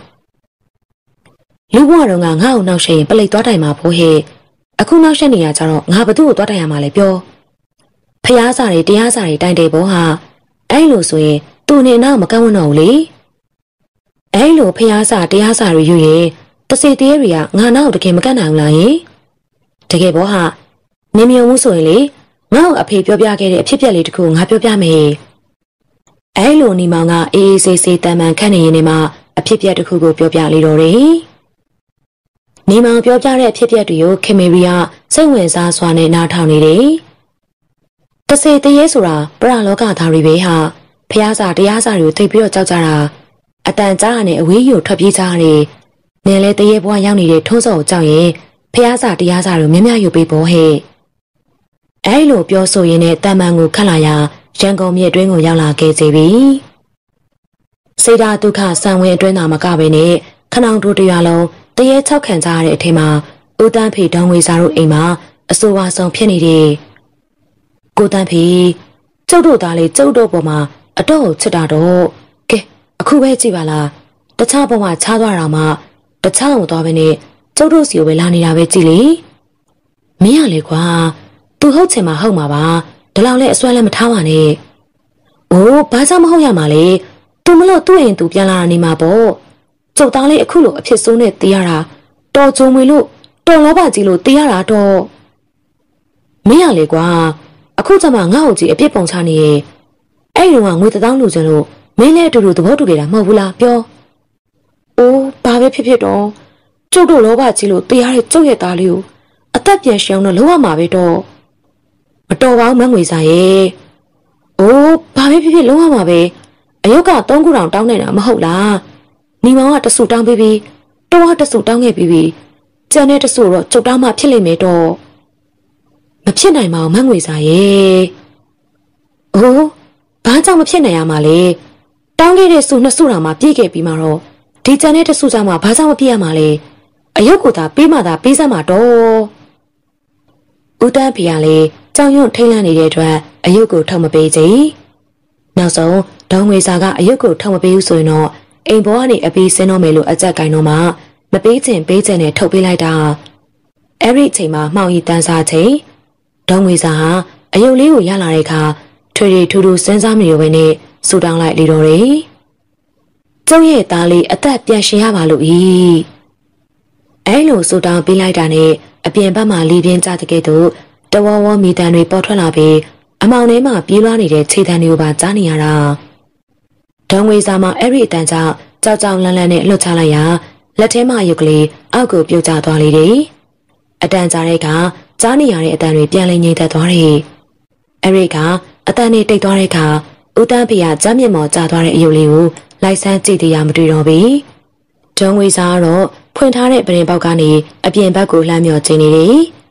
လူဘွားတော့ငါငါ့ကိုနောက်ရှက်ရင်ပလိတ်သွားတိုင်မှာဖို့ဟဲ့အခုနောက်ရှက်နေရကြတော့ငါဘသူ့ကိုသွားတိုင်ရမှာလဲပြောဖျားစာတွေတရားစာတွေတိုင်တယ်ဘောဟာအဲ့လိုဆိုရင်သူ့နေနောက်မကန့်ဝန်းတော့ဘူးလေအဲ့လိုဖျားစာတရားစာတွေယူရင်တစေတည်းတွေကငါနောက်တကယ်မကန့်နိုင်ဘူးလားယင်တကယ်ဘောဟာနေမြုံမှုဆိုရင်လေ ငါ့ကိုအဖေပြောပြခဲ့တဲ့အဖြစ်အပျက်လေးတခုငါပြောပြမယ်အဲ့လိုနေမောင်ကအေးအေးဆေးဆေးတန်မှန်ခန့်နေရင်နေမှာအဖြစ်အပျက်တစ်ခုကိုပြောပြလေတော့တယ်နေမောင်ပြောပြတဲ့အဖြစ်အပျက်တွေကိုခင်မေရီကစိတ်ဝင်စားစွာနဲ့နားထောင်နေတယ်တစေတရေဆိုတာပရလောကသားတွေပဲဟာဖះစာတရားစာတွေကိုသိပြီးတော့ကြောက်ကြတာအတန်ကြားရနဲ့အဝေးကြီးကိုထွက်ပြေးကြရတယ်။နင်လည်းတရေဘွားရောက်နေတဲ့ထုံးစော်ကိုကြောက်ရင်ဖះစာတရားစာတွေမြများယူပေးဖို့ဟဲ့။ အဲလိုပြောဆိုရင်းနဲ့တမန်ကိုခတ်လာရာရန်ကုန်မြစ်တွင်းကိုရောက်လာခဲ့စေပြီ။စေတာဒုက္ခဆံဝင်အတွင်းသာမကဘဲနဲ့ခနောင်တို့တရားလုံးတရေ၆ခံကြရတဲ့အထက်မှာဦးတန်းဖေတောင်းငွေစာတို့အိမ်မှာအဆိုပါဆုံးဖြစ်နေတယ်။ကိုတန်းဖေကျုပ်တို့သားလေးကျုပ်တို့ပေါ်မှာအတော့ကိုချစ်တာတော့ကဲအခုပဲကြည့်ပါလားတခြားဘုံမှာချားသွားတာမှတခြားကိုသွားပဲနဲ့ကျုပ်တို့စီကိုပဲလာနေတာပဲကြည့်လေမင်းရလေကွာ သူဟုတ်ချင်မှဟုတ်မှာပါဒီလောက်လဲအစွဲလည်းမထားပါနဲ့အိုးဘာကြောင့်မဟုတ်ရမှာလဲသူမလို့သူ့အိမ်သူပြန်လာတာနေမှာပေါ့ကျုပ်သားလေးအခုလိုအဖြစ်ဆိုးနဲ့တေးရတာတော်ကြုံမွေလို့တော်လောဘကြီးလို့တေးရတာတော့မင်းရလေကွာအခုကျမှငါ့ကိုကြည့်အပြစ်ပုံချနေရဲ့အဲ့ဒီတော့ငွေတသောင်းလူချင်လို့မင်းလည်းအတူတူသဘောတူကြတာမဟုတ်ဘူးလားပြော။အိုးဘာပဲဖြစ်ဖြစ်တော့ကျုပ်တို့လောဘကြီးလို့တရားရဲ့ကျုပ်ရဲ့သားလေးကိုအသက်ပြန်ရှောင်းတော့လုံးဝမှာပဲတော့ မတော်ပါဘူးမငွေစားရဲ့။အိုးဘာပဲဖြစ်ဖြစ်လုံးဝမှာပဲအယုတ်ကသုံးခုတောင်တောင်းနေတာမဟုတ်လား။ညီမောင်ကတဆူတောင်းပြီးပြီးတော့တဆူတောင်းခဲ့ပြီးပြီးကျန်တဲ့တဆူတော့ကျုပ်တောင်းမှဖြစ်လိမ့်မယ်တော့မဖြစ်နိုင်ပါဘူးမငွေစားရဲ့။အိုးဘာကြောင့်မဖြစ်နိုင်ရမှာလဲတောင်းခဲ့တဲ့စုနှစ်စုတောင်မှပြည့်ခဲ့ပြီးမှတော့ဒီကြံတဲ့တစုကြောင့်မှဘာကြောင့်မပြည့်ရမှာလဲအယုတ်ကိုသာပေးမှသာပေးစမ်းမှာတော့ဦးတန်းဖေကလည်း ကြောင်ရွံ့ထိတ်လန့်နေတဲ့အတွက်အယုတ်ကိုထောက်မပေးချင်နောက်ဆုံးဒေါငွေစာကအယုတ်ကိုထောက်မပေးဘူးဆိုရင်တော့အိမ်ဘောကနေအပေးစင်းတော့မယ်လို့အကြက်ကင်တော့မှမပေးချင်ပေးချင်နဲ့ထုတ်ပေးလိုက်တာအဲ့ဒီအချိန်မှာမှောင်ရီတန်းစားချိန်ဒေါငွေစာဟာအယုတ်လေးကိုရလာတဲ့အခါထွေထွေထူးထူးစဉ်းစားမိရပဲနဲ့ဆူတောင်းလိုက်လေတော့တယ်။ကျုပ်ရဲ့သားလေးအသက်ပြန်ရှင်ရပါလို့ဤ။အဲလိုဆူတောင်းပေးလိုက်တာနဲ့အပြင်ဘက်မှာလီပြင်းကြတဲ့ကဲ့သို့ တဝဝမိတန်တွေပေါ်ထွက်လာပြီးအမောင်ထဲမှာပြေးလွှားနေတဲ့ခြေတံတွေကိုပါကြားနေရတာ။ဒုံငွေစာမှာအဲ့ဒီအတန်ကြောင့်ကြောက်ကြောက်လန့်လန့်နဲ့လှုပ်ချလိုက်ရာလက်ထဲမှာရုပ်ကလေးအောက်ကိုပြုတ်ကျသွားလေတယ်။အတန်ကြားတဲ့ကကြားနေရတဲ့အတန်တွေပြန်လည်ငြိမ်သက်သွားတယ်။အဲ့ဒီကအတန်နေတိတ်သွားတဲ့အခါဦးတန်းဖေကကြမ်းမြင့်မော်ကျသွားတဲ့အယုတ်လေးကိုလိုက်ဆန်းကြည့်သေးရမတွေ့တော့ပြီ။ဂျုံငွေစားကတော့ဖွင့်ထားတဲ့ပရင်ပေါက်ကနေအပြင်ဘက်ကိုလှမ်းမြော်ခြင်းနေတယ်။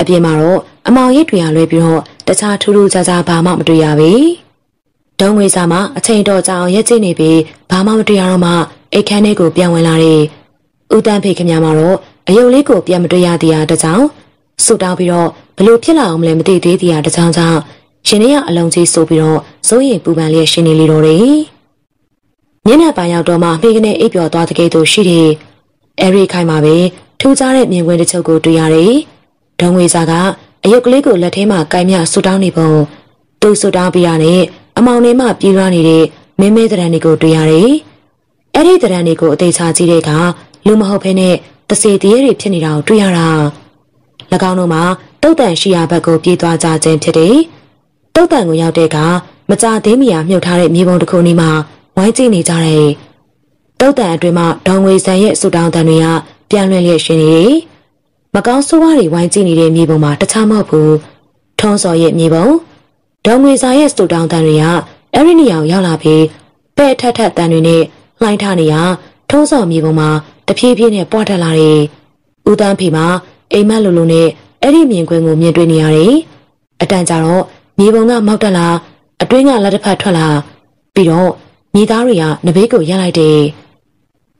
အပြင်မှာတော့အမောင်ရိပ်တွေရလွဲပြီးတော့တခြားထူးထူးခြားခြားဘာမှမတွေ့ရပြီ။ဒုံငွေစားမှာအချိန်တော်ကြာအောင်ရက်ကျနေပြီးဘာမှမတွေ့ရတော့မှအိတ်ခမ်းထဲကိုပြန်ဝင်လာတယ်။ဦးတန်းဖေခင်ဗျာမှာတော့အယုတ်လေးကိုပြန်မတွေ့ရသေးတာတကြောင်ဆူတောင်းပြီးတော့ဘလို့ဖြစ်လာအောင်မလဲမသိသေးသေးတာတကြောင်ကြောင့်ရှင်နေရအလုံးကြီးဆိုပြီးတော့စိုးရင်ပူပန်လျက်ရှင်နေလေတော့တယ်။ညနေပိုင်းရောက်တော့မှမိကနေအိပ်ပျော်သွားတဲ့ကဲ့သို့ရှိတယ်။အဲရီခိုင်မှာပဲထူးခြားတဲ့မြင်ကွင်းတစ်ချုပ်ကိုတွေ့ရတယ်။ ဒုံငွေစာကအယုတ်ကလေးကိုလက်ထဲမှာကိုင်မြဆူတောင်းနေပုံသူဆူတောင်းပြရတဲ့အမောင်ထဲမှာပြေးရနေတဲ့မင်းမဲတရံတွေကိုတွေ့ရတယ်။အဲ့ဒီတရံတွေကိုအသေးချာကြည့်တဲ့အခါလူမဟုတ်ဖ ೇನೆ တစေတရေတွေဖြစ်နေတာကိုတွေ့ရတာ။၎င်းတို့မှာတုတ်တန်ရှိရာဘက်ကိုပြေးသွားကြခြင်းဖြစ်တယ်။တုတ်တန်ကိုရောက်တဲ့အခါမကြသေးမီယာမြုပ်ထားတဲ့မြေပုံတစ်ခုနီးမှာဝိုင်းကြည့်နေကြတယ်။တုတ်တန်အတွင်းမှာဒေါငွေဆန်ရဲ့ဆူတောင်းတန်တွေကပြန်လွှင့်လျက်ရှင်နေတယ်။ မကောင်းဆိုးဝါးတွေဝိုင်းကြည့်နေတဲ့မြေပုံမှာတခြားမဟုတ်ဘူး။ထုံးစော်ရဲ့မြေပုံဒေါငွေစာရဲ့ဆူတောင်းတန်တွေကအဲ့ဒီနေရာကိုရောက်လာပြီးပဲ့ထက်ထက်တန်တွေနဲ့လှိုင်းထားနေရထုံးစော်မြေပုံမှာတဖြည်းဖြည်းနဲ့ပွားတက်လာတယ်။ဦးတန်းဖေမှာအိမ်မက်လိုလိုနဲ့အဲ့ဒီမြင်ကွင်းကိုမြင်တွေ့နေရတယ်။အတန်ကြတော့မြေပုံကမောက်တက်လာအတွင်းကလက်တစ်ဖက်ထွက်လာပြီးတော့မြေသားတွေကနဘေးကိုရက်လိုက်တယ်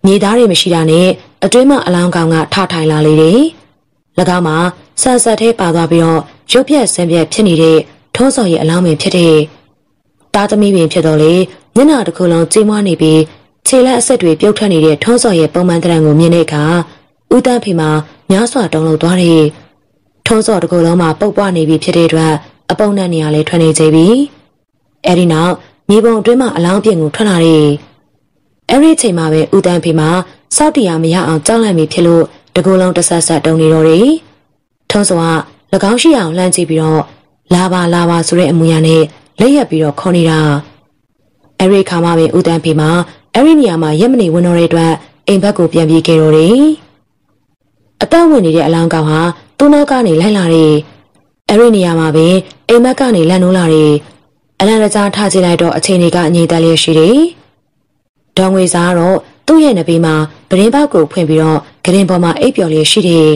မြေသားတွေမရှိတာနဲ့အတွင်းမှာအလောင်းကောင်ကထထိုင်လာလေတယ်၎ င်းမှာဆန်ဆက်သေးပါသွားပြီးတော့ရုပ်ပြက်ဆင်းပြက်ဖြစ်နေတဲ့ထုံးစော်ရဲ့အလောင်းပင်ဖြစ်တဲ့တာသမီပင်ဖြစ်တော့လေမျက်နှာတစ်ခုလုံးကျင်းမွားနေပြီးခြေလက်အဆက်တွေပြုတ်ထွက်နေတဲ့ထုံးစော်ရဲ့ပုံမှန်တရံကိုမြင်တဲ့အခါဦးတန်းဖေမှာများစွာတုံ့လုံသွားတယ်။ထုံးစော်တစ်ခုလုံးမှာပုတ်ပွားနေပြီဖြစ်တဲ့အတွက်အပုံနဲ့နေရာလေးထွက်နေကြပြီ။အဲဒီနောက်မြေပုံအတွင်းမှာအလောင်းပြင်ကိုထွက်လာတယ်။အဲဒီအချိန်မှာပဲဦးတန်းဖေမှာစောက်တရားမရအောင်ကြောက်လန့်ပြီးဖြစ်လို့ တကူလုံးတဆတ်ဆတ်တုံနေတော့တယ်။ထုံးစော်က၎င်းရှိအောင်လှမ်းကြည့်ပြီးတော့လာပါလာပါဆိုတဲ့အမူအရာနဲ့လက်ရက်ပြီးတော့ခေါ်နေတာအဲ့ဒီခါမှပဲဦးတန်းဖေမှာအဲ့ဒီနေရာမှာရက်မနေဝင်တော့တဲ့အတွက်အိမ်ဘက်ကိုပြန်ပြေးခဲ့တော့တယ်အသက်ဝင်နေတဲ့အလောင်းကောင်ဟာသူ့နောက်ကနေလိုက်လာတယ်အဲ့ဒီနေရာမှာပဲအိမ်မက်ကနေလန့်နိုးလာတယ်အလန့်တကြားထားကြည့်လိုက်တော့အချိန်တွေကအငြိမ်သက်လျက်ရှိတယ်ဒေါငွေစားတော့သူ့ရဲ့နဘေးမှာပရင်းပေါက်ကိုဖွင့်ပြီးတော့ ဂရင်ပေါ်မှာအိပ်ပျော်လျက်ရှိတယ်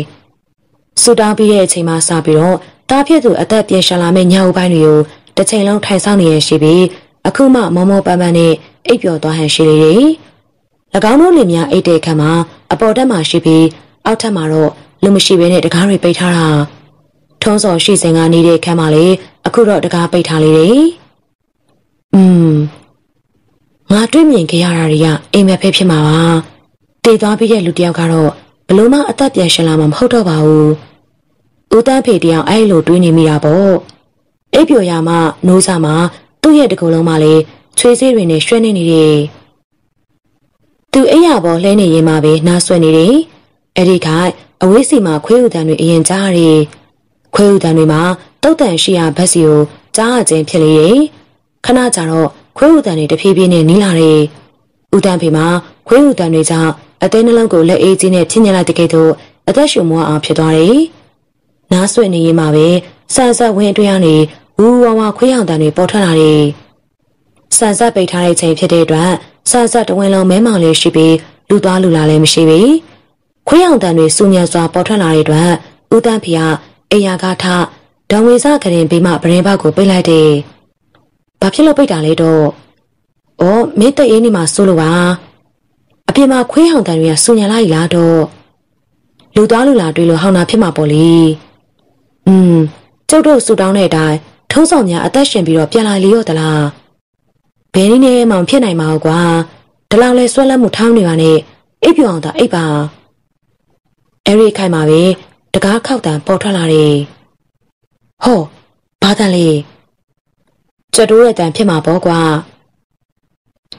ဆူတောင်းပြီးတဲ့အချိန်မှစပြီးတော့တားဖြစ်သူအသက်ပြင်ရှာလာမယ့်ညအုပ်ပိုင်းတွေကိုတစ်ချိန်လုံးထိုင်ဆောင်နေရရှိပြီးအခုမှမောမောပန်းပန်းနဲ့အိပ်ပျော်သွားဟန်ရှိလေတယ်။၎င်းတို့လင်များအိတ်တဲ့ခါမှာအပေါ်တက်မှာရှိပြီးအောက်ထပ်မှာတော့လူမရှိဘဲနဲ့တကားတွေပိတ်ထားတာ။ထုံးစော်ရှိစဉ်ကနေတဲ့ခန်းမှာလေအခုတော့တကားပိတ်ထားလေတယ်။อืมငါတွေ့မြင်ခဲ့ရတာတွေကအိမ်မက်ပဲဖြစ်မှာပါ။ တည်သွားပြီးတဲ့လူတယောက်ကတော့ဘလို့မှအသက်ပြန်ရှင်လာမှာမဟုတ်တော့ပါဘူး။ဦးတန်းဖေတယောက်အဲ့လိုတွေးနေမိတာပေါ့။အိပ်ပျော်ရမှနိုးစားမှသူ့ရဲ့တကူလုံးမှလည်းချွေးစေးတွေနဲ့ရွှဲနေနေတယ်။သူအိယာပေါ်လှဲနေရင်မှပဲနားဆွဲနေတယ်။အဲ့ဒီကအဝေးစီမှာခွေးဥတန်တွေအရင်ကြားရတယ်။ခွေးဥတန်တွေမှာတုတ်တန်ရှိရာဘက်စီကိုကြားရခြင်းဖြစ်လေတယ်။ခဏကြာတော့ခွေးဥတန်တွေတဖြည်းဖြည်းနဲ့နီးလာတယ်။ဥတန်ဖေမှာခွေးဥတန်တွေကြောင့် အသေးနှလုံးကိုလက်အေးကြီးနဲ့ချင်းညင်လိုက်တဲ့ကိတော့အသက်ရှူမွားအောင်ဖြစ်သွားတယ်။နားဆွဲနေရင်မှပဲဆန်ဆက်ဝင်းအတွင်းကနေဝူဝါဝါခွေးရောင်တန်တွေပေါ်ထွက်လာတယ်။ဆန်ဆက်ပိတ်ထားတဲ့ချိန်ဖြစ်တဲ့အတွက်ဆန်ဆက်တဝင်းလုံးမဲမောင်လေးရှိပြီးလူသွားလူလာလည်းမရှိပြီ။ခွေးရောင်တန်တွေစူညံစွာပေါ်ထွက်လာတဲ့အတွက်ဦးတန်းဖေကအိယာကားထဒေါံဝေစကရင်ပြီးမှပရင်ဘောက်ကိုပိတ်လိုက်တယ်။ဘာဖြစ်လို့ပိတ်တာလဲတော့။အော်မင်းတဲ့အေးနေမှာစိုးလို့ပါ။အ ပြင်မှာခွေးဟောင်တန်တွေကစူညံလိုက်လားတော့။လူသွားလူလာတွေ့လို့ဟောင်တာဖြစ်မှာပေါ့လေ။อืมကျုပ်တို့ဆူတောင်းတဲ့အတိုင်းထုံးဆောင်များအသက်ရှင်ပြီးတော့ပြန်လာလေရောသလားဘယ်နည်းနဲ့မှမဖြစ်နိုင်ပါဘူးကွာဒီလောက်လဲဆွဲလန်းမှုထောင်းနေပါနဲ့အိပ်ပြောအောင်သာအိပ်ပါအဲ့ဒီခိုင်မှာပဲတကားခောက်တန်ပေါ်ထွက်လာတယ်ဟောဘာတန်လဲကျတိုးရဲ့တန်ဖြစ်မှာပေါ့ကွာ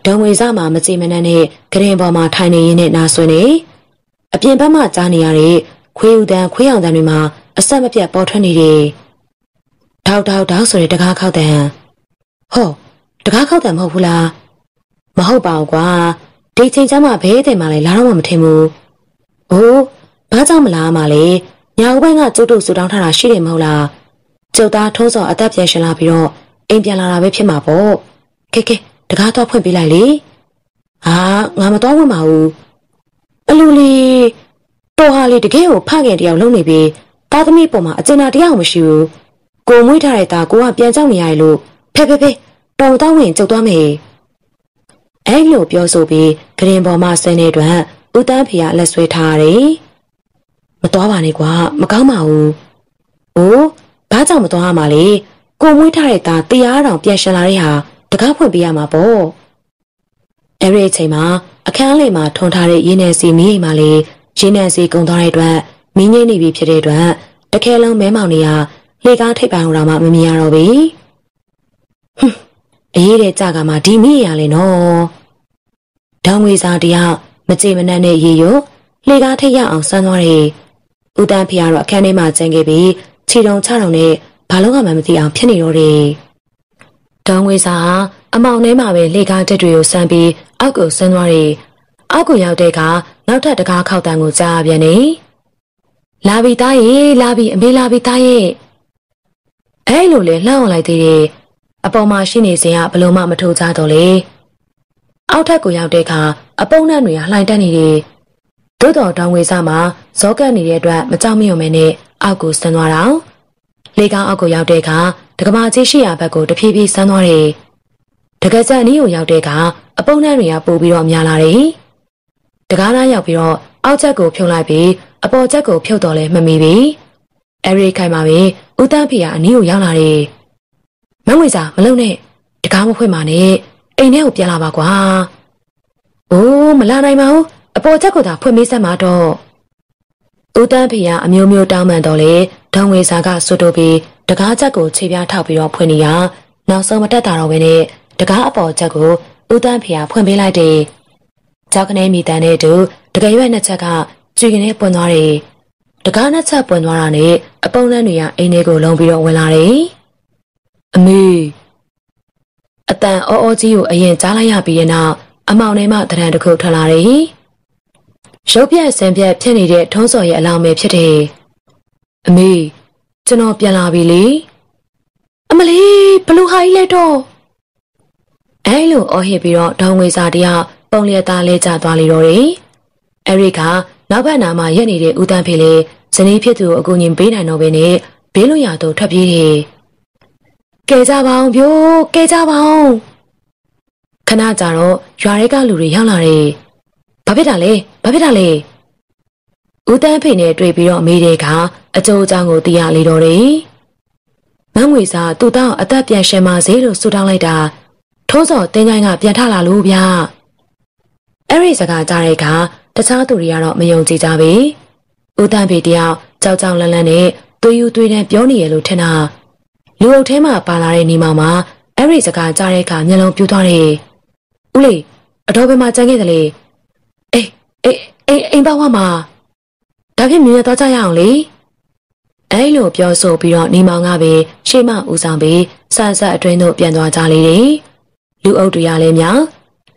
ဒုံဝေစားမှာမကြည်မနှံ့နဲ့ဂရင်ပေါ်မှာထိုင်နေရင်းနဲ့နာဆွေနေအပြင်ဘက်မှကြားနေရတဲ့ခွေးဥတန်ခွေးအောင်တန်တွေမှာအဆက်မပြတ်ပေါ်ထွက်နေတယ်ထောက်ထောက်ထောက်ဆိုတဲ့တကားခောက်တန်ဟောတကားခောက်တန်မဟုတ်ဘူးလားမဟုတ်ပါဘူးကွာဒီချိန်ကျမှဘဲတဲ့မှလည်းလာတော့မှမထင်ဘူးအိုးဘာကြောင့်မလားမလဲညာဦးပိုင်းကကျုပ်တို့ဆူတောင်းထားတာရှိတယ်မဟုတ်လားကျုပ်သားထုံးစော်အသက်ပြန်ရှင်လာပြီးတော့အိမ်ပြန်လာတာပဲဖြစ်မှာပေါ့ကဲကဲ တကားတော့ဖွင့်ပေးလိုက်လေဟာငါမတော်ဝင်ပါဘူးအလိုလေးတော်ဟာလေးတကယ်ကိုဖခင်တယောက်လုံးနေပြီးသားသမီးပေါ်မှာအကျဉ်းသားတယောက်မရှိဘူးကိုမွေးထားတဲ့သားကိုကပြန်ကြောက်နေရတယ်လို့ဖဲဖဲဖဲတော်တော့ဝင်ကျုပ်သွားမယ်အဲ့လိုပြောဆိုပြီးဂရင်ပေါ်မှာဆင်းတဲ့အတွက်ဦးတန်းဖေကလက်ဆွဲထားရတယ်မတော်ပါနဲ့ကွာမကောင်းပါဘူးအိုးဘာကြောင့်မတော်ရမှာလဲကိုမွေးထားတဲ့သားတရားတော်ပြန်ရှင်လာတဲ့ဟာ တကားဖွင့်ပေးရမှာပေါ့အဲ့ဒီအချိန်မှာအခန်းလေးမှာထွန်ထားတဲ့ရင်းနယ်စီမီးအိမ်မှာလေရင်းနယ်စီကုံသွားတဲ့အတွက်မင်းငိမ့်နေပြီဖြစ်တဲ့အတွက်တခဲလုံးမဲမောင်နေရလေကားထိပ်ပိုင်းဟိုတော့မှမမြင်ရတော့ဘူးဟွန်းအေးတဲ့ကြကမှဒီမိရလဲနော်ဒေါငွေစာတယောက်မကြေမနက်နဲ့ရေရွလေကားထိပ်ရအောင်ဆန်းသွားတယ်ဦးတန်းဖေကတော့အခန်းထဲမှာကျန်ခဲ့ပြီးခြေတုံချတုံနဲ့ဘာလို့မှမသိအောင်ဖြစ်နေတော့တယ် ဒေါငွေစာဟာအမောင်ထဲမှာပဲလေကားတက်တွေကိုဆန်းပြီးအောက်ကိုဆန်းသွားတယ်အောက်ကိုရောက်တဲ့အခါနောက်ထပ်တကားခောက်တန်းကိုကြားပြန်နေလာပြီသားရေလာပြီအမေလာပြီသားရေအဲ့လိုလေလှမ်းအောင်လိုက်သေးတယ်အပေါ်မှာရှိနေစဉ်ကဘလို့မှမထိုးကြတော့လေအောက်ထပ်ကိုရောက်တဲ့အခါအပုံနဲ့တွေကလှိုင်တက်နေတယ်သို့တော်တောင်ဝေစားမှာဇောကတ်နေတဲ့အတွက်မကြောက်မရွံ့မဲနဲ့အောက်ကိုဆင်းသွားတာလေကောင်အောက်ကိုရောက်တဲ့အခါ ဒကမာကြီးရှိရာဘက်ကိုတဖြည်းဖြည်းဆန်းသွားတယ်တကယ်ကြအနည်းကိုရောက်တဲ့အခါအပုံနဲ့တွေကပို့ပြီးတော့များလာတယ်တကားသားရောက်ပြီးတော့အောက်ချက်ကိုဖြုတ်လိုက်ပြီးအပေါ်ချက်ကိုဖြုတ်တော်လဲမမီပြီအဲရီခိုင်မှာပဲဦးတန်းဖေကအနည်းကိုရောက်လာတယ်မငွေစာမလုံနဲ့တကားမဖွင့်ပါနဲ့အိမ်ထဲကိုပြန်လာပါကွာ။အိုးမလာနိုင်ပါဘူး။အပေါ်ချက်ကိုသာဖွင့်ပေးစမ်းပါတော့။ဦးတန်းဖေကအမျိုးမျိုးတောင်းပန်တော့လေဒေါငွေစာကဆွတ်တို့ပြီး တကားချက်ကိုခြေပြားထောက်ပြီးတော့ဖွင့်နေရနောက်ဆုံးမတက်တာတော့ဘဲနဲ့တကားအပေါ်ချက်ကိုဦးတန်းဖေကဖွင့်ပေးလိုက်တယ်။ကြောက်ကနေမိတန်တဲ့တူတကယ်ရွက်နှစ်ချက်ကကြွေကနေပွင့်သွားတယ်။တကားနှစ်ချက်ပွင့်သွားတာနဲ့အပုံလန်းတွေကအိမ်ထဲကိုလုံးပြီးတော့ဝင်လာတယ်။အမေအတန်အောအောကြီးကိုအရင်ကြားလိုက်ရပြီးတဲ့နောက်အမောင်ထဲမှတရံတစ်ခုထွက်လာတယ်။ရုပ်ပြက်ဆန်ပြက်ဖြစ်နေတဲ့ထုံးစော်ရဲ့အလောင်းပဲဖြစ်တယ်။အမေ ကျွန်တော်ပြန်လာပြီလေ။အမလေးဘလူဟာကြီးလဲတော့အဲလိုအော်ဟစ်ပြီးတော့ဒေါငွေစာတယောက်ပုံလျက်သားလဲကျသွားလေတော့တယ်။အဲရိကနောက်ဘက်နာမှာရက်နေတဲ့ဦးတန်းဖေလေဇနီးဖြစ်သူကိုအကူအညီပေးနိုင်တော့ဘဲနဲ့ဘေးလွတ်ရာသို့ထွက်ပြေးတယ်။ကဲကြပါအောင်ဗျိုးကဲကြပါအောင်ခဏကြာတော့ရွာတွေကလူတွေရောက်လာတယ်။ဘာဖြစ်တာလဲဘာဖြစ်တာလဲ ဦးတန်းဖေနဲ့တွေ့ပြီးတော့မေးတဲ့အခါအကျိုးအကြောင်းကိုသိရလေတော့တယ်။မန်းငွေစာသူ့တောင်အသက်ပြန်ရှင်ပါစေလို့ဆုတောင်းလိုက်တာထုံးစော်တင်းချိုင်းကပြန်ထလာလို့ဗျာ။အဲ့ဒီစကားကြားတဲ့အခါတခြားသူတွေကတော့မယုံကြည်ကြဘူး။ဦးတန်းဖေတယောက်ကြောက်ကြောက်လန့်လန့်နဲ့သွေးယူသွေးတန်းပြောနေရလို့ထင်တာလူအုပ်ထဲမှာပါလာတဲ့နေမောင်မှာအဲ့ဒီစကားကြားတဲ့အခါမျက်လုံးပြူးသွားတယ်။ဦးလေးအတော်ဘယ်မှာကြံခဲ့သလဲ။အေးအေးအေးအိမ်ပါဝါမှာ ဒါဖြင့်မြင်ရတော့ကြရအောင်လေ။အဲ့လိုပြောဆိုပြီးတော့နေမောင်ကပဲရှေ့မှဦးဆောင်ပြီးဆန်ဆက်အတွင်းသို့ပြန်သွားကြလေတယ်။လူအုပ်တွေကလည်းမြောင်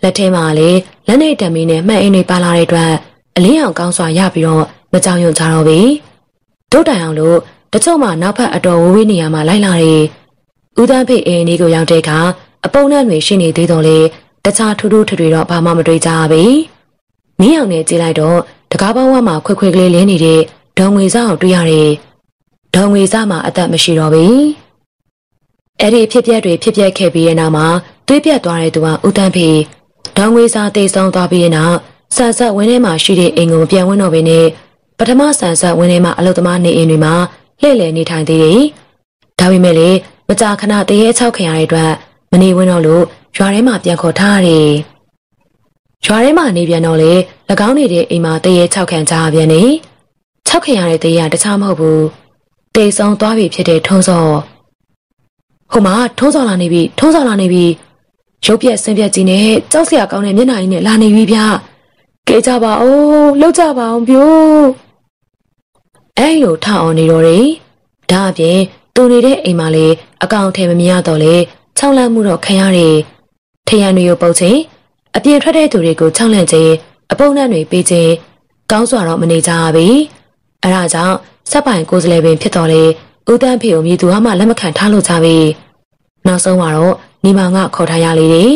လက်ထဲမှာလည်းလက်နဲ့တံမီနဲ့မှတ်အိမ်တွေပါလာတဲ့အတွက်အလင်းအောင်ကောင်းစွာရပြီးတော့မကြောင်ရွံ့ကြတော့ဘူး။တို့တိုင်အောင်လို့တချို့မှနောက်ဖက်အတော်ဝေးဝေးနေရာမှာလိုက်လာတယ်။ဦးတန်းဖေအိမ်လေးကိုရောက်တဲ့အခါအပုံနဲ့တွေရှိနေသေးတော့လေတခြားထူးထူးထွေထွေတော့ဘာမှမတွေ့ကြဘူး။မင်းအောင်နဲ့ကြည့်လိုက်တော့ တကားပေါင်းဝမှာခွေခွေကလေးလင်းနေတဲ့ဒေါငွေစားကိုတွေ့ရတယ်။ဒေါငွေစားမှာအသက်မရှိတော့ဘူး။အဲ့ဒီဖြစ်ပျက်တွေဖြစ်ပျက်ခဲ့ပြီးတဲ့နောက်မှာသွေးပြတ်သွားတဲ့သူကဦးတန်းဖေဒေါငွေစားတေဆုံးသွားပြီးတဲ့နောက်ဆန်ဆက်ဝင်းထဲမှာရှိတဲ့အိမ်ကိုပြန်ဝင်တော့ဘဲနဲ့ပထမဆန်ဆက်ဝင်းထဲမှာအလုသမားနေအိမ်တွေမှာလှည့်လည်နေထိုင်သေးတယ်။ဒါပေမဲ့လေမကြာခဏတရေချောက်ခင်ရတဲ့အတွက်မနေဝင်တော့လို့ရွာထဲမှာပြန်ခေါ်ထားရတယ်။ ရွာထဲမှာနေပြန်တော့လေ၎င်းနေတဲ့အိမ်မှာတရေချောက်ခံကြပြန်နေ။ချောက်ခင်ရတဲ့တရေကတခြားမဟုတ်ဘူး။တေဆုံးသွားပြီဖြစ်တဲ့ထုံးစောဟိုမှာထုံးစောလာနေပြီထုံးစောလာနေပြီရုပ်ပြက်ဆင်းပြက်ကြီးနဲ့ကြောက်စရာကောင်းတဲ့မျက်နှာကြီးနဲ့လာနေပြီဗျာ။ကဲကြပါဦးလှုပ်ကြပါအောင်ပြို့အဲ့လိုထအောင်နေတော့တယ်ဒါအပြင်သူနေတဲ့အိမ်မှာလေအကောင်ထဲမမြင်တော့လေခြောက်လန့်မှုတော့ခံရတယ်ထရန်တွေကိုပုတ်ချင်း အပြင်ထွက်တဲ့သူတွေကိုခြောက်လန့်ခြင်းအပုံနဲ့တွေပေးခြင်းကောင်းစွာတော့မနေကြရပြီအဲဒါကြောင့်စက်ပိုင်ကိုယ်စလဲပင်ဖြစ်တော်လေဦးတန်းဖေကိုမြေသူမှလက်မခံထားလို့ကြပြီနောက်ဆုံးမှာတော့မိမောင်ကခေါ်ထားရလေတယ်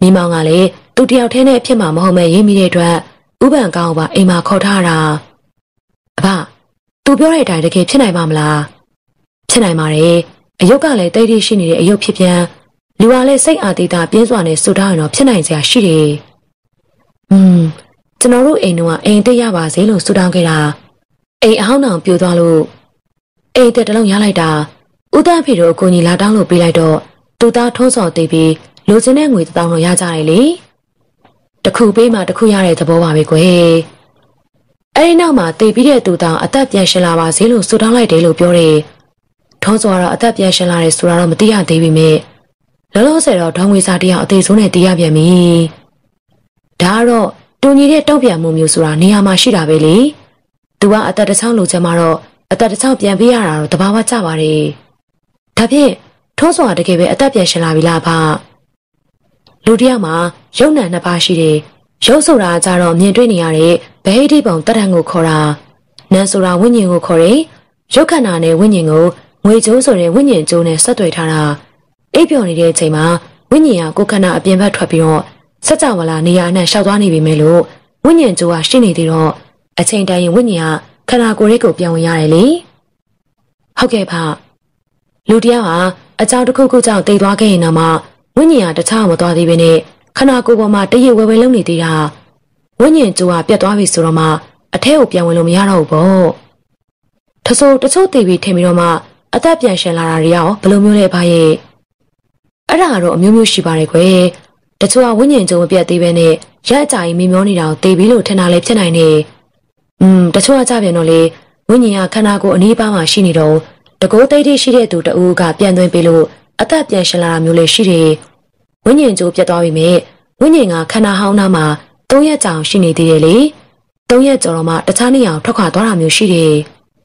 မိမောင်ကလည်းသူတယောက်တည်းနဲ့ဖြစ်မှာမဟုတ်မဲ့ရေးမိတဲ့အတွက်ဥပံကောင်းပါအိမ်မှာခေါ်ထားတာအဖသူပြောတဲ့အတိုင်းတကယ်ဖြစ်နိုင်ပါမလားဖြစ်နိုင်ပါတယ်အယုတ်ကလည်းတိတ်တိရှိနေတဲ့အယုတ်ဖြစ်ပြန် လူကလည်းစိတ်အာတိတာပြင်းစွာနဲ့ဆူထားရင်တော့ဖြစ်နိုင်စရာရှိတယ်อืมကျွန်တော်တို့အိမ်တော့အိမ်တက်ရပါစေလို့ဆူတောင်းခဲ့တာအိမ်အဟောင်းအောင်ပြိုသွားလို့အိမ်တက်တလုံးရလိုက်တာဦးသားဖေတို့အကူကြီးလာတောင်းလို့ပေးလိုက်တော့သူသားထုံးစော်သေးပြီးလိုချင်တဲ့ငွေတောင်းတော့ရကြတယ်လေတခုပေးမှတခုရတဲ့သဘောပါပဲကွယ်အဲဒီနောက်မှာတည်ပြီးတဲ့သူတောင်အသက်ပြန်ရှင်လာပါစေလို့ဆုတောင်းလိုက်တယ်လို့ပြောတယ်။ထုံးစောတော့အသက်ပြန်ရှင်လာတယ်ဆိုတာတော့မသိရသေးပေမဲ့ လောလောဆယ်တော့ဒေါငွေစာတယောက်အသေးဆုံးနဲ့သိရပြန်ပြီ။ဒါကတော့တူညီတဲ့တုံ့ပြန်မှုမျိုးဆိုတာနေရာမှာရှိတာပဲလေ။ तू ကအသက်တစ်ချောင်းလိုချင်မှတော့အသက်တစ်ချောင်းပြန်ပေးရတာတော့တဘာဝကြပါတယ်။ဒါဖြင့်ထုံးစောကတကယ်ပဲအသက်ပြန်ရှင်လာပြီလားဖ။လူတယောက်မှာရုပ်နာနှစ်ပါးရှိတယ်။ရုပ်ဆိုတာကြတော့မြင်တွေ့နေရတဲ့ဗဟိတိပုံတရံကိုခေါ်တာနန်းဆိုတာဝိညာဉ်ကိုခေါ်တယ်ရုပ်ခန္ဓာနဲ့ဝိညာဉ်ကိုငွေကြိုးဆိုတဲ့ဝိညာဉ်ကြိုးနဲ့ဆက်သွယ်ထားတာ အိပ်ပျော်နေတဲ့အချိန်မှာဝိညာဉ်ကကိုယ်ခန္ဓာအပြင်ဘက်ထွက်ပြီးတော့စัจ java လာနေရာနဲ့ရှောက်သွားနေပြီမဲ့လို့ဝိညာဉ်ကြိုးကရှိနေသေးတော့အချိန်တိုင်းဝိညာဉ်ကခန္ဓာကိုယ်ရဲ့ကိုပြောင်းဝင်ရတယ်လေဟုတ်ကဲ့ဖလူတယောက်ဟာအကြောင်းတစ်ခုခုကြောင့်တိတ်သွားခဲ့ရင်တော့မှဝိညာဉ်ကတခြားမသွားသေးဘဲနဲ့ခန္ဓာကိုယ်ပေါ်မှာတရဝဲဝဲလုံးနေသေးတာဝိညာဉ်ကြိုးကပြတ်သွားပြီဆိုတော့မှအထဲကိုပြန်ဝင်လို့မရတော့ဘူးပေါ့ထဆိုတချို့တေပြီးထင်ပြီးတော့မှအသက်ပြန်ရှင်လာတာတွေရောဘယ်လိုမျိုးလဲဘာရဲ့ အဲ့ဒါကတော့အမျိုးမျိုးရှိပါတယ်ခွယ်တချို့ကဝိညာဉ်ကြုံမပြတ်သေးပဲနဲ့ရက်အကြာကြီးမိမျောနေတာကိုသိပြီလို့ထင်တာလည်းဖြစ်နိုင်နေ။อืมတချို့ကကြပြန်တော့လေဝိညာဉ်ကခန္ဓာကိုယ်အနီးပါးမှာရှိနေတော့တကိုးသိသိရှိတဲ့သူတဦးကပြန်သွင်းပေးလို့အသက်ပြန်ရှင်လာတာမျိုးလည်းရှိတယ်။ဝိညာဉ်ကြိုးပြတ်သွားပြီမဲ့ဝိညာဉ်ကခန္ဓာဟောင်းနာမှာ၃ရက်ကြာရှိနေသေးတယ်လေ။၃ရက်ကျော်တော့မှတခြားနေရာထွက်ခွာသွားတာမျိုးရှိတယ်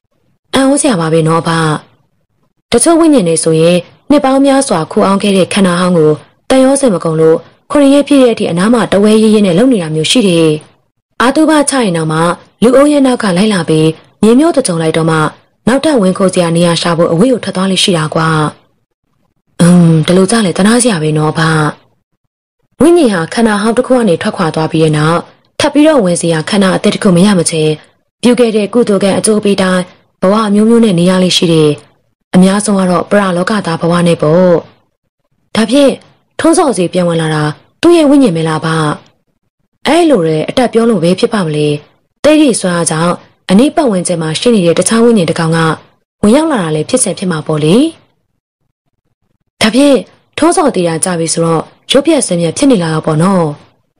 ။အံ့ဩစရာပါပဲနော်ဗျ။တချို့ဝိညာဉ်တွေဆိုရင် နှစ်ပေါင်းများစွာခူအောင်ခဲ့တဲ့ခန္ဓာဟောင်းကိုတန်ရောစင်မကုံလို့ခုနှစ်ရက်ပြည့်တဲ့အထိအနားမှာတဝဲရည်ရည်နဲ့လုံနေတာမျိုးရှိတယ်။အာတုဘချရင်တော့မှလူအုံးရဲ့နောက်ကလိုက်လာပြီးမြေမျိုးတကြုံလိုက်တော့မှနောက်ထပ်ဝင်ခိုးစရာနေရာရှာဖို့အဝေးကိုထွက်သွားလိမ့်ရှိတာကွာ။အင်းဒီလိုကြလေတနာစရာပဲနော်ဗျ။ဝိညာဉ်ဟာခန္ဓာဟောင်းတစ်ခုကနေထွက်ခွာသွားပြီးတဲ့နောက်ထပ်ပြီးတော့ဝင်စရာခန္ဓာအသစ်တစ်ခုမရမချေပြုခဲ့တဲ့ကုသိုလ်ကအကျိုးပေးတိုင်းဘဝအမျိုးမျိုးနဲ့နေရလိမ့်ရှိတယ်။ အများဆုံးကတော့ပရလောကသားဘဝနဲ့ပေါ့။ဒါဖြင့်ထုံးစော်စီပြန်ဝင်လာတာသူ့ရဲ့ဝိညာဉ်မလားဗျ။အဲလိုတဲ့အတက်ပြောလို့ပဲဖြစ်ပါမလဲ။တိတ်ရိစွာကြောင့်အနိပတ်ဝန်းကျင်မှာရှိနေတဲ့တခြားဝိညာဉ်တစ်ကောင်ကဝင်ရောက်လာတာလည်းဖြစ်ဆက်ဖြစ်မှာပေါ့လေ။ဒါဖြင့်ထုံးစော်တီတာကြပြီဆိုတော့ရုပ်ပြက်ဆင်းပြက်ဖြစ်နေလာတော့ပေါ့နော်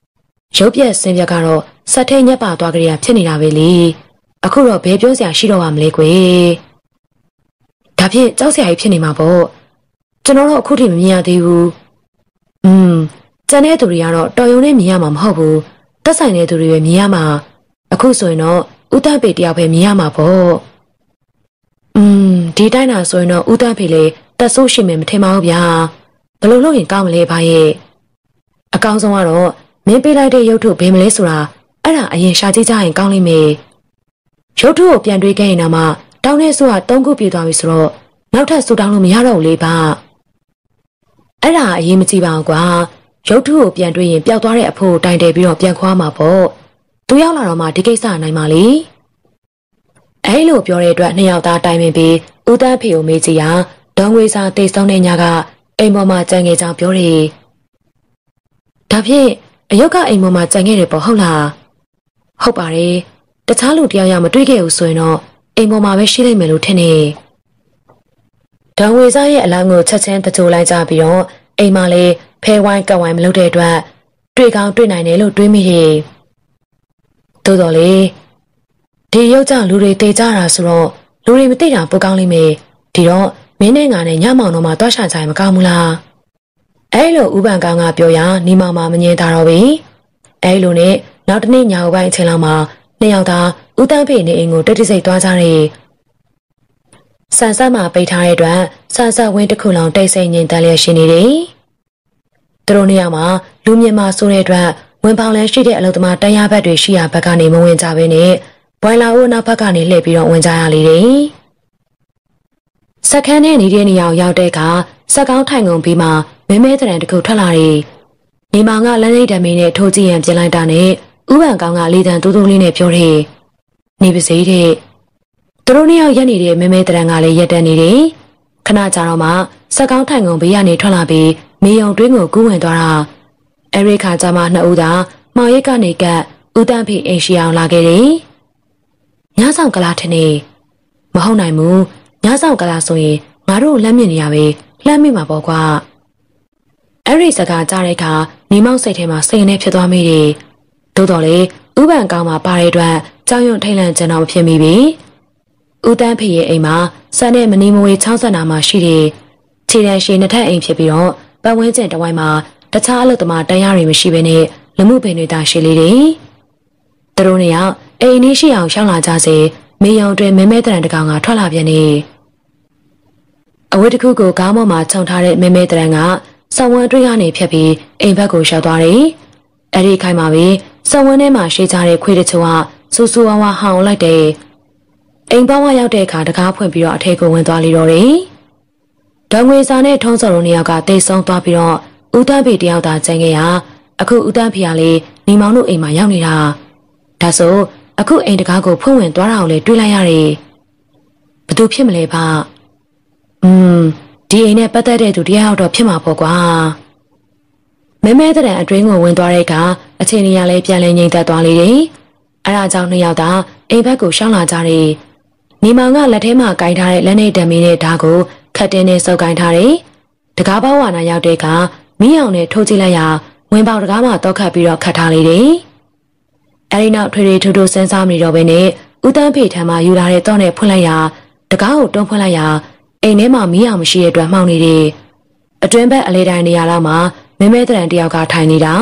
။ရုပ်ပြက်ဆင်းပြက်ကတော့စက်ထိန်ညက်ပါသွားကြရဖြစ်နေတာပဲလေ။အခုတော့ဘယ်ပြောစရာရှိတော့ပါမလဲကွယ်။ ဒါဖြင့်ကြောက်စရာကြီးဖြစ်နေမှာပေါ့။ကျွန်တော်တို့အခုထိမမြင်ရသေးဘူး။อืมကျန်တဲ့သူတွေကတော့တော်ရုံနဲ့မြင်ရမှာမဟုတ်ဘူး။တက်ဆိုင်တဲ့သူတွေပဲမြင်ရမှာ။အခုဆိုရင်တော့ဦးသားဖေတယောက်ပဲမြင်ရမှာပေါ့။อืมဒီတိုင်းတာဆိုရင်တော့ဦးသားဖေလေတက်ဆိုးရှိမယ်မထင်ပါဘူးဗျာ။ဘယ်လိုလုပ်ရင်ကောင်းမလဲဘာရဲ့။အကောင်းဆုံးကတော့မင်းပေးလိုက်တဲ့ရုပ်ထုဘယ်မလဲဆိုတာအဲ့ဒါအရင်ရှာကြည့်ကြရင်ကောင်းလိမ့်မယ်။ရုပ်ထုကိုပြန်တွေးခဲ့ရင်တော့မှ တောင်းတဲ့ဆိုက၃ခုပြေးသွားပြီဆိုတော့နောက်ထပ်ဆူတောင်းလို့မရတော့ဘူးလေဗျ။အဲ့ဒါအရင်မကြည့်ပါဘူးကွာ။ရုပ်ထုကိုပြန်တွေးရင်ပျောက်သွားတဲ့အဖို့တိုင်တယ်ပြီးတော့ပြန်ခွာမှာပေါ့။သူရောက်လာတော့မှဒီကိစ္စနိုင်ပါလေအဲလိုပြောတဲ့အတွက်နှစ်ယောက်သားတိုင်ပင်ပြီးဦးတန်းဖေကိုမေးကြည့်ရာဒေါငွေစာတိတ်ဆုံးတဲ့ညကအိမ်ပေါ်မှာကြံခဲ့ကြောင်းပြောတယ်ဒါဖြင့်အယုတ်ကအိမ်ပေါ်မှာကြံခဲ့တယ်ပေါ့ဟုတ်လားဟုတ်ပါတယ်တခြားလူတယောက်ရမတွေ့ခဲ့ဘူးဆိုရင်တော့ အိမ်ပေါ်မှာပဲရှိလိမ့်မယ်လို့ထင်နေဒေါငွေစာရဲ့အလောင်းကိုချက်ချင်းတကြိုလိုက်ကြပြီးတော့အိမ်မှာလေဖဲဝိုင်းကဝိုင်းမလုပ်တဲ့အတွက်တွေ့ကောင်းတွေ့နိုင်တယ်လို့တွေးမိတယ်သို့တော်လေဒီရုပ်ကြောင့်လူတွေတေကြတာဆိုတော့လူတွေမသိတာပိုကောင်းလိမ့်မယ်ဒီတော့မင်းနဲ့ငါနဲ့ညမောင်တော့မှတွားရှာကြရင်မကောင်းဘူးလားအဲလိုဥပန်ကောင်းကပြောရနီမောင်မမငြင်းတာတော့ပြီအဲလိုနဲ့နောက်တနေ့ညောင်ပိုင်းအချိန်လောက်မှာ နှစ်ယောက်သားဦးတန်းဖေနေအိမ်ကိုတက်တစိတ်သွားကြတယ်ဆန်ဆက်မှာပိတ်ထားတဲ့အတွက်ဆန်ဆက်ဝင်းတစ်ခုလုံးတိတ်ဆိတ်ငြိမ်သက်လျက်ရှိနေတယ်သူတို့နေရာမှာလူမြင်မှာဆိုတဲ့အတွက်ဝင်ပေါင်လန်းရှိတဲ့အလုပ်သမားတရားဘက်တွေရှိရာဘက်ကနေမဝင်ကြဘဲနဲ့ဘွိုင်လာအိုနောက်ဘက်ကနေလှည့်ပြီးတော့ဝင်ကြရလေတယ်။စက်ခန်းနဲ့နေတဲ့နေရာကိုရောက်တဲ့အခါစက်ကောင်းထိုင်ကုန်ပြီးမှမဲမဲတရံတစ်ခုထွက်လာတယ်။နေမောင်ကလမ်းရိပ်တံမင်းနဲ့ထိုးကြည့်ရန်ပြင်လိုက်တာနဲ့ ဥပန်ကောင်းကလေတံတူးတူးလေးနဲ့ပြောတယ်။နေပါစေတဲ့။သူတို့နှစ်ယောက်ရက်နေတဲ့မဲမဲတရံကလည်းရက်တန်းနေတယ်။ခဏကြာတော့မှစက်ကောင်းထိုင်ကုန်ဘေးကနေထွက်လာပြီးမေယုံတွင်းကိုကူးဝင်သွားတာ။အဲရိခါကြမှာနှစ်ဦးသာမောင်ရိတ်ကနေကဦးတန်းဖေအိမ်ရှိအောင်လာခဲ့တယ်။ညဆောင်ကလာထနေမဟုတ်နိုင်ဘူးညဆောင်ကလာဆိုရင်ငါတို့လက်မြင့်နေရပဲလှမ်းမိမှာပေါ့ကွာ။အဲ့ဒီစကားကြားတဲ့အခါမိမောက်စိတ်ထဲမှာစိတ်နဲ့ဖြစ်သွားမိတယ်။ သို့တော်လေဥပန်ကောင်းမှာပါတဲ့အတွက်ကြောင်ရွံ့ထိတ်လန့်ကြံတော်ဖြစ်မိပြီ။ဦးတန်းဖေရဲ့အိမ်မှာစံနဲ့မနီမဝေချောင်းစံနာမှာရှိတယ်။ခြေတန်းရှည်နှစ်ထပ်အိမ်ဖြစ်ပြီးတော့ပတ်ဝန်းကျင်တစ်ဝိုင်းမှာတခြားအလုပ်သမားတရားတွေမရှိဘဲနဲ့လမှုပင်တွေသာရှိလေတယ်။သူတို့နေရောက်အိမ်လေးရှိအောင်ရှောင်းလာကြစေမေယုံတွင်မဲမဲတရံတကောင်ကထွက်လာပြန်နေ။အဝတ်တစ်ခုကိုကားမော်မှာခြုံထားတဲ့မဲမဲတရံကစဝန်းတွေးကနေဖြတ်ပြီးအိမ်ဘက်ကိုရှောက်သွားတယ်။ အဲ့ဒီခိုင်မှာပဲစဝန်းထဲမှာရှိကြတဲ့ခွေးတချို့ကစူစူဝါဝါဟောင်လိုက်တယ်။အိမ်ပေါင်းဝရောက်တဲ့အခါတကားဖွင့်ပြီးတော့အထက်ကိုဝင်သွားလိတော့တယ်။ဒေါငွေစာနဲ့ထုံးစော်တို့နှစ်ယောက်ကတိတ်ဆုံးသွားပြီးတော့ဦးတန်းဖေတယောက်သာကျန်ခဲ့ရအခုဦးတန်းဖေကလေညီမောင်တို့အိမ်မှာရောက်နေတာဒါဆိုအခုအိမ်တကားကိုဖွင့်ဝင်သွားတာကိုလေတွေးလိုက်ရတယ်ဘသူဖြစ်မလဲဖอืมဒီအိမ်နဲ့ပတ်သက်တဲ့သူတရားရောက်တော့ဖြစ်မှာပေါ့ကွာ မဲမဲတဲ့အတွင်းကိုဝင်သွားတဲ့အခါအချိန်ကြီးလည်းပြန်လဲငြိမ်သက်သွားလေတယ်အဲဒါကြောင့်နှစ်ယောက်သာအိမ်ဘက်ကိုရှောင်းလာကြတယ်ညီမောင်ကလက်ထဲမှာကင်ထားတဲ့လက်နဲ့တံမီနဲ့ဓာတ်ကိုခတ်တင်းနဲ့စုပ်ကင်ထားတယ်တကားပေါဝါနာရောက်တဲ့အခါမီးအောင်နဲ့ထိုးကြည့်လိုက်ရာငဝင်ပေါက်တကားမှတော့ခတ်ပြီးတော့ခတ်ထားလိုက်တယ်။အဲဒီနောက်ထွေထွေထူထူစမ်းစားမိတော့ပဲနဲ့ဦးတန်းဖေထံမှာယူလာတဲ့တော့နဲ့ဖွင့်လိုက်ရာတကားကိုတွန်းဖွင့်လိုက်ရာအိမ်ထဲမှာမီးအောင်မရှိတဲ့အတွက်မှောင်နေတယ်။အတွင်းဘက်အလေတိုင်းနေရာလောက်မှာ မဲမဲတရံတယောက်ကထိုင်နေတာ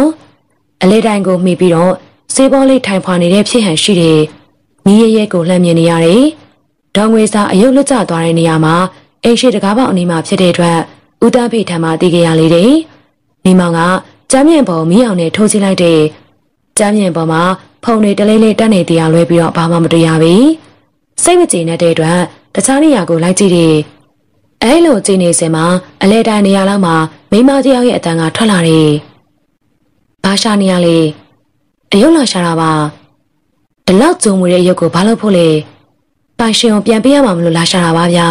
အလေတိုင်းကိုမှီပြီးတော့စေးဘောလေးထိုင်ဖွာနေတဲ့ဖြစ်ဟန်ရှိတယ်။မီးရဲရဲကိုလှမ်းမြင်နေရတယ်။ဒေါငွေစာအယုတ်လွတ်ကျသွားတဲ့နေရာမှာအိမ်ရှိတကားပေါက်အနီးမှာဖြစ်တဲ့အတွက်ဦးတန်းဖေထံမှာတည်ကြရလေတယ်။မိမောင်ကကျမ်းမြင့်ပေါ်မီးအောင်နဲ့ထိုးချိလိုက်တဲ့ကျမ်းမြင့်ပေါ်မှာဖုန်တွေတလေးလေးတက်နေတရားလွဲပြီးတော့ဘာမှမတွေ့ရပြီ။စိတ်မကြည်တဲ့အတွက်တခြားနေရာကိုလိုက်ကြည့်တယ်။ အဲလိုကြည့်နေစင်မှာအလဲတိုင်းနေရာလောက်မှာမိမတယောက်ရဲ့အတန်ကထွက်လာတယ်။ဘာရှာနေရလဲ။အယုတ်လာရှာတာပါ။ဒီလောက်ကြုံမွေတဲ့ရုပ်ကိုဘာလို့ဖို့လဲ။ပိုင်ရှင်ကိုပြန်ပေးရမှာမလို့လာရှာတာပါဗျ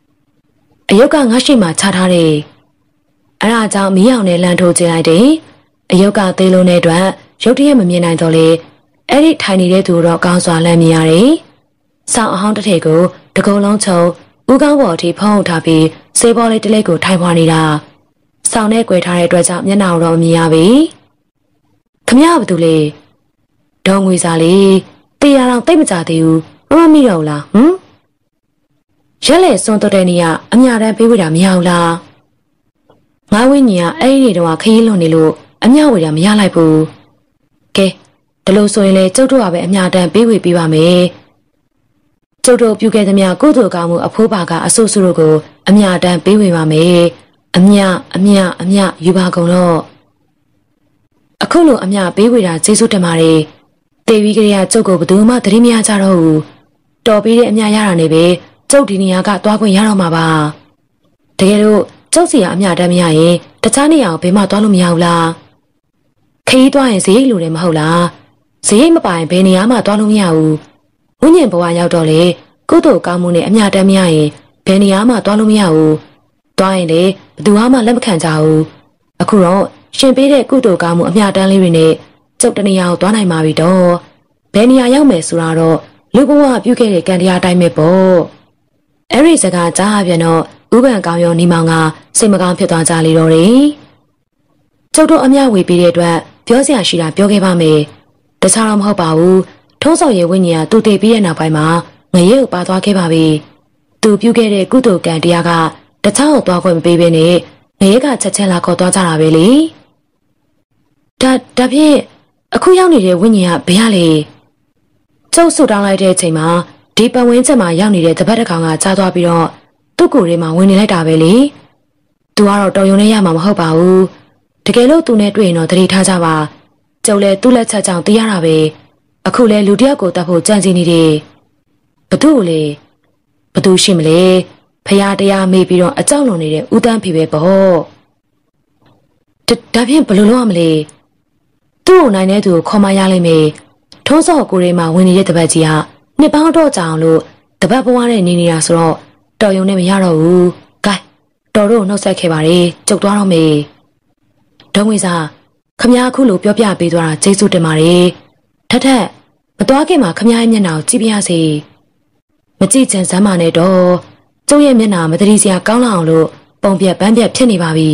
။အယုတ်ကငါရှိမှချထားတယ်။အဲဒါကြောင့်မီးအောင်နဲ့လန်ထိုးကျလိုက်တယ်။အယုတ်ကသေးလုံးတဲ့အတွက်ရုတ်တရက်မမြင်နိုင်တော့လေအဲ့ဒီထိုင်နေတဲ့သူတော့ကောင်းစွာလမ်းမြင်ရတယ်။ဆောင်းအဟောင်းတစ်ထည်ကိုတကုံလုံးချုံ ဦးကောင်းပေါ်အထိဖုံးထုတ်ထားပြီးစေးဘောလေးတစ်လက်ကိုထိုင်ဖွာနေတာ။ဆောင်းနဲ့꿰ထားတဲ့အတွက်ကြောင့်မျက်နှာတော့မမြင်ရပြီ။ခမရဘာတူလဲ။ဒေါငွေစာလေးတေးရအောင်တိတ်မကြသေးဘူး။မမမိတော့လားဟမ်။ရက်လေစွန်တော့တဲ့နေရအမြတမ်းပေးဝေတာမရဘူးလား။ငါဝင်းကြီးကအဲ့ဒီနေတော့ခရီးလွန်နေလို့အမြဝေတာမရလိုက်ဘူး။ကဲဒါလို့ဆိုရင်လေကျုပ်တို့ကပဲအမြတမ်းပေးဝေပေးပါမယ် ကျုပ်တို့ပြုခဲ့သမျှကုသိုလ်ကောင်းမှုအဖိုးပါကအဆုစုတို့ကိုအမြတမ်းပေးဝေပါမယ်အမြအမြအမြယူပါကုန်တော့အခုလိုအမြပေးဝေတာကျေးဇူးတင်ပါတယ်တေဝီကလေးကကျုပ်ကိုဘယ်သူမှသတိမရကြတော့ဘူးတော်ပြီးတဲ့အမြရတာနေပဲကျုပ်ဒီနေရာကသွားခွင့်ရတော့မှာပါတကယ်လို့ကျုပ်စီကအမြတမ်းမရရင်တခြားနေရာကိုဘယ်မှသွားလို့မရဘူးလားခရီးသွားရင်ဈေးလိုတယ်မဟုတ်လားဈေးမပိုင်ဘယ်နေရာမှသွားလို့မရဘူး ဝိညာဉ်ဘဝရောက်တော့လေကုသိုလ်ကောင်းမှုနဲ့အမျှတမ်းမရရင်ဘယ်နေရာမှသွားလို့မရဘူးသွားရင်လေဘယ်သူမှလက်မခံကြဘူးအခုတော့ရှင်ပေးတဲ့ကုသိုလ်ကောင်းမှုအမျှတမ်းလေးတွေနဲ့ကျုပ်တနေရာကိုသွားနိုင်ပါပြီတော့ဘယ်နေရာရောက်မယ်ဆိုတာတော့လူဘဝပြုခဲ့တဲ့ကံတရားတိုင်းပဲပေါ့အဲ့ဒီစကားကြားပြန်တော့ဥပံကောင်းရောနေမောင်ကစိတ်မကောင်းဖြစ်သွားကြလေတော့တယ်ကျုပ်တို့အမျှဝေပေးတဲ့အတွက်ပြောစရာရှိတာပြောခဲ့ပါမယ်။တခြားတော့မဟုတ်ပါဘူး။ ထုံးစော်ရဲ့ဝိညာဉ်ကသူတည်ပြီးတဲ့နောက်ပိုင်းမှာငရဲကိုပါသွားခဲ့ပါပြီ။သူပြုခဲ့တဲ့ကုသိုလ်ကံတရားကတခြားကိုသွားခွင့်မပေးဘဲနဲ့ငရဲကချက်ချင်းလာခေါ်သွားကြတာပဲလေ။ဒါဒါဖြင့်အခုရောက်နေတဲ့ဝိညာဉ်ကဘယ်ရလဲ။ကျုပ်ဆူတောင်းလိုက်တဲ့အချိန်မှာဒီပဝင်းချက်မှာရောက်နေတဲ့တပတ်တစ်ကောင်ကကြားသွားပြီးတော့သူ့ကိုယ်ထဲမှာဝင်နေလိုက်တာပဲလေ။သူကတော့တော်ရုံနဲ့ရမှာမဟုတ်ပါဘူး။တကယ်လို့သူနဲ့တွေ့ရင်တော့တတိထားကြပါကျုပ်လည်းသူ့လက်ချက်ကြောင့်သိရတာပဲ အခုလဲလူတယောက်ကိုတတ်ဖို့ကြံစည်နေတယ်ဘသူ့ကိုလဲဘသူရှိမလဲဖះတရားမေးပြီးတော့အကြောက်လွန်နေတဲ့ဦးတန်းဖေပဲပေါ့ဒါဖြင့်ဘယ်လိုလုပ်ရမလဲသူ့ကိုနိုင်တဲ့သူကိုခေါ်မရလိမ့်မယ်ထုံးစော်ကိုယ်ထဲမှာဝင်နေတဲ့တပတ်ကြီးဟာနှစ်ပေါင်းတော့ကြာအောင်လို့တပတ်ဘဝနဲ့နေနေတာဆိုတော့တော်ရုံနဲ့မရတော့ဘူးကဲတော်တို့နှုတ်ဆက်ခဲ့ပါလေကြုတ်သွားတော့မေဒုံဝေစာခမ ्या အခုလိုပြောပြပေးသွားတာကျေးဇူးတင်ပါတယ် ထက်ထက်မသွားခင်မှာခမ ्या ရဲ့မျက်နှာကိုကြည့်ပြရစေမကြည့်ချင်စမ်းပါနဲ့တော့ကျုပ်ရဲ့မျက်နှာမတတိစရာကောင်းလာအောင်လို့ပုံပြက်ပန်းပြက်ဖြစ်နေပါပြီ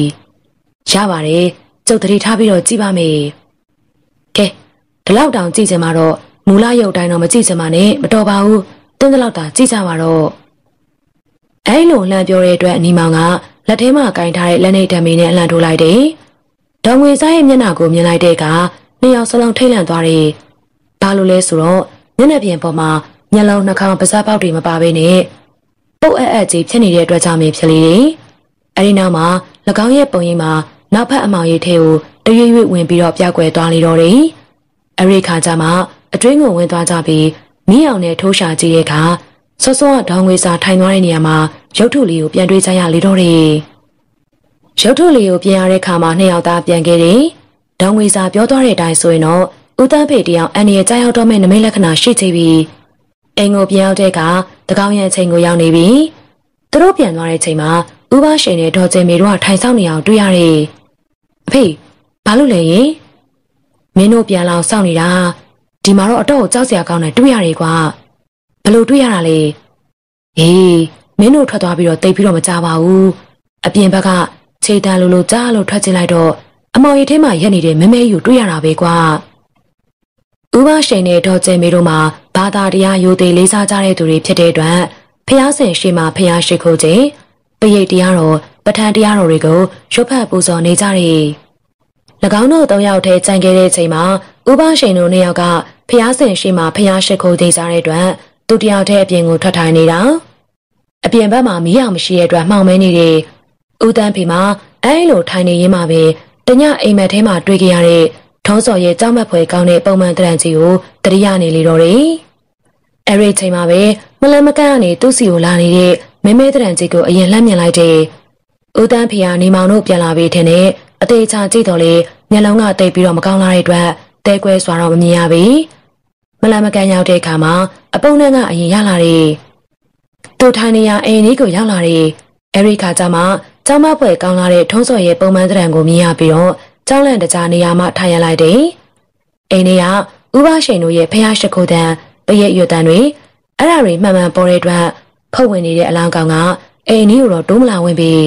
ရပါတယ်ကျုပ်တတိထားပြီးတော့ကြည့်ပါမယ်ကဲဒီလောက်တောင်ကြည့်ချင်မှာတော့မူလရုပ်တိုင်းတော့မကြည့်ချင်ပါနဲ့မတော်ပါဘူးတင်းတဲ့လောက်တာကြည့်ကြပါတော့အဲလိုလှမ်းပြောတဲ့အတွက်အနီမောင်ကလက်ထဲမှာကင်ထားတဲ့လက်နေတံမီနဲ့အလံထိုးလိုက်တယ်ဒေါငွေစားရဲ့မျက်နှာကိုမြင်လိုက်တဲ့အခါနှစ်ယောက်စလုံးထိတ်လန့်သွားတယ်။ ဘာလို့လဲဆိုတော့မျက်နှာပြင်ပေါ်မှာမျက်လုံးနှာခေါင်းပါးစပ်ပေါက်တွေမပါဘဲနဲ့ပုတ်အပ်အပ်ကြီးဖြစ်နေတဲ့အတွက်ကြောင့်ဖြစ်လေတယ်။အဲဒီနောက်မှာ၎င်းရဲ့ပုံရိပ်မှာနောက်ဖက်အမောင်ရိပ်ထဲကိုတရွေ့ရွေ့ဝင်ပြီးတော့ပြောက်ွယ်သွားလေတော့တယ်။အဲဒီခါကျမှအတွင်းကိုဝင်သွားကြပြီးမီးအောင်နဲ့ထိုးရှာကြည့်တဲ့အခါစောစောကဒေါငွေစာထိုင်သွားတဲ့နေရာမှာရုပ်ထုလေးကိုပြန်တွေ့ကြရလေတော့တယ်။ရုပ်ထုလေးကိုပြင်ရတဲ့ခါမှာနှစ်ယောက်သားပြန်ခဲ့တယ်။ဒေါငွေစာပြောသွားတဲ့အတိုင်းဆိုရင်တော့ ဦးတန်းဖေတယောက်အန်ရကြားရောက်တော့မဲ့နမိတ်လက္ခဏာရှိသေးပြီ။အိမ်ကိုပြန်ရောက်တဲ့အခါတကောင်းရဲ့အချိန်ကိုရောက်နေပြီ။သူတို့ပြန်သွားတဲ့အချိန်မှာဦးပါရှင်နဲ့ဒေါ်ကျင်မေတို့ကထိုင်ဆောင်နေအောင်တွေ့ရတယ်။အဖေဘာလို့လဲရင်မင်းတို့ပြန်လာစောင့်နေတာဒီမှာတော့အတော့ကိုကြောက်စရာကောင်းတယ်တွေ့ရတယ်ကွာ။ဘလို့တွေ့ရတာလဲ။အေးမင်းတို့ထွက်သွားပြီးတော့တိတ်ပြီးတော့မကြပါဘူး။အပြင်ဘက်ကခြေတန်းလိုလိုကြားလို့ထွက်ချလိုက်တော့အမော်ရီထဲမှာရက်နေတဲ့မမဲယူတွေ့ရတာပဲကွာ ဥပရှိန်နဲ့ဒေါ်ကျဲမေတို့မှာဘာသာတရားယူသေးလေးစားကြတဲ့သူတွေဖြစ်တဲ့အတွက်ဖျားဆင်ရှိမှဖျားရှိခိုးခြင်းပရိတ်တရားတော်ပဋ္ဌာန်းတရားတော်တွေကိုရွတ်ဖတ်ပူဇော်နေကြတယ်၎င်းတို့၃ယောက်ထဲကြံခဲ့တဲ့ချိန်မှာဥပရှိန်တို့နှစ်ယောက်ကဖျားဆင်ရှိမှဖျားရှိခိုးသေးကြတဲ့အတွက်သူတယောက်တည်းအပြင်ကိုထွက်ထိုင်နေတာအပြင်ဘက်မှာမီးရောင်မရှိတဲ့အတွက်မှောင်မဲနေတယ်ဦးတန်းဖေမှာအဲလိုထိုင်နေရင်းမှာပဲတညအိမ်မက်ထဲမှာတွေ့ကြရတဲ့ ထုံးစော်ရဲ့ကြောက်မက်ဖွယ်ကောင်းတဲ့ပုံမှန်တရံကြီးကိုတရိယာနေလေတော့တယ်။အဲ့ဒီချိန်မှာပဲမလန်မကန့်ကနေသူ့စီကိုလာနေတဲ့မဲမဲတရံကြီးကိုအရင်လှမ်းမြင်လိုက်တဲ့ဦးတန်းဖေကနေမောင်တို့ပြန်လာပြီးထင်တယ်အသေးချာကြည့်တော့လေမျက်လုံးကတိတ်ပြီးတော့မကောင်းလာတဲ့အတွက်တဲကွဲစွာတော့မမြင်ရပြီ။မလန်မကန့်ရောက်တဲ့အခါမှာအပုံနဲ့ကအရင်ရလာတယ်။သူထိုင်နေရအိမ်လေးကိုရောက်လာတယ်။အဲဒီခါကျမှကျောင်းမပွဲကောင်းလာတဲ့ထုံးစော်ရဲ့ပုံမှန်သဏ္ဍာန်ကိုမြင်ရပြီးတော့ ကျောင်းလန့်တကြားနေရာမှာထိုင်ရလိုက်တယ်။အိမ်လေးကဥပရှင်တို့ရဲ့ဖះရှိခိုးတန်ပရက်ရွတ်တန်တွေအဲ့ဒါတွေမှန်မှန်ပေါ်တဲ့အတွက်ဖုတ်ဝင်နေတဲ့အလောင်းကောင်ကအိမ်ကြီးကိုတော့တိုးမလာဝင်ပြီး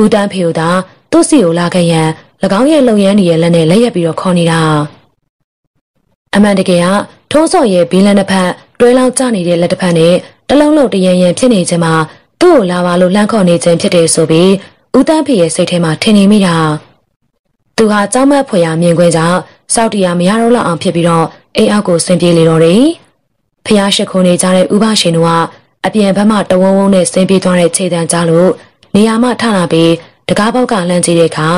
ဦးတန်းဖေကိုသာသူ့စီကိုလာခဲ့ရန်၎င်းရဲ့လုံရမ်းနေရဲ့လက်နဲ့လက်ရက်ပြီးတော့ခေါ်နေတာအမှန်တကယ်ကထုံးစော်ရဲ့ဘီလန်တစ်ဖက်တွဲလောင်းကျနေတဲ့လက်တစ်ဖက်နဲ့တလုံးလုံးတရံရံဖြစ်နေခြင်းမှာသူ့ကိုလာပါလို့လှမ်းခေါ်နေခြင်းဖြစ်တယ်ဆိုပြီးဦးတန်းဖေရဲ့စိတ်ထဲမှာထင်နေမိတာ သူဟာကြောက်မက်ဖွယ်ရာမြင်ခွင့်ကြောင့်စောက်တရားမရတော့လောက်အောင်ဖြစ်ပြီးတော့အိမ်အောက်ကိုဆင်းပြေးလေတော့တယ်ဖျားရှိခိုးနေကြတဲ့ဥပရှင်တို့ကအပြင်ဘက်မှတဝုံဝုံနဲ့ဆင်းပြေးသွားတဲ့ခြေတံကြားလို့နေရာမှထလာပြီးတကားပေါက်ကလှမ်းကြည့်တဲ့အခါ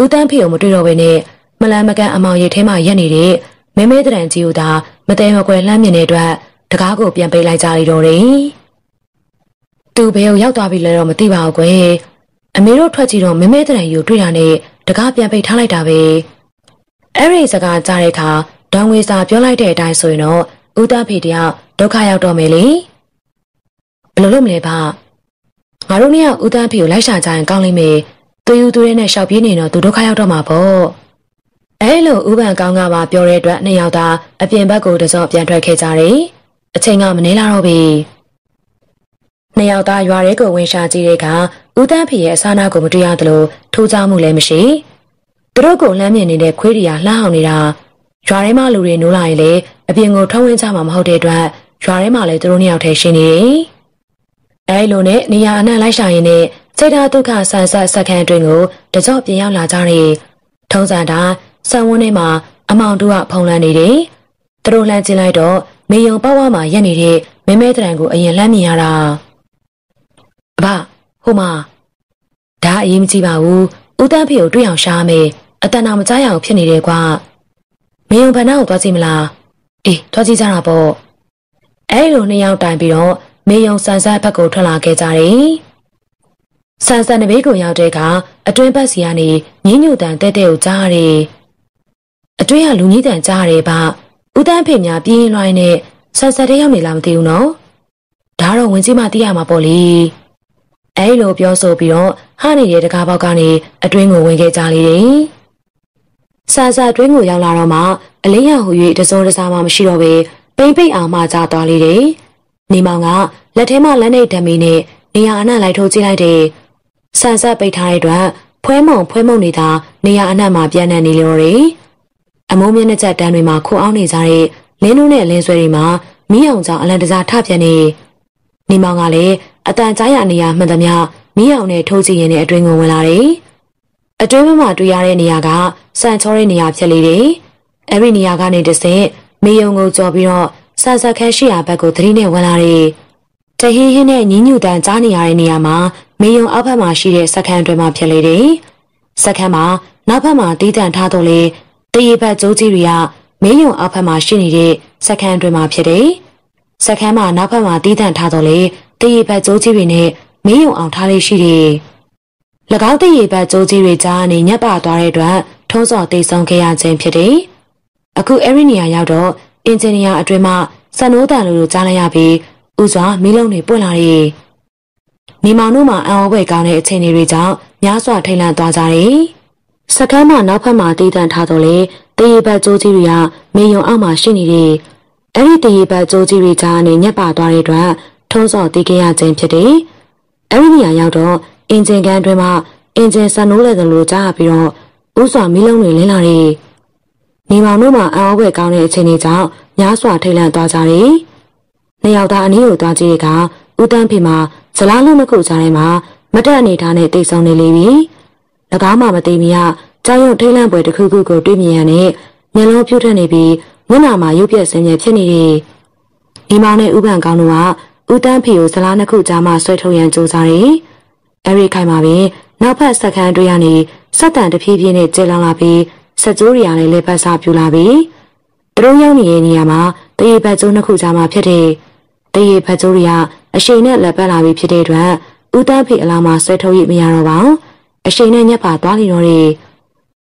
ဦးတန်းဖေကိုမတွေ့တော့ဘဲနဲ့မလန်မကန်အမောင်ရိပ်ထဲမှာရက်နေတဲ့မဲမဲတရံကြီးကိုသာမတဲမကွယ်လှမ်းမြင်တဲ့အတွက်တကားကိုပြန်ပေးလိုက်ကြလိတော့တယ်သူဘယ်ကိုရောက်သွားပြီလဲတော့မသိပါဘူးကွယ်အမေတို့ထွက်ကြည့်တော့မမဲတရံကြီးကိုတွေ့တာနဲ့ တကားပြန်ပိတ်ထားလိုက်တာပဲအဲ့ဒီစကားကြားတဲ့အခါဒေါငွေစာပြောလိုက်တဲ့အတိုင်းဆိုရင်တော့ဦးသားဖေတယောက်ဒုက္ခရောက်တော့မယ်လေဘယ်လိုလုပ်မလဲဗျငါတို့နေ့ကဦးသားဖေကိုလိုက်ရှာကြရင်ကောင်းလိမ့်မယ်သူယူသူရဲနဲ့ရှောက်ပြေးနေတော့သူဒုက္ခရောက်တော့မှာပေါ့အဲလိုဥပန်ကောင်းကပါပြောတဲ့အတွက်နှစ်ယောက်သာအပြင်ဘက်ကိုတစော့ပြန်ထွက်ခဲ့ကြတယ်အချိန်ကမနေလာတော့ဘူး နှစ်ယောက်သားရွာရဲကိုဝင်ရှာကြည့်တဲ့အခါဦးတန်းဖေရဲ့အစာနာကိုမတွေ့ရသလိုထိုးကြမှုလည်းမရှိသူတို့ကိုလှမ်းမြင်နေတဲ့ခွေးတွေကလှမ်းအောင်နေတာရွာထဲမှာလူတွေနိုးလာရင်လေအပြင်ကိုထုံးဝင်ကြမှာမဟုတ်တဲ့အတွက်ရွာထဲမှာလည်းသူတို့နှစ်ယောက်ထဲရှင်းနေတယ်အဲလိုနဲ့နေရာအနှံ့လိုက်ရှာရင်နဲ့စေတာဒုက္ခဆန်ဆက်စက္ကန့်အတွင်းကိုတကြော့ပြင်ရောက်လာကြတယ်ထုံးစံတာဆံဝန်းထဲမှာအမောင်တို့ကဖုံလန်းနေတယ်သူတို့လှမ်းကျင်လိုက်တော့မေယုံပေါ့ဝါမှာရက်နေတဲ့မဲမဲတရံကိုအရင်လှမ်းမြင်ရတာ အဘဟိုမှာဒါအရေးမကြီးပါဘူးဦးတန်းဖေကိုတွေ့အောင်ရှားမယ်အတန်နာမကြားရအောင်ဖြစ်နေတယ်ကွာမယုံဘဏ္ဍာကိုသွားကြည့်မလားအေးသွားကြည့်ကြတာပေါ့အဲ့လိုနှစ်ယောက်တိုင်ပြီးတော့မေယုံဆန်ဆက်ဘက်ကိုထွက်လာခဲ့ကြတယ်ဆန်ဆန်တဘေးကိုရောက်တဲ့အခါအတွင်းဘက်စီကနေညင်းညူတန်တဲတဲကိုကြားရတယ်အတွင်းကလူကြီးတန်ကြားရတယ်ဗျဦးတန်းဖေများပြင်းလွှိုင်းနဲ့ဆန်ဆက်တဲ့ရောက်နေလားမသိဘူးနော်ဒါတော့ဝင်ကြီးမှသိရမှာပေါ့လေ အဲလိုပြောဆိုပြီးတော့ဟာနေတဲ့တကားပေါက်ကနေအတွင်းကိုဝင်ခဲ့ကြလေတယ်။ဆာဆာအတွင်းကိုရောက်လာတော့မှအလေးရဟူ၍တစုံတစားမှမရှိတော့ပဲပိမ့်ပိတ်အောင်မှကြသွားလေတယ်။နေမောင်ကလက်ထဲမှာလက်နဲ့ဓမီနဲ့နေရာအနှံ့လိုက်ထိုးကြည့်လိုက်တယ်။ဆန်ဆက်ပိတ်ထားတဲ့အတွက်ဖွဲမုံဖွဲမုံနေတာနေရာအနှံ့မှာပြန့်နှံ့နေလို့တယ်။အမိုးမျက်နှာချက်တန်းတွေမှာခိုးအောင်နေကြတဲ့လင်းနုနဲ့လင်းဆွဲတွေမှာမီးအောင်ကြောင့်အလံတစားထပြနေနေမောင်ကလည်း အတန်ကြားရနေရမှန်သမျှမီးအောင်နဲ့ထိုးကြည့်ရင်အတွင်းကိုဝင်လာတယ်။အတွင်းမှာတွေ့ရတဲ့နေရာကစံချောတဲ့နေရာဖြစ်လေတယ်။အဲ့ဒီနေရာကနေတဆင့်မေယုံကိုကြော်ပြီးတော့ဆန်ဆက်ခန်းရှိရာဘက်ကိုသတိနဲ့ဝင်လာတယ်။တဟင်းဟင်းနဲ့ညင်းညူတန်ကြားနေရတဲ့နေရာမှာမေယုံအောက်ဘက်မှာရှိတဲ့စခန်းအတွင်းမှာဖြစ်လေတယ်။စခန်းမှာနောက်ဘက်မှာတီးတန့်ထားတော့လေတရေဘက်ကျိုးကြီးတွေကမေယုံအောက်ဘက်မှာရှိနေတဲ့စခန်းအတွင်းမှာဖြစ်တယ်။စခန်းမှာနောက်ဘက်မှာတီးတန့်ထားတော့လေ တရေဘက်ကျိုးကြီးတွေနဲ့မင်းယုံအောင်ထားလေးရှိတယ်။၎င်းတရေဘက်ကျိုးကြီးတွေကြားနေညက်ပါသွားတဲ့အတွက်ထုံးစော်တိတ်ဆုံးခဲ့ရခြင်းဖြစ်တယ်။အခုအဲ့ဒီနေရာရောက်တော့အင်ဂျင်နီယာအတွင်းမှာစံနိုးတန်လိုလိုကြားလိုက်ရပြီးဥစွာမီးလုံးတွေပွင့်လာတယ်။မိမောင်တို့မှာအံ့ဩဖွယ်ကောင်းတဲ့အခြေအနေတွေကြောင့်များစွာထိတ်လန့်သွားကြတယ်။စကမ်းမှာနောက်ဖက်မှာတည်တံ့ထားတော့လေတရေဘက်ကျိုးကြီးတွေကမေယုံအောက်မှာရှိနေတယ်။အဲ့ဒီတရေဘက်ကျိုးကြီးတွေကြားနေညက်ပါသွားတဲ့အတွက် ထုံးစော်တည်ခဲ့ရခြင်းဖြစ်တယ်။အဲ့ဒီနေရာရောက်တော့အင်ဂျင်ကန်တွင်မှအင်ဂျင်ဆန်နိုးလည်းတယ်လို့ကြားပြီးတော့ဥစွာမီးလုံးတွေလင်းလာတယ်နေမောင်တို့မှအံ့ဩဖွယ်ကောင်းတဲ့အချိန်တွေကြောင့်ညားစွာထိတ်လန့်သွားကြတယ်နှစ်ယောက်သားအနည်းကိုသွားကြည့်တဲ့အခါဦးတန်းဖေမှာဇလားလုံးတစ်ခုကြားထဲမှာမတက်အနေထားနဲ့တိတ်ဆုံနေလေပြီ၎င်းမှမသိမီရကြောင်ရုံထိတ်လန့်ပွဲတစ်ခုခုကိုတွေ့မြင်ရတဲ့မျက်လုံးပြုတ်ထက်နေပြီးမျက်နှာမှာရုပ်ပြက်စင်းပြဖြစ်နေတယ်ဒီမောင်နဲ့ဥပန်ကောင်းတို့က ဦးတန်းဖေကိုဇလားနှစ်ခုကြားမှာဆွဲထုတ်ရန်ကြိုးစားတယ်အဲ့ဒီခိုင်မှာပင်နောက်ဖက်စက္ကန့်တွေ့ရနေစက်တန်တဖြည်းဖြည်းနဲ့ကျလောင်လာပြီးစက်ကြိုးတွေကလည်းလက်ပတ်စားပြူလာပြီးသူတို့ရောက်နေတဲ့နေရာမှာတရေဘတ်ကျိုးနှစ်ခုကြားမှာဖြစ်တဲ့တရေဘတ်ကျိုးတွေကအရှိန်နဲ့လက်ပတ်လာပြီးဖြစ်တဲ့အတွက်ဦးတန်းဖေအလားမှာဆွဲထုတ်ရမရတော့ပါဘူးအရှိန်နဲ့ညက်ပါသွားနေတော့တယ်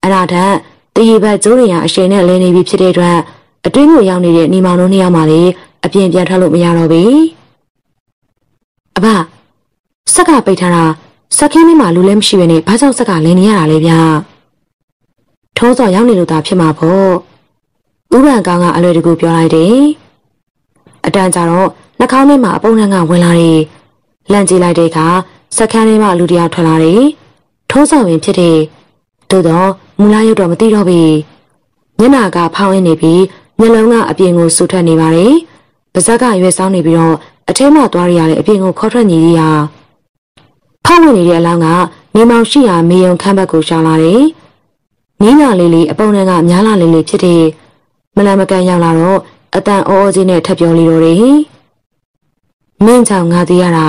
အဲ့ဒါထက်တရေဘတ်ကျိုးတွေကအရှိန်နဲ့လဲနေပြီးဖြစ်တဲ့အတွက်အတွင်းကိုရောက်နေတဲ့နေမောင်တို့နှစ်ယောက်မှလည်းအပြင်ပြန်ထွက်လို့မရတော့ဘူး အဘဆက်ကပိတ်ထားတာစက်ခင်းလေးမှာလူလည်းမရှိဘဲနဲ့ဘာကြောင့်ဆက်ကလင်းနေရတာလဲဗျာထုံးစော်ရောက်နေလို့သာဖြစ်မှာပေါ့ဥပန်ကောင်ကအလွယ်တကူပြောလိုက်တယ်အတန်ကြာတော့နှာခေါင်းထဲမှာအပုံနှံကဝင်လာတယ်လန့်ကြည့်လိုက်တဲ့အခါစက်ခန်းထဲမှာလူတယောက်ထွက်လာတယ်ထုံးစော်ဝင်ဖြစ်တယ်သို့တော့မူလာရုပ်တော့မသိတော့ဘူးမျက်နာကဖောင်းရင်းနေပြီးမျက်လုံးကအပြင်ကိုဆူထွက်နေပါတယ်ပါဇက်ကရွယ်ဆောင်နေပြီးတော့ အထဲမှာသွားရရတဲ့အပြင်ကိုခေါ်ထွက်နေရတာဖောက်ဝင်နေတဲ့အလောင်းကနေမောင်ရှိရာမေယုံခမ်းဘက်ကိုရှောင်းလာတယ်။နင်းနာလေးလေးအပုံနဲ့ကများလာလေးလေးဖြစ်တဲ့မလန်မကန်ရောက်လာတော့အတန်အောအောကြီးနဲ့ထပ်ပြောလိတော့တယ်။မင်းကြောင့်ငါသေးရတာ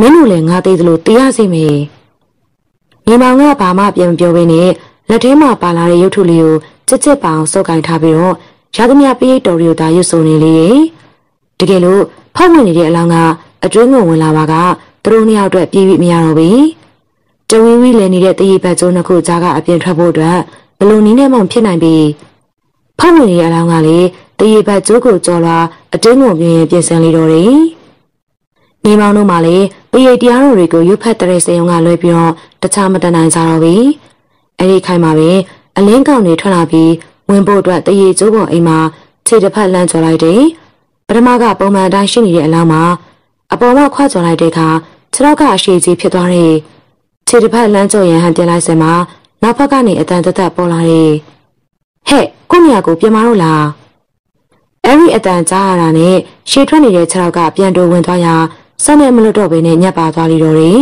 မင်းတို့လည်းငါသေးသလိုတရားစီမေ။နေမောင်ကဘာမှပြန်မပြောဘဲနဲ့လက်ထဲမှာပါလာတဲ့ရုပ်ထုလေးကိုကြက်ကြက်ပအောင်စုပ်ကင်ထားပြီးတော့ရသမျှပေးတော်ရီကိုသာရွတ်ဆိုနေလေ။တကယ်လို့ ဖောက်ဝင်နေတဲ့အလောင်းကအတွင်းကိုဝင်လာပါကသူတို့နှစ်ယောက်အတွက်ပြေးပြီးမရတော့ဘူး။တဝီဝီလည်နေတဲ့တရေဘက်ကျိုးနှစ်ခုကြားကအပြင်ထွက်ဖို့အတွက်ဘလို့နီးနဲ့မှဖြစ်နိုင်ပြီ။ဖောက်ဝင်နေတဲ့အလောင်းကလေတရေဘက်ကျိုးကိုကြော်လာအတင်းကိုပြင်းပြင်ဆင်လေတော့တယ်။နေမောင်တို့မှလည်းပရိတ်တရားတော်တွေကိုရွတ်ဖက်တဲ့စေုံကလွဲပြီးတော့တခြားမတန်နိုင်ကြတော့ဘူး။အဲဒီခိုင်မှာပဲအလင်းကောင်တွေထွက်လာပြီးဝင်ဖို့အတွက်တရေကျိုးပေါ်အိမ်မှာခြေတစ်ဖက်လှမ်းကြော်လိုက်တယ်။ ပထမကပုံမှန်အတိုင်းရှိနေတဲ့အလောင်းမှာအပေါ်မှာခွာကြော်လိုက်တဲ့အခါခြေထောက်ကအရှိကြီးဖြစ်သွားတယ်။ခြေတစ်ဖက်လမ်းကျုံရန်ဟန်တင်လိုက်စမှာနောက်ဘက်ကနေအတန်တသက်ပေါ်လာတယ်။ဟဲ့ကိုမြာကိုပြင်မတော့လား။အဲ့ဒီအတန်ကြားရတာနဲ့ရှေ့ထွက်နေတဲ့ခြေထောက်ကပြန်တိုးဝင်သွားရာစက်နဲ့မလွတ်တော့ဘဲနဲ့ညက်ပါသွားလိတော့တယ်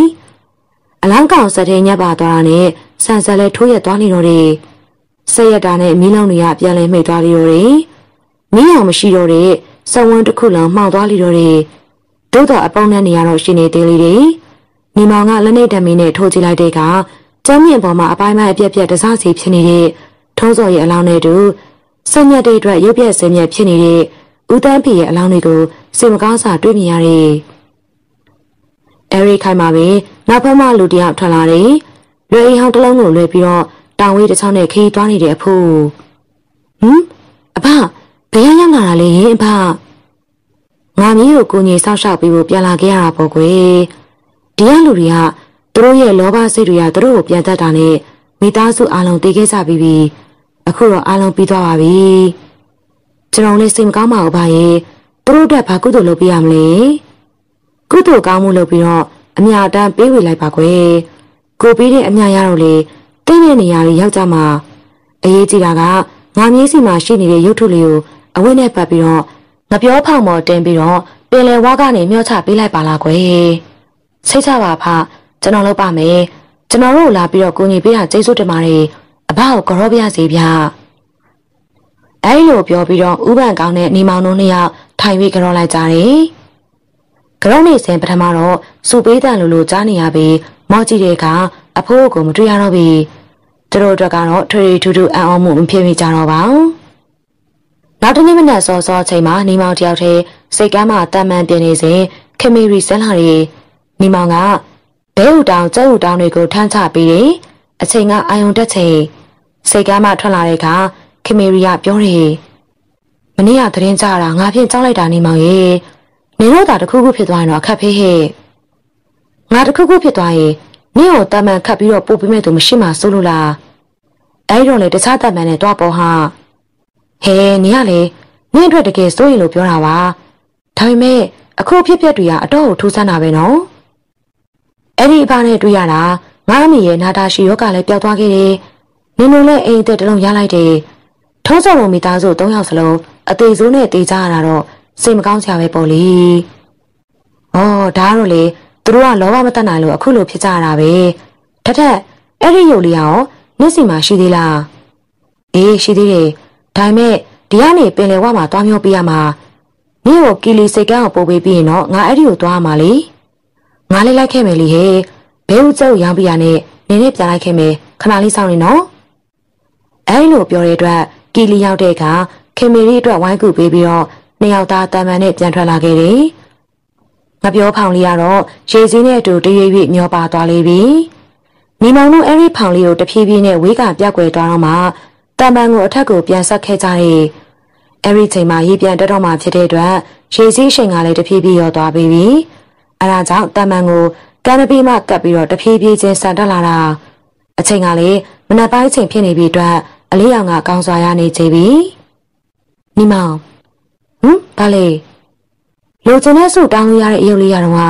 ။အလောင်းကောင်ဆက်တဲ့ညက်ပါသွားတာနဲ့ဆန်ဆက်လဲထိုးရက်သွားနေတော့တယ်။ဆက်ရက်တာနဲ့မီးလုံးတွေကပြန်လဲမိတ်သွားလိတော့တယ်။မီးအောင်မရှိတော့တဲ့ စဝန်းတစ်ခုလုံးမှောင်သွားလိတော့တယ်။သို့တော့အပေါင်းနဲ့နေရတော့ရှိနေသေးလေးတွေညီမောင်ကလက်နဲ့တမီနဲ့ထိုးကြည့်လိုက်တဲ့အခါကျမ်းမြင့်ပေါ်မှာအပိုင်းပိုင်းအပြက်ပြက်တစားစီဖြစ်နေတဲ့ထုံးစော်ရဲ့အလောင်းနဲ့တူဆက်ညက်တဲ့အတွက်ရုပ်ပြက်ဆင်းမြက်ဖြစ်နေတဲ့ဦးတန်းဖေရဲ့အလောင်းတွေကိုစိတ်မကောင်းစွာတွေ့မြင်ရတယ်။အဲရီခိုင်မှာပဲနောက်ဖက်မှလူတယောက်ထွက်လာတယ်။လွယ်အိမ်ဟောင်းတစ်လုံးကိုလွှဲပြီးတော့တောင်ဝေးတစ်ချောင်းနဲ့ခီးသွားနေတဲ့အဖိုး။ဟမ်အဖ ဘယ်ရောက်လာတာလဲဟင်အဖငါမီးကိုကိုကြီးဆောက်ရှောက်ပြီးဖို့ပြန်လာခဲ့ရတာပေါ့ကွယ်ဒီကလူတွေကသူတို့ရဲ့လောဘစိတ်တွေကသူတို့ကိုပြန်တတ်တာနဲ့မိသားစုအလုံးတည်ခဲ့ကြပြီးပြီအခုတော့အလုံးပြီးသွားပါပြီကျွန်တော်လည်းစိတ်မကောင်းပါဘူးဗျာရေသူတို့တက်ဘာကုသိုလ်လုပ်ပြရမလဲကုသိုလ်ကောင်းမှုလုပ်ပြီးတော့အမြအတမ်းပေးဝေလိုက်ပါကွယ်ကိုပေးတဲ့အမြရတော့လေတင်းတဲ့နေရာတွေရောက်ကြမှာအရေးကြီးတာကငါမြေးစီမှာရှိနေတဲ့ရုပ်ထုလေးကို အဝတ်နဲ့ပတ်ပြီးတော့ငပြောဖောင်မော်တင်ပြီးတော့ပင်လယ်ဝါးကနေမျောချပေးလိုက်ပါလားကွယ်စိတ်ချပါဖကျွန်တော်လုပ်ပါမယ်ကျွန်တော်တို့လာပြီးတော့ကိုကြီးပေးတာကျေးဇူးတင်ပါတယ်အဘကိုကြောပြစေဗျအဲ့လိုပြောပြီးတော့ဥပန်ကောင်းတဲ့နေမောင်တို့နှစ်ယောက်ထိုင်ပြီးကြောလိုက်ကြတယ်ကြောနေစဉ်ပထမတော့စူပေးတန်လိုလိုကြားနေရပြီးမော့ကြည့်တဲ့အခါအဖိုးကိုမတွေ့ရတော့ပြီသူတို့အတွက်ကတော့ထွေထူးထူးအံ့ဩမှုမဖြစ်မိကြတော့ပါဘူး နောက်တနေ့မနက်စောစောအချိန်မှာနီမောင်တယောက်တည်းစိတ်ကမ်းမှတမ်းမှန်ပြနေစဉ်ခမီရီဆန်းလာတယ်နီမောင်ကဘဲဥတောင်ကျဲဥတောင်တွေကိုထမ်းချပေးတယ်အချိန်ကအာယုံတက်ချိန်စိတ်ကမ်းမှထွက်လာတဲ့အခါခမီရီကပြောတယ်မနေ့ကသတင်းကြတာငါဖြင့်ကြောက်လိုက်တာနီမောင်ရေနေတော့တာတခုခုဖြစ်သွားရင်တော့အခက်ဖေးဟဲ့ငါတခုခုဖြစ်သွားရင်နင့်ကိုတမန်ခတ်ပြီးတော့ပို့ပေးမဲ့သူမရှိမှစိုးလို့လားအဲ့တော့လေတခြားတမန်နဲ့တွားပေါ်ဟာ ဟဲနင်ကလေနင့်အတွက်တကယ်စိုးရင်လို့ပြောတာပါဒါပေမဲ့အခုဖြစ်ပျက်တွေကအတော့ကိုထူးဆန်းတာပဲနော်အဲ့ဒီအဖနဲ့တွေ့ရတာငါအမေရဲ့နာတာရှိရောကလည်းပျောက်သွားခဲ့တယ်နင်တို့လည်းအိမ်အသက်တလုံးရလိုက်တယ်ထုံးစော်လုံးမိသားစု၃ယောက်စလုံးအသေးစိုးနဲ့တေးကြရတာတော့စိတ်မကောင်းစရာပဲပေါ့လေဩဒါကတော့လေသူတို့ကလောဘမတတ်နိုင်လို့အခုလိုဖြစ်ကြရတာပဲထထက်အဲ့ဒီရုပ်လေးရောမျက်စိမှာရှိသေးလားအေးရှိသေးတယ် ဒါပေမဲ့ဒီကနေပင်လယ်ဝမှာသွားမျိုးပြရမှာမင်းကိုကီလီစိတ်ကန်းကိုပို့ပေးပြီးရင်တော့ငါအဲ့ဒီကိုသွားမှာလေငါလေးလိုက်ခဲ့မယ်လေဟဲ့ဘဲဦးကျုပ်ရောင်းပြရနဲ့နင်းနဲ့ပြန်လိုက်ခဲ့မယ်ခဏလေးစောင့်နေနော်အဲ့လိုပြောတဲ့အတွက်ကီလီရောက်တဲ့အခါခင်မီရီအတွက်ဝိုင်းကူပေးပြီးတော့နှစ်ယောက်သားတာမန်နဲ့ပြန်ထွက်လာခဲ့တယ်ငါပြောဖောင်လေးကတော့ရေစည်းနဲ့အတူတရွေ့ရွေ့မျောပါသွားလေပြီညီမောင်တို့အဲ့ဒီဖောင်လေးကိုတဖြည်းဖြည်းနဲ့ဝေးကပြောက်ွယ်သွားတော့မှ တာမန်ကိုအထက်ကိုပြန်ဆက်ခဲ့ကြတယ်အဲ့ဒီချိန်မှာရေပြန်တက်တော့မှဖြစ်တဲ့အတွက်ရေစည်းချိန်ကလည်းတဖြည်းဖြည်းရောသွားပြီးပြီအဲဒါကြောင့်တာမန်ကိုကမ်းနပီးမှကပ်ပြီးတော့တဖြည်းဖြည်းချင်းဆန်တက်လာတာအချိန်ကလည်းမနက်ပိုင်းချိန်ဖြစ်နေပြီအတွက်အလေးရောင်ကကောင်းစွာရနေကြပြီညီမောင်ဟမ်ဘာလဲလိုချင်တဲ့စုတောင်းလို့ရတဲ့အယုတ်လေးရတော့က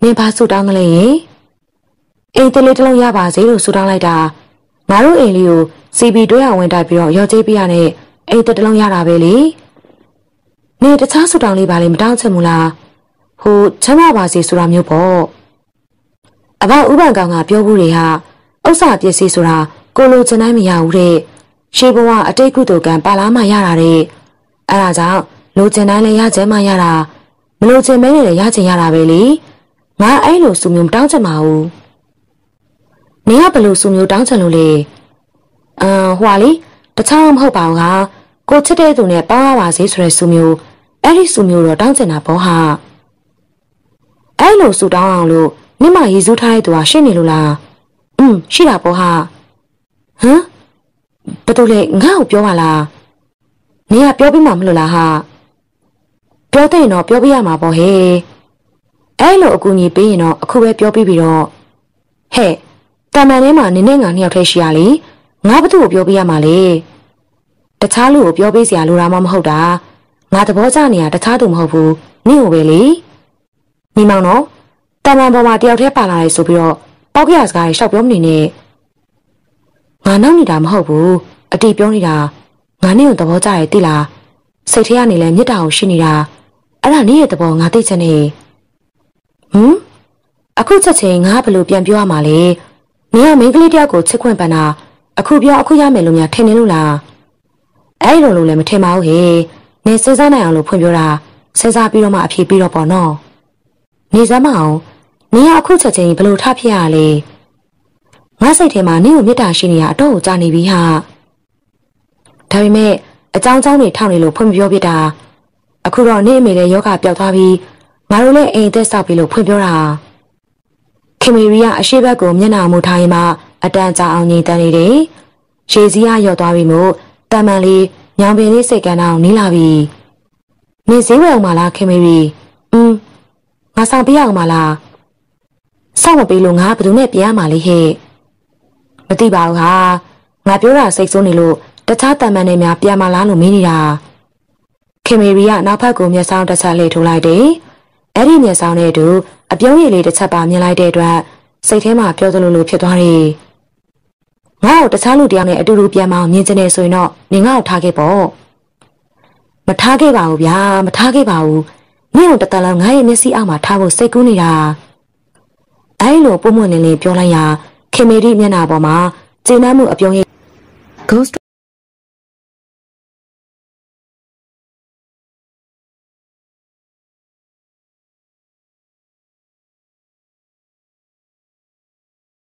မင်းဘာစုတောင်းကလေးရင်အိမ်တလေးတစ်လုံးရပါစေလို့စုတောင်းလိုက်တာ ငါတို့အိမ်လေးကိုစီပီတွဲအောင်ဝင်တိုက်ပြီးတော့ရော်ကြေးပြရနဲ့အိမ်တစ်လုံးရတာပဲလေနေတခြားစုတောင်းလေးပါလေမတောင်းချင်ဘူးလားဟိုချမ်းသာပါစေဆိုတာမျိုးပေါ့အဘဥပံကောင်ကပြောဘူးတွေဟာဥစ္စာပစ္စည်းဆိုတာကိုလိုချင်တိုင်းမရဘူးတဲ့ရှေးဘဝအတိတ်ကုသိုလ်ကံပါလာမှရတာတဲ့အဲဒါကြောင့်လိုချင်တိုင်းလည်းရချင်မှရတာမလိုချင်မဲနဲ့လည်းရချင်ရတာပဲလေငါအဲ့လိုစုမျိုးတောင်းချင်ပါဘူး နင်ကဘလို့စုမျိုးတောင်းချင်လို့လေအမ်ဟွာလေတခြားမဟုတ်ပါဘူးဟာကိုချစ်တဲ့သူနဲ့ပေါင်းရပါစေဆိုတဲ့စုမျိုးအဲ့ဒီစုမျိုးတော့တောင်းချင်တာပေါ့ဟာအဲ့လိုစုတောင်းအောင်လို့နိမရေစူးထားတဲ့သူကရှင်းနေလို့လားอืมရှိတာပေါ့ဟာဟမ်ဘယ်သူလဲငါ့ကိုပြောပါလားနေကပြောပြမှာမလို့လားဟာပြောတဲ့ရင်တော့ပြောပြရမှာပေါ့ဟဲ့အဲ့လိုအကူအညီပေးရင်တော့အခုပဲပြောပြပြီးတော့ဟဲ့ တာမန်ထဲမှာနင်းနဲ့ငါနှစ်ယောက်ထဲရှိရလေငါဘသူ့ကိုပြောပြရမှာလေတခြားလူကိုပြောပေးစရာလိုတာမှမဟုတ်တာငါသဘောကျနေတာတခြားသူမဟုတ်ဘူးနင့်ကိုပဲလေမိမောင်တော့တာမန်ပေါ်မှာတယောက်တည်းပါလာတယ်ဆိုပြီးတော့ပောက်ကြရစကားတွေရှောက်ပြောမနေနဲ့ငါနောက်နေတာမဟုတ်ဘူးအတီပြောနေတာငါနဲ့ကိုသဘောကျတယ်သိလားစိတ်ထဲကနေလဲမြစ်တာကိုရှိနေတာအဲ့ဒါနေ့ရဲ့သဘောငါသိချင်နေဟမ်အခုချက်ချင်းငါဘယ်လိုပြန်ပြောရမှာလဲ နင်ကမိန်းကလေးတယောက်ကိုချစ်ခွင့်ပန်တာအခုပြောအခုရမယ်လို့များထင်နေလို့လားအဲ့လိုလို့လည်းမထင်ပါဘူးဟေ့နင်စဉ်းစားနိုင်အောင်လို့ဖွင့်ပြောတာစဉ်းစားပြီးတော့မှအဖြေပြီးတော့ပေါ့နော်နေစမ်းမအောင်နင်ကအခုချက်ချင်းဘယ်လိုထဖြစ်ရလဲငါစိတ်ထဲမှာနင့်ကိုမေတ္တာရှိနေရအတော့ကိုကြာနေပြီဟာဒါပေမဲ့အကြောင်းကြောင်းတွေထောက်နေလို့ဖွင့်ပြောပြတာအခုတော့နင့်အမေလည်းယောဂပျောက်သွားပြီးငါတို့လည်းအိမ်သက်ဆောက်ပြီးလို့ဖွင့်ပြောတာ ခင်မီရီကအရှိဘက်ကိုမျက်နှာမူထားရင်မှအတန်ကြာအောင်ငြိမ်သက်နေတယ်ရေစည်းကရော့သွားပြီမို့တမန်လေးညောင်ပင်လေးစိတ်ကန်းအောင်နီးလာပြီနေစည်းဝယ်အောင်မလားခင်မီရီอืมငါဆောင်ပြရအောင်မလားစောင့်မပေးလို့ငါဘယ်သူနဲ့ပြန်ရမှာလဲဟဲ့မသိပါဘူးဟာငါပြောတာစိတ်ဆိုးနေလို့တခြားတမန်တွေများပြန်မလားလို့မေးနေတာခင်မေရီကနောက်ဖက်ကိုမျက်စောင်းတစ်ချက်လှည့်ထိုးလိုက်တယ်အဲ့ဒီမျက်စောင်းနဲ့အတူ အပြုံးရည်လေးတစ်ချက်ပါမြင်လိုက်တဲ့အတွက်စိတ်ထဲမှာပြောသလိုလိုဖြစ်သွားတယ်ငါ့ကိုတခြားလူတယောက်နဲ့အတူတူပြန်မအောင်မြင်ချင်နေဆိုရင်တော့နေငါ့ကိုထားခဲ့ပေါ့မထားခဲ့ပါဘူးဗျာမထားခဲ့ပါဘူးနင့်ကိုတတလောင်ငါ့ရဲ့မျက်စိအောက်မှာထားဖို့စိတ်ကူးနေတာအဲ့လိုပုံမှန်လင်းလင်းပြောလိုက်ရာခင်မေရီမျက်နှာပေါ်မှာကျေနပ်မှုအပြုံးရည် Ghost